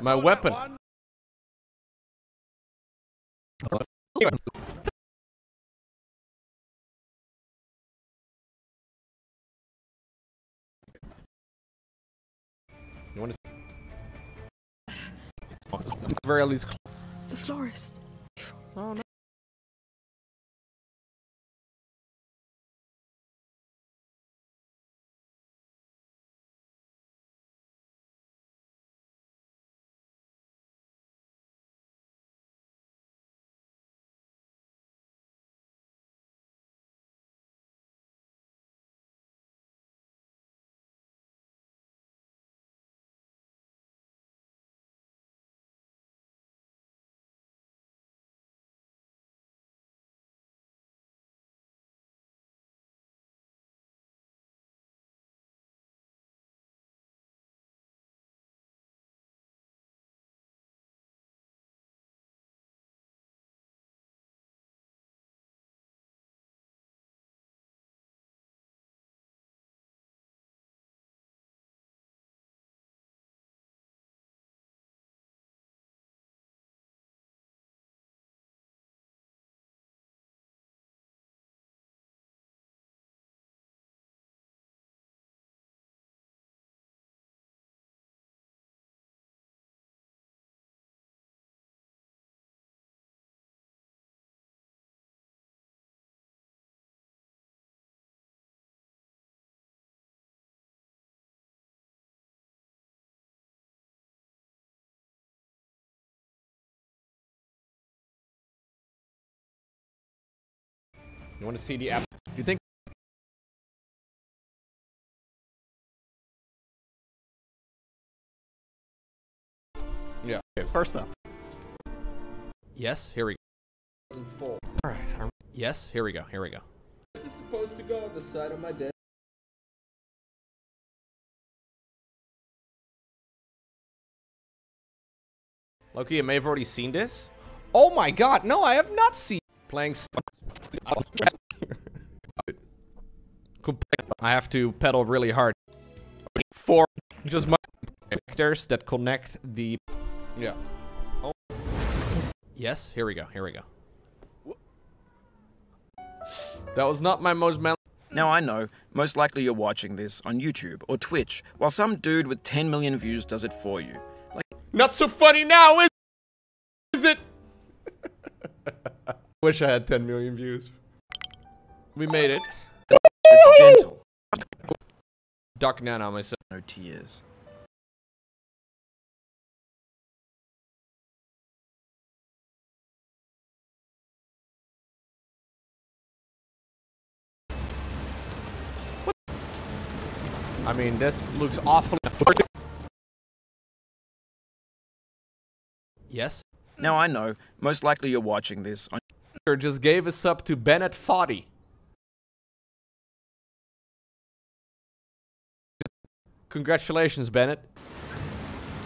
my weapon. You want to? Very least. The florist. Oh no. You want to see the app? Do you think? Yeah. Okay. First up. Yes. Here we go. In full. All right. Yes. Here we go. Here we go. This is supposed to go on the side of my desk. Lowko, you may have already seen this. Oh my God! No, I have not seen playing. I have to pedal really hard. For just my characters that connect the. Yeah. Oh. Yes. Here we go. Here we go. That was not my most man. Now I know, most likely you're watching this on YouTube or Twitch, while some dude with 10 million views does it for you. Like, Not so funny now, is, is it? Wish I had 10 million views. We made it. it's gentle. Ducking Duck Nana myself. No tears. I mean, this looks awfully. Yes. Now I know, most likely you're watching this on just gave us up to Bennett Foddy. Congratulations, Bennett.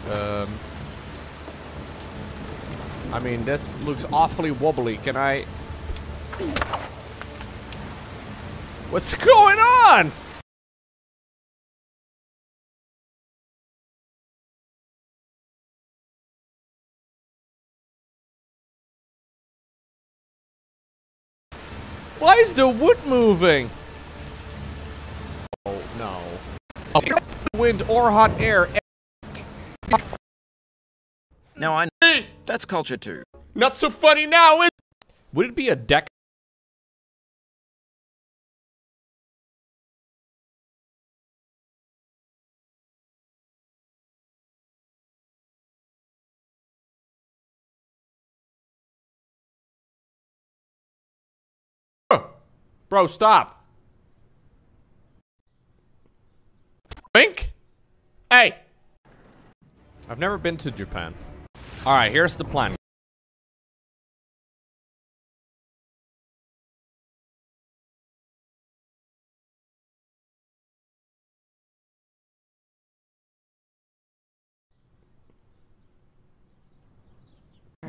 Um, I mean, this looks awfully wobbly. Can I... What's going on? Why is the wood moving? Oh, no. Oh, wind or hot air. Now I know. That's culture too. Not so funny now, is Would it be a deck? Bro, stop. Wink? Hey! I've never been to Japan. Alright, here's the plan.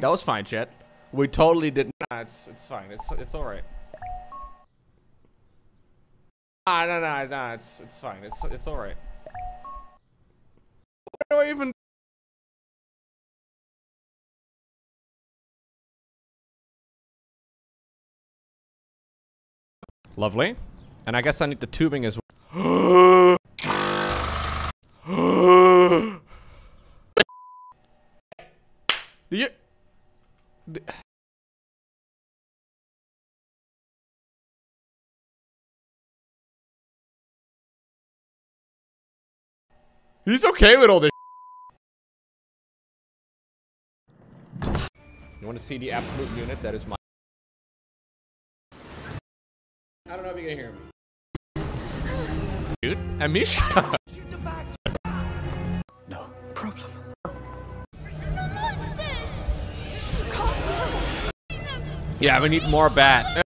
That was fine, Chet. We totally didn't. Nah, it's it's fine. It's it's all right. Ah, no, no, no. It's it's fine. It's it's all right. What do I even? Lovely. And I guess I need the tubing as well. Do you? He's okay with all this. You want to see the absolute unit that is my. I don't know if you can hear me. Dude, Amish? No problem. yeah, we need more bat.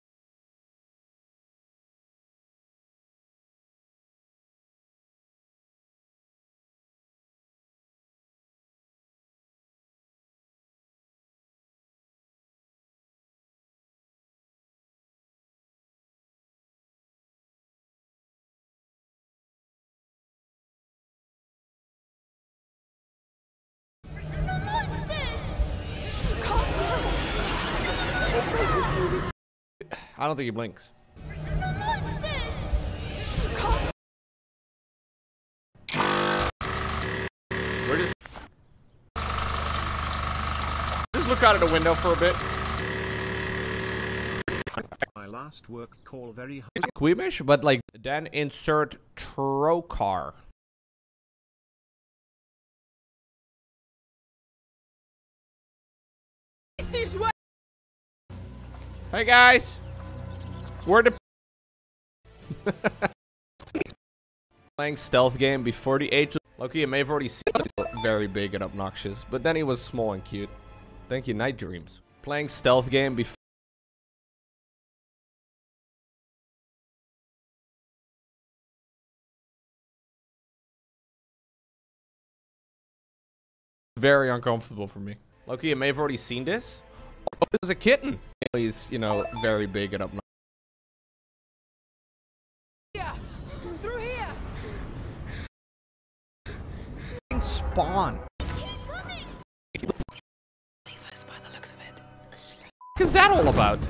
I don't think he blinks. We're just just look out of the window for a bit. My last work call very hard. It's Queemish, but like then insert Trocar. This is what. Hey guys, we're playing stealth game before the age. of Loki, you may have already seen it. very big and obnoxious, but then he was small and cute. Thank you, Night Dreams. Playing stealth game before. Very uncomfortable for me. Lowko, you may have already seen this. Oh, it was a kitten. He's, you know, very big and obnoxious. Yeah, through here. Spawn. Leavers by the looks of it. What is that all about?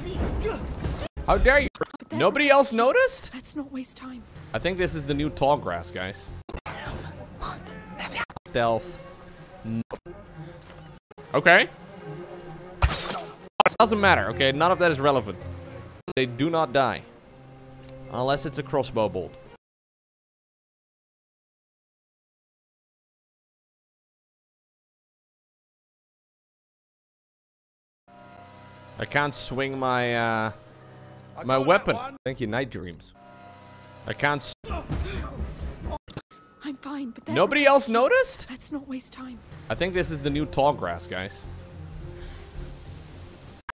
How dare you? Nobody else noticed? Let's not waste time. I think this is the new tall grass, guys. Stealth. No. Okay. Doesn't matter, okay? None of that is relevant. They do not die. Unless it's a crossbow bolt. I can't swing my, uh, my weapon. Thank you, Night Dreams. I can't. I'm fine, but then Nobody else noticed? Let's not waste time. I think this is the new tall grass, guys.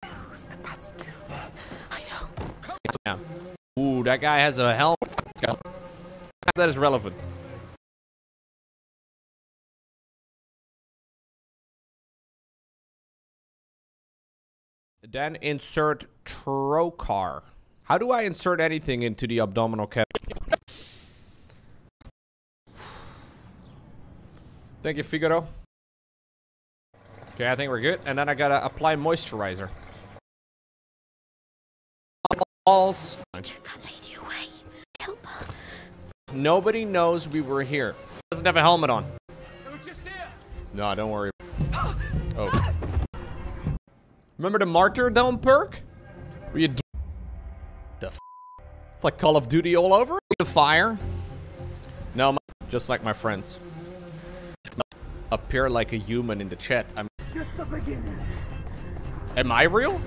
But that's too. I know. Yeah. Ooh, that guy has a helmet. That is relevant. Then insert trocar. How do I insert anything into the abdominal cavity? Thank you, Figaro. Okay, I think we're good. And then I gotta apply moisturizer. Balls. Nobody knows we were here. Doesn't have a helmet on. No, don't worry. Oh. Remember the martyrdom perk? Where you the It's like Call of Duty all over. The fire. No, my, just like my friends. Appear like a human in the chat. I'm. Just the beginning. Am I real?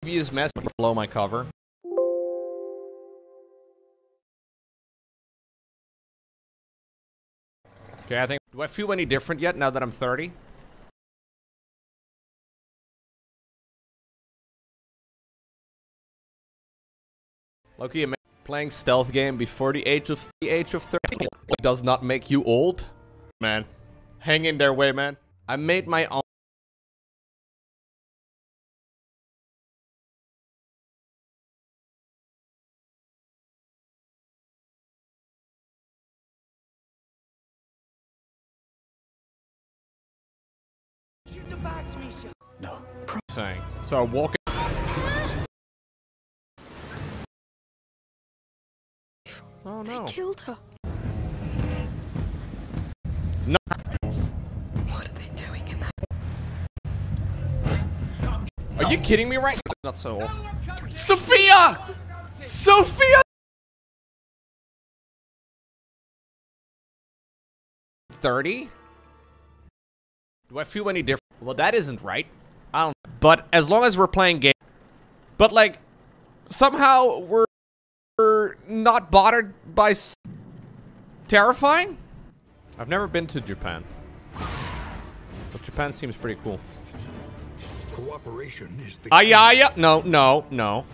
Previous mess below my cover. Okay, I think. Do I feel any different yet now that I'm 30? Lowko, am- playing stealth game before the age of the age of 30 does not make you old. Man, hang in there, way man. I made my own. Shoot the. No. Saying. So walking. Oh no. They killed her. No. What are they doing in that? Are you kidding me right? Not so off. Sophia! Sophia! 30? Do I feel any different? Well, that isn't right. I don't. But as long as we're playing game, but like somehow we're, we're not bothered by s- terrifying. I've never been to Japan, but Japan seems pretty cool. Cooperation is the Ah, yeah, yeah. No, no, no.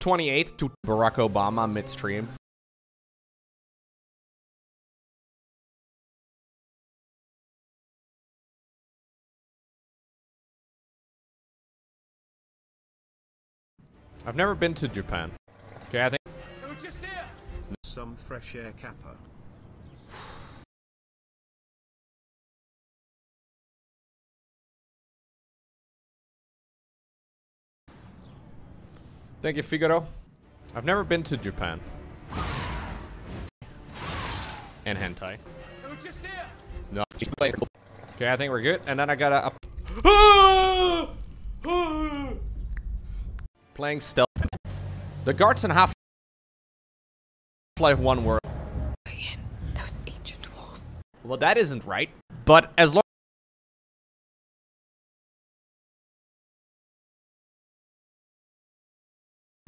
28th to Barack Obama midstream. I've never been to Japan. Okay, I think. Some fresh air kappa. Thank you, Figaro. I've never been to Japan. And hentai. No. Okay, I think we're good. And then I gotta up. Ah! Ah! Playing stealth. The guards in half life one word. Those ancient walls. Well, that isn't right. But as long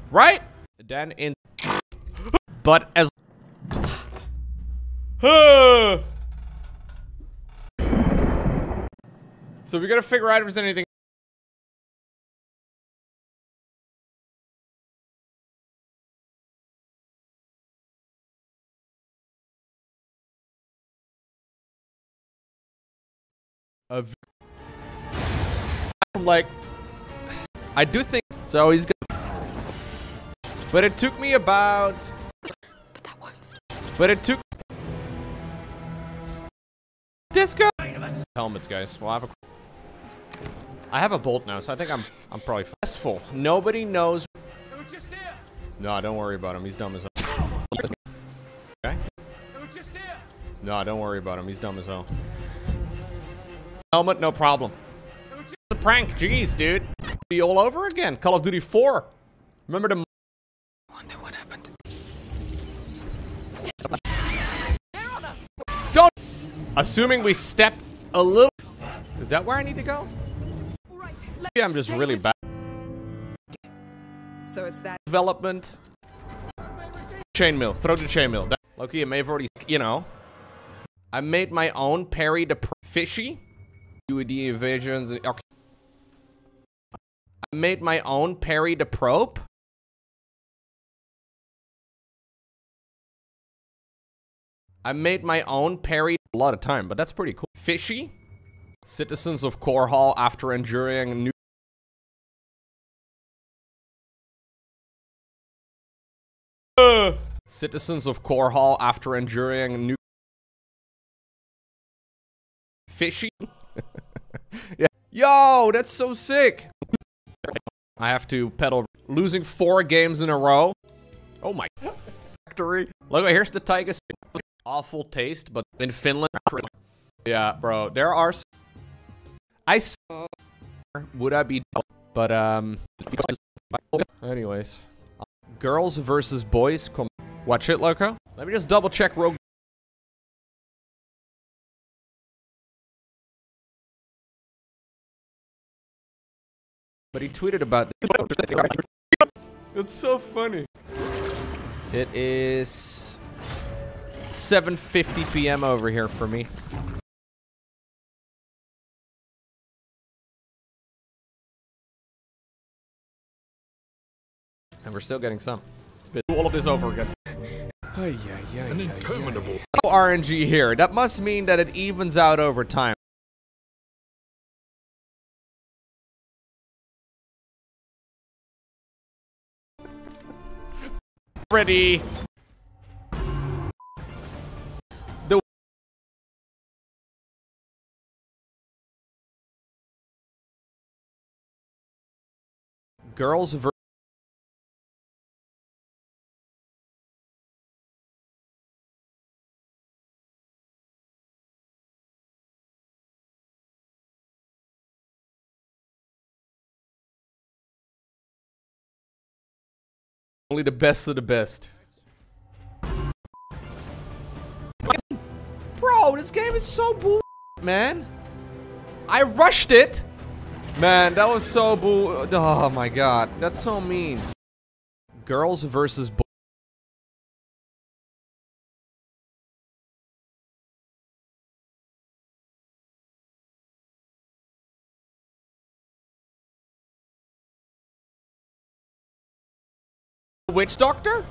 Right? Then in But as So we gotta figure out if there's anything of I'm like I do think so he's good but it took me about but that won't but it took disco helmets guys. Well I have a I have a bolt now so I think I'm I'm probably successful. Nobody knows no don't worry about him. He's dumb as hell. Okay. No don't worry about him. He's dumb as hell helmet no problem it's a prank jeez dude be all over again Call of Duty 4 remember the Wonder what happened. Don't. Assuming we step a little. Is that where I need to go? Maybe I'm just really bad. So it's that. Development. Chainmail. Throw the chainmail. Lowko, I may have already. You know. I made my own parry the pr- fishy. UAD invasions. Uh, okay. I made my own parry to probe? I made my own parry a lot of time, but that's pretty cool. Fishy? Citizens of Core Hall after enduring new uh. Citizens of Core Hall after enduring new fishy yeah. Yo, that's so sick. I have to pedal losing four games in a row. Oh my factory. Look, here's the Tiger. Awful taste, but in Finland. Yeah, bro. There are. I. Would I be? But um. Anyways, girls versus boys. Come, watch it, Lowko. Let me just double check Rogue. But he tweeted about. It's so funny. It is 7:50 p.m. over here for me. And we're still getting some. But all of this over again. An interminable No RNG here. That must mean that it evens out over time. Ready. The girls ver Only the best of the best. Bro, this game is so bull, man. I rushed it. Man, that was so bull. Oh my god, that's so mean. Girls versus boys. Witch doctor?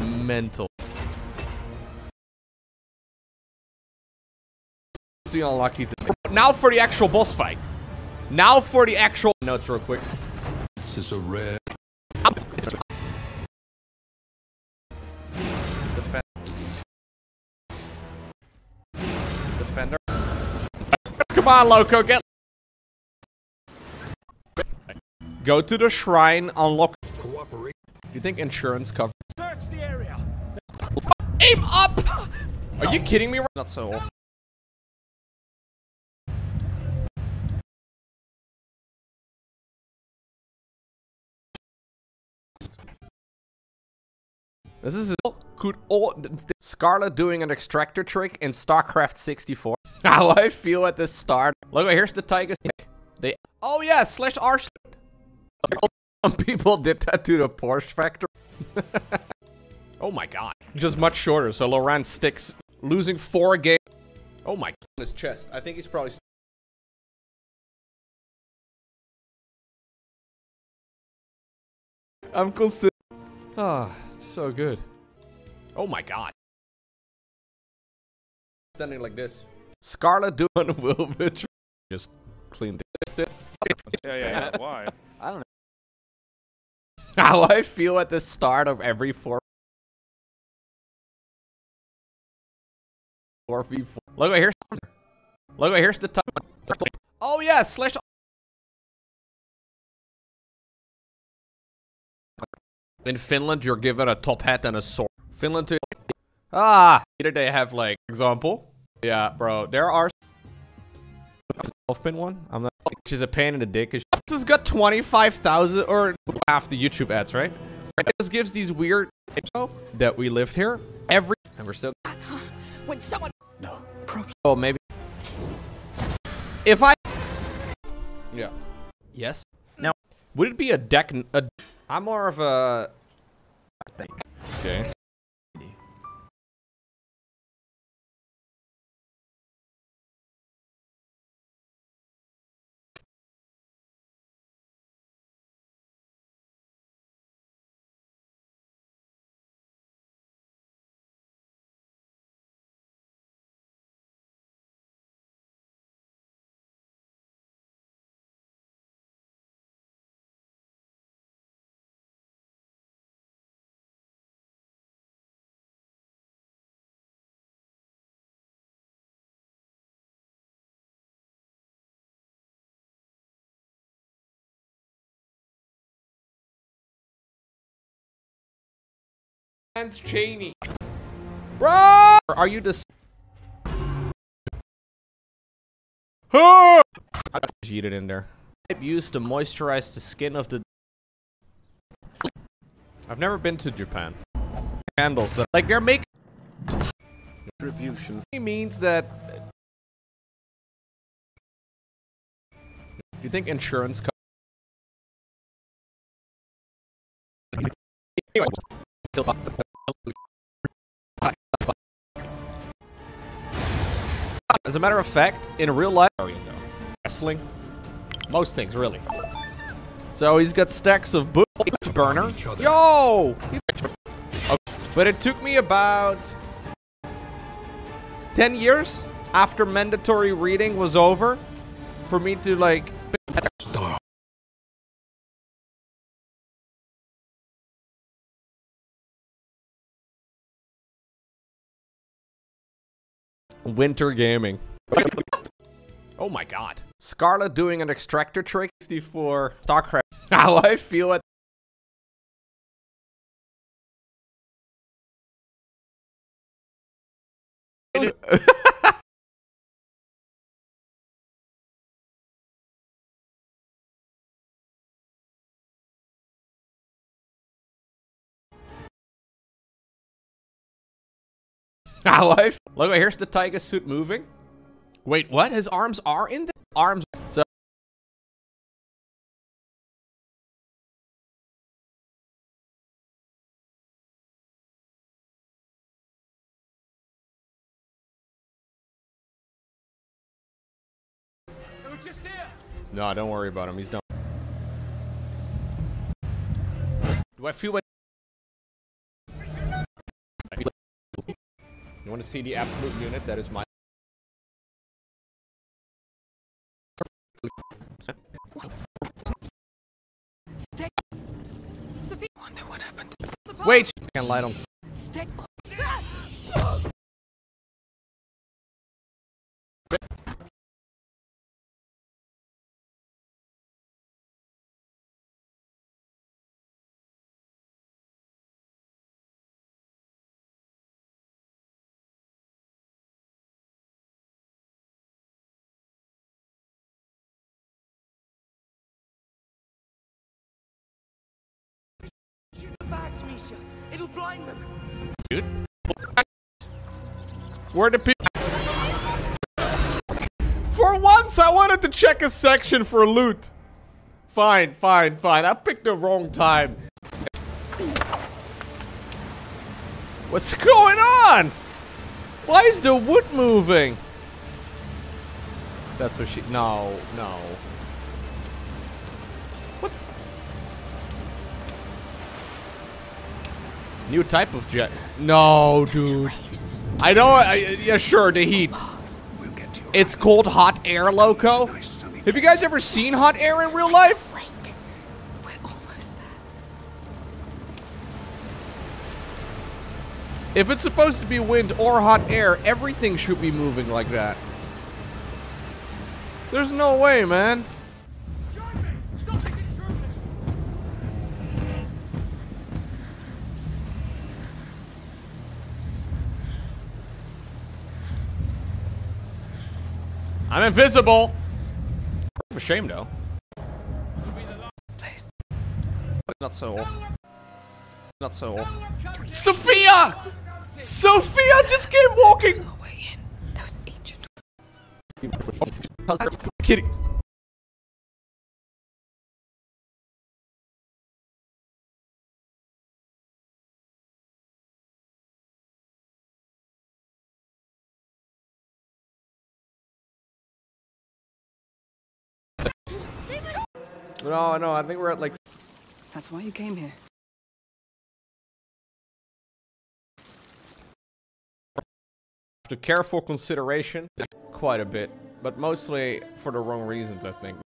Mental. It's the unlucky thing. Now for the actual boss fight. Now for the actual notes real quick. This is a rare. Defend. Defender. Come on, Lowko, get. Go to the shrine, unlock. Cooperate. You think insurance covers? Search the area. Aim up! Are you kidding me? Not so awful. This is could all Scarlett doing an extractor trick in StarCraft 64. How I feel at the start. Look, here's the Tiger. They oh yeah, slash R. Some people did that to the Porsche factory. oh my god, just much shorter. So Laurent sticks losing four games. Oh my god, his chest. I think he's probably. I'm consider. Ah, so good. Oh my god. Standing like this. Scarlett doing a will bitch. Just clean the... Yeah, yeah, yeah. Why? I don't know. How I feel at the start of every four. Four v four. Look, here's. Look, here's the top. Oh yeah, slash. In Finland, you're given a top hat and a sword. Finland too. Ah, either they have like example. Yeah, bro. There are. Self one. I'm not. She's a pain in the dick. 'Cause This has got twenty five thousand or half the YouTube ads, right? This gives these weird info that we lived here every, and we're still. When someone. No. Oh, maybe. If I. Yeah. Yes. Now, would it be a deck? A, I'm more of a. Okay. Lance Cheney. Bro! Are you just... Eat it in there. Used to moisturize the skin of the... I've never been to Japan. Candles that... Like, they're making... Retribution means that... Do you think insurance... Co As a matter of fact, in real life, wrestling, most things really. So he's got stacks of books. Burner. Yo! Okay. But it took me about 10 years after mandatory reading was over for me to like. Winter gaming. Oh my god. Scarlett doing an extractor trick for StarCraft. How I feel it. How I Look, here's the tiger suit moving. Wait, what? His arms are in the arms. So No, don't worry about him. He's done. Do I feel what? You want to see the absolute unit? That is my. Wonder what happened. Wait, I can light on. It'll blind them. Dude. Where the people? For once, I wanted to check a section for loot. Fine, fine, fine. I picked the wrong time. What's going on? Why is the wood moving? That's what she. No, no. New type of jet. No, dude. I know. I, yeah, sure. The heat. It's called hot air, Lowko. Have you guys ever seen hot air in real life? Wait, we're almost there. If it's supposed to be wind or hot air, everything should be moving like that. There's no way, man. I'm invisible. For shame, though. Not so off. Not so off. Sophia! Sophia just came walking. Those ancient. Kidding. No, no, I think we're at like. That's why you came here. After careful consideration, quite a bit, but mostly for the wrong reasons, I think.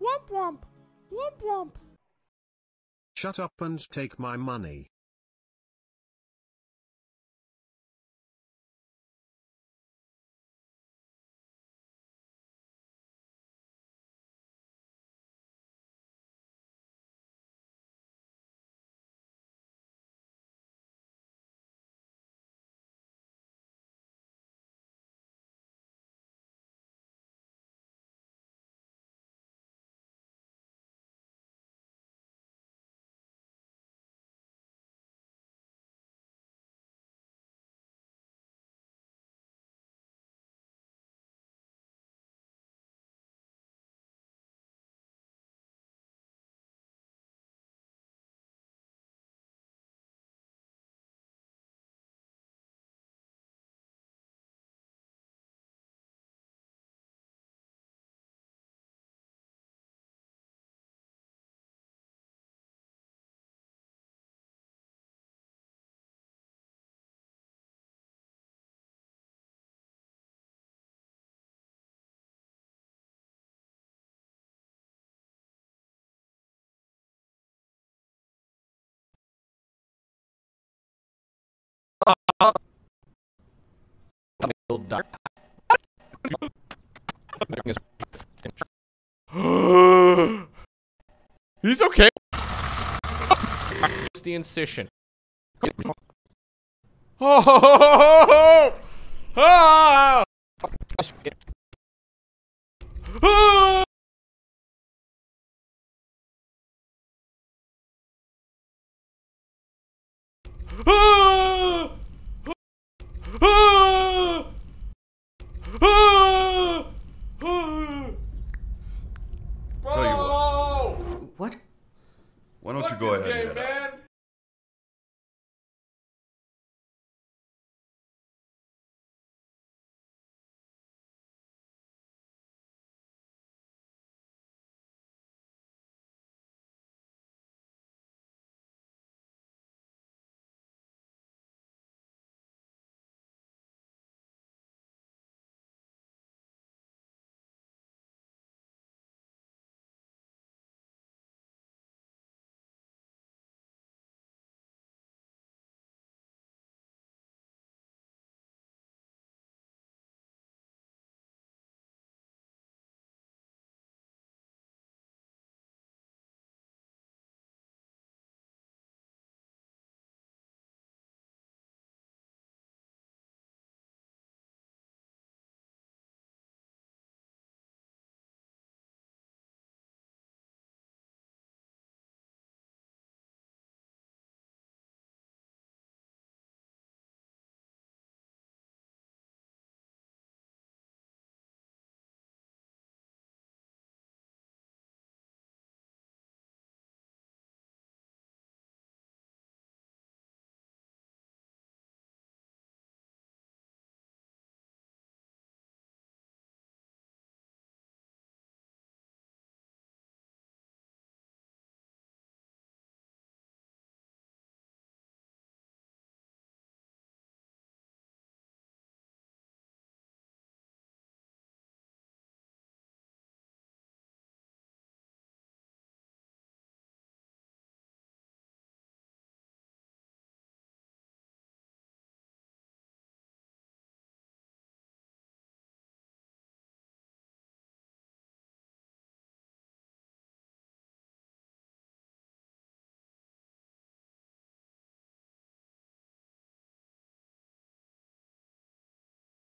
Womp womp. Womp womp. Shut up and take my money. He's okay. the incision. Oh! Ah! Bro! What. Why don't Fuck you go ahead game, and head man.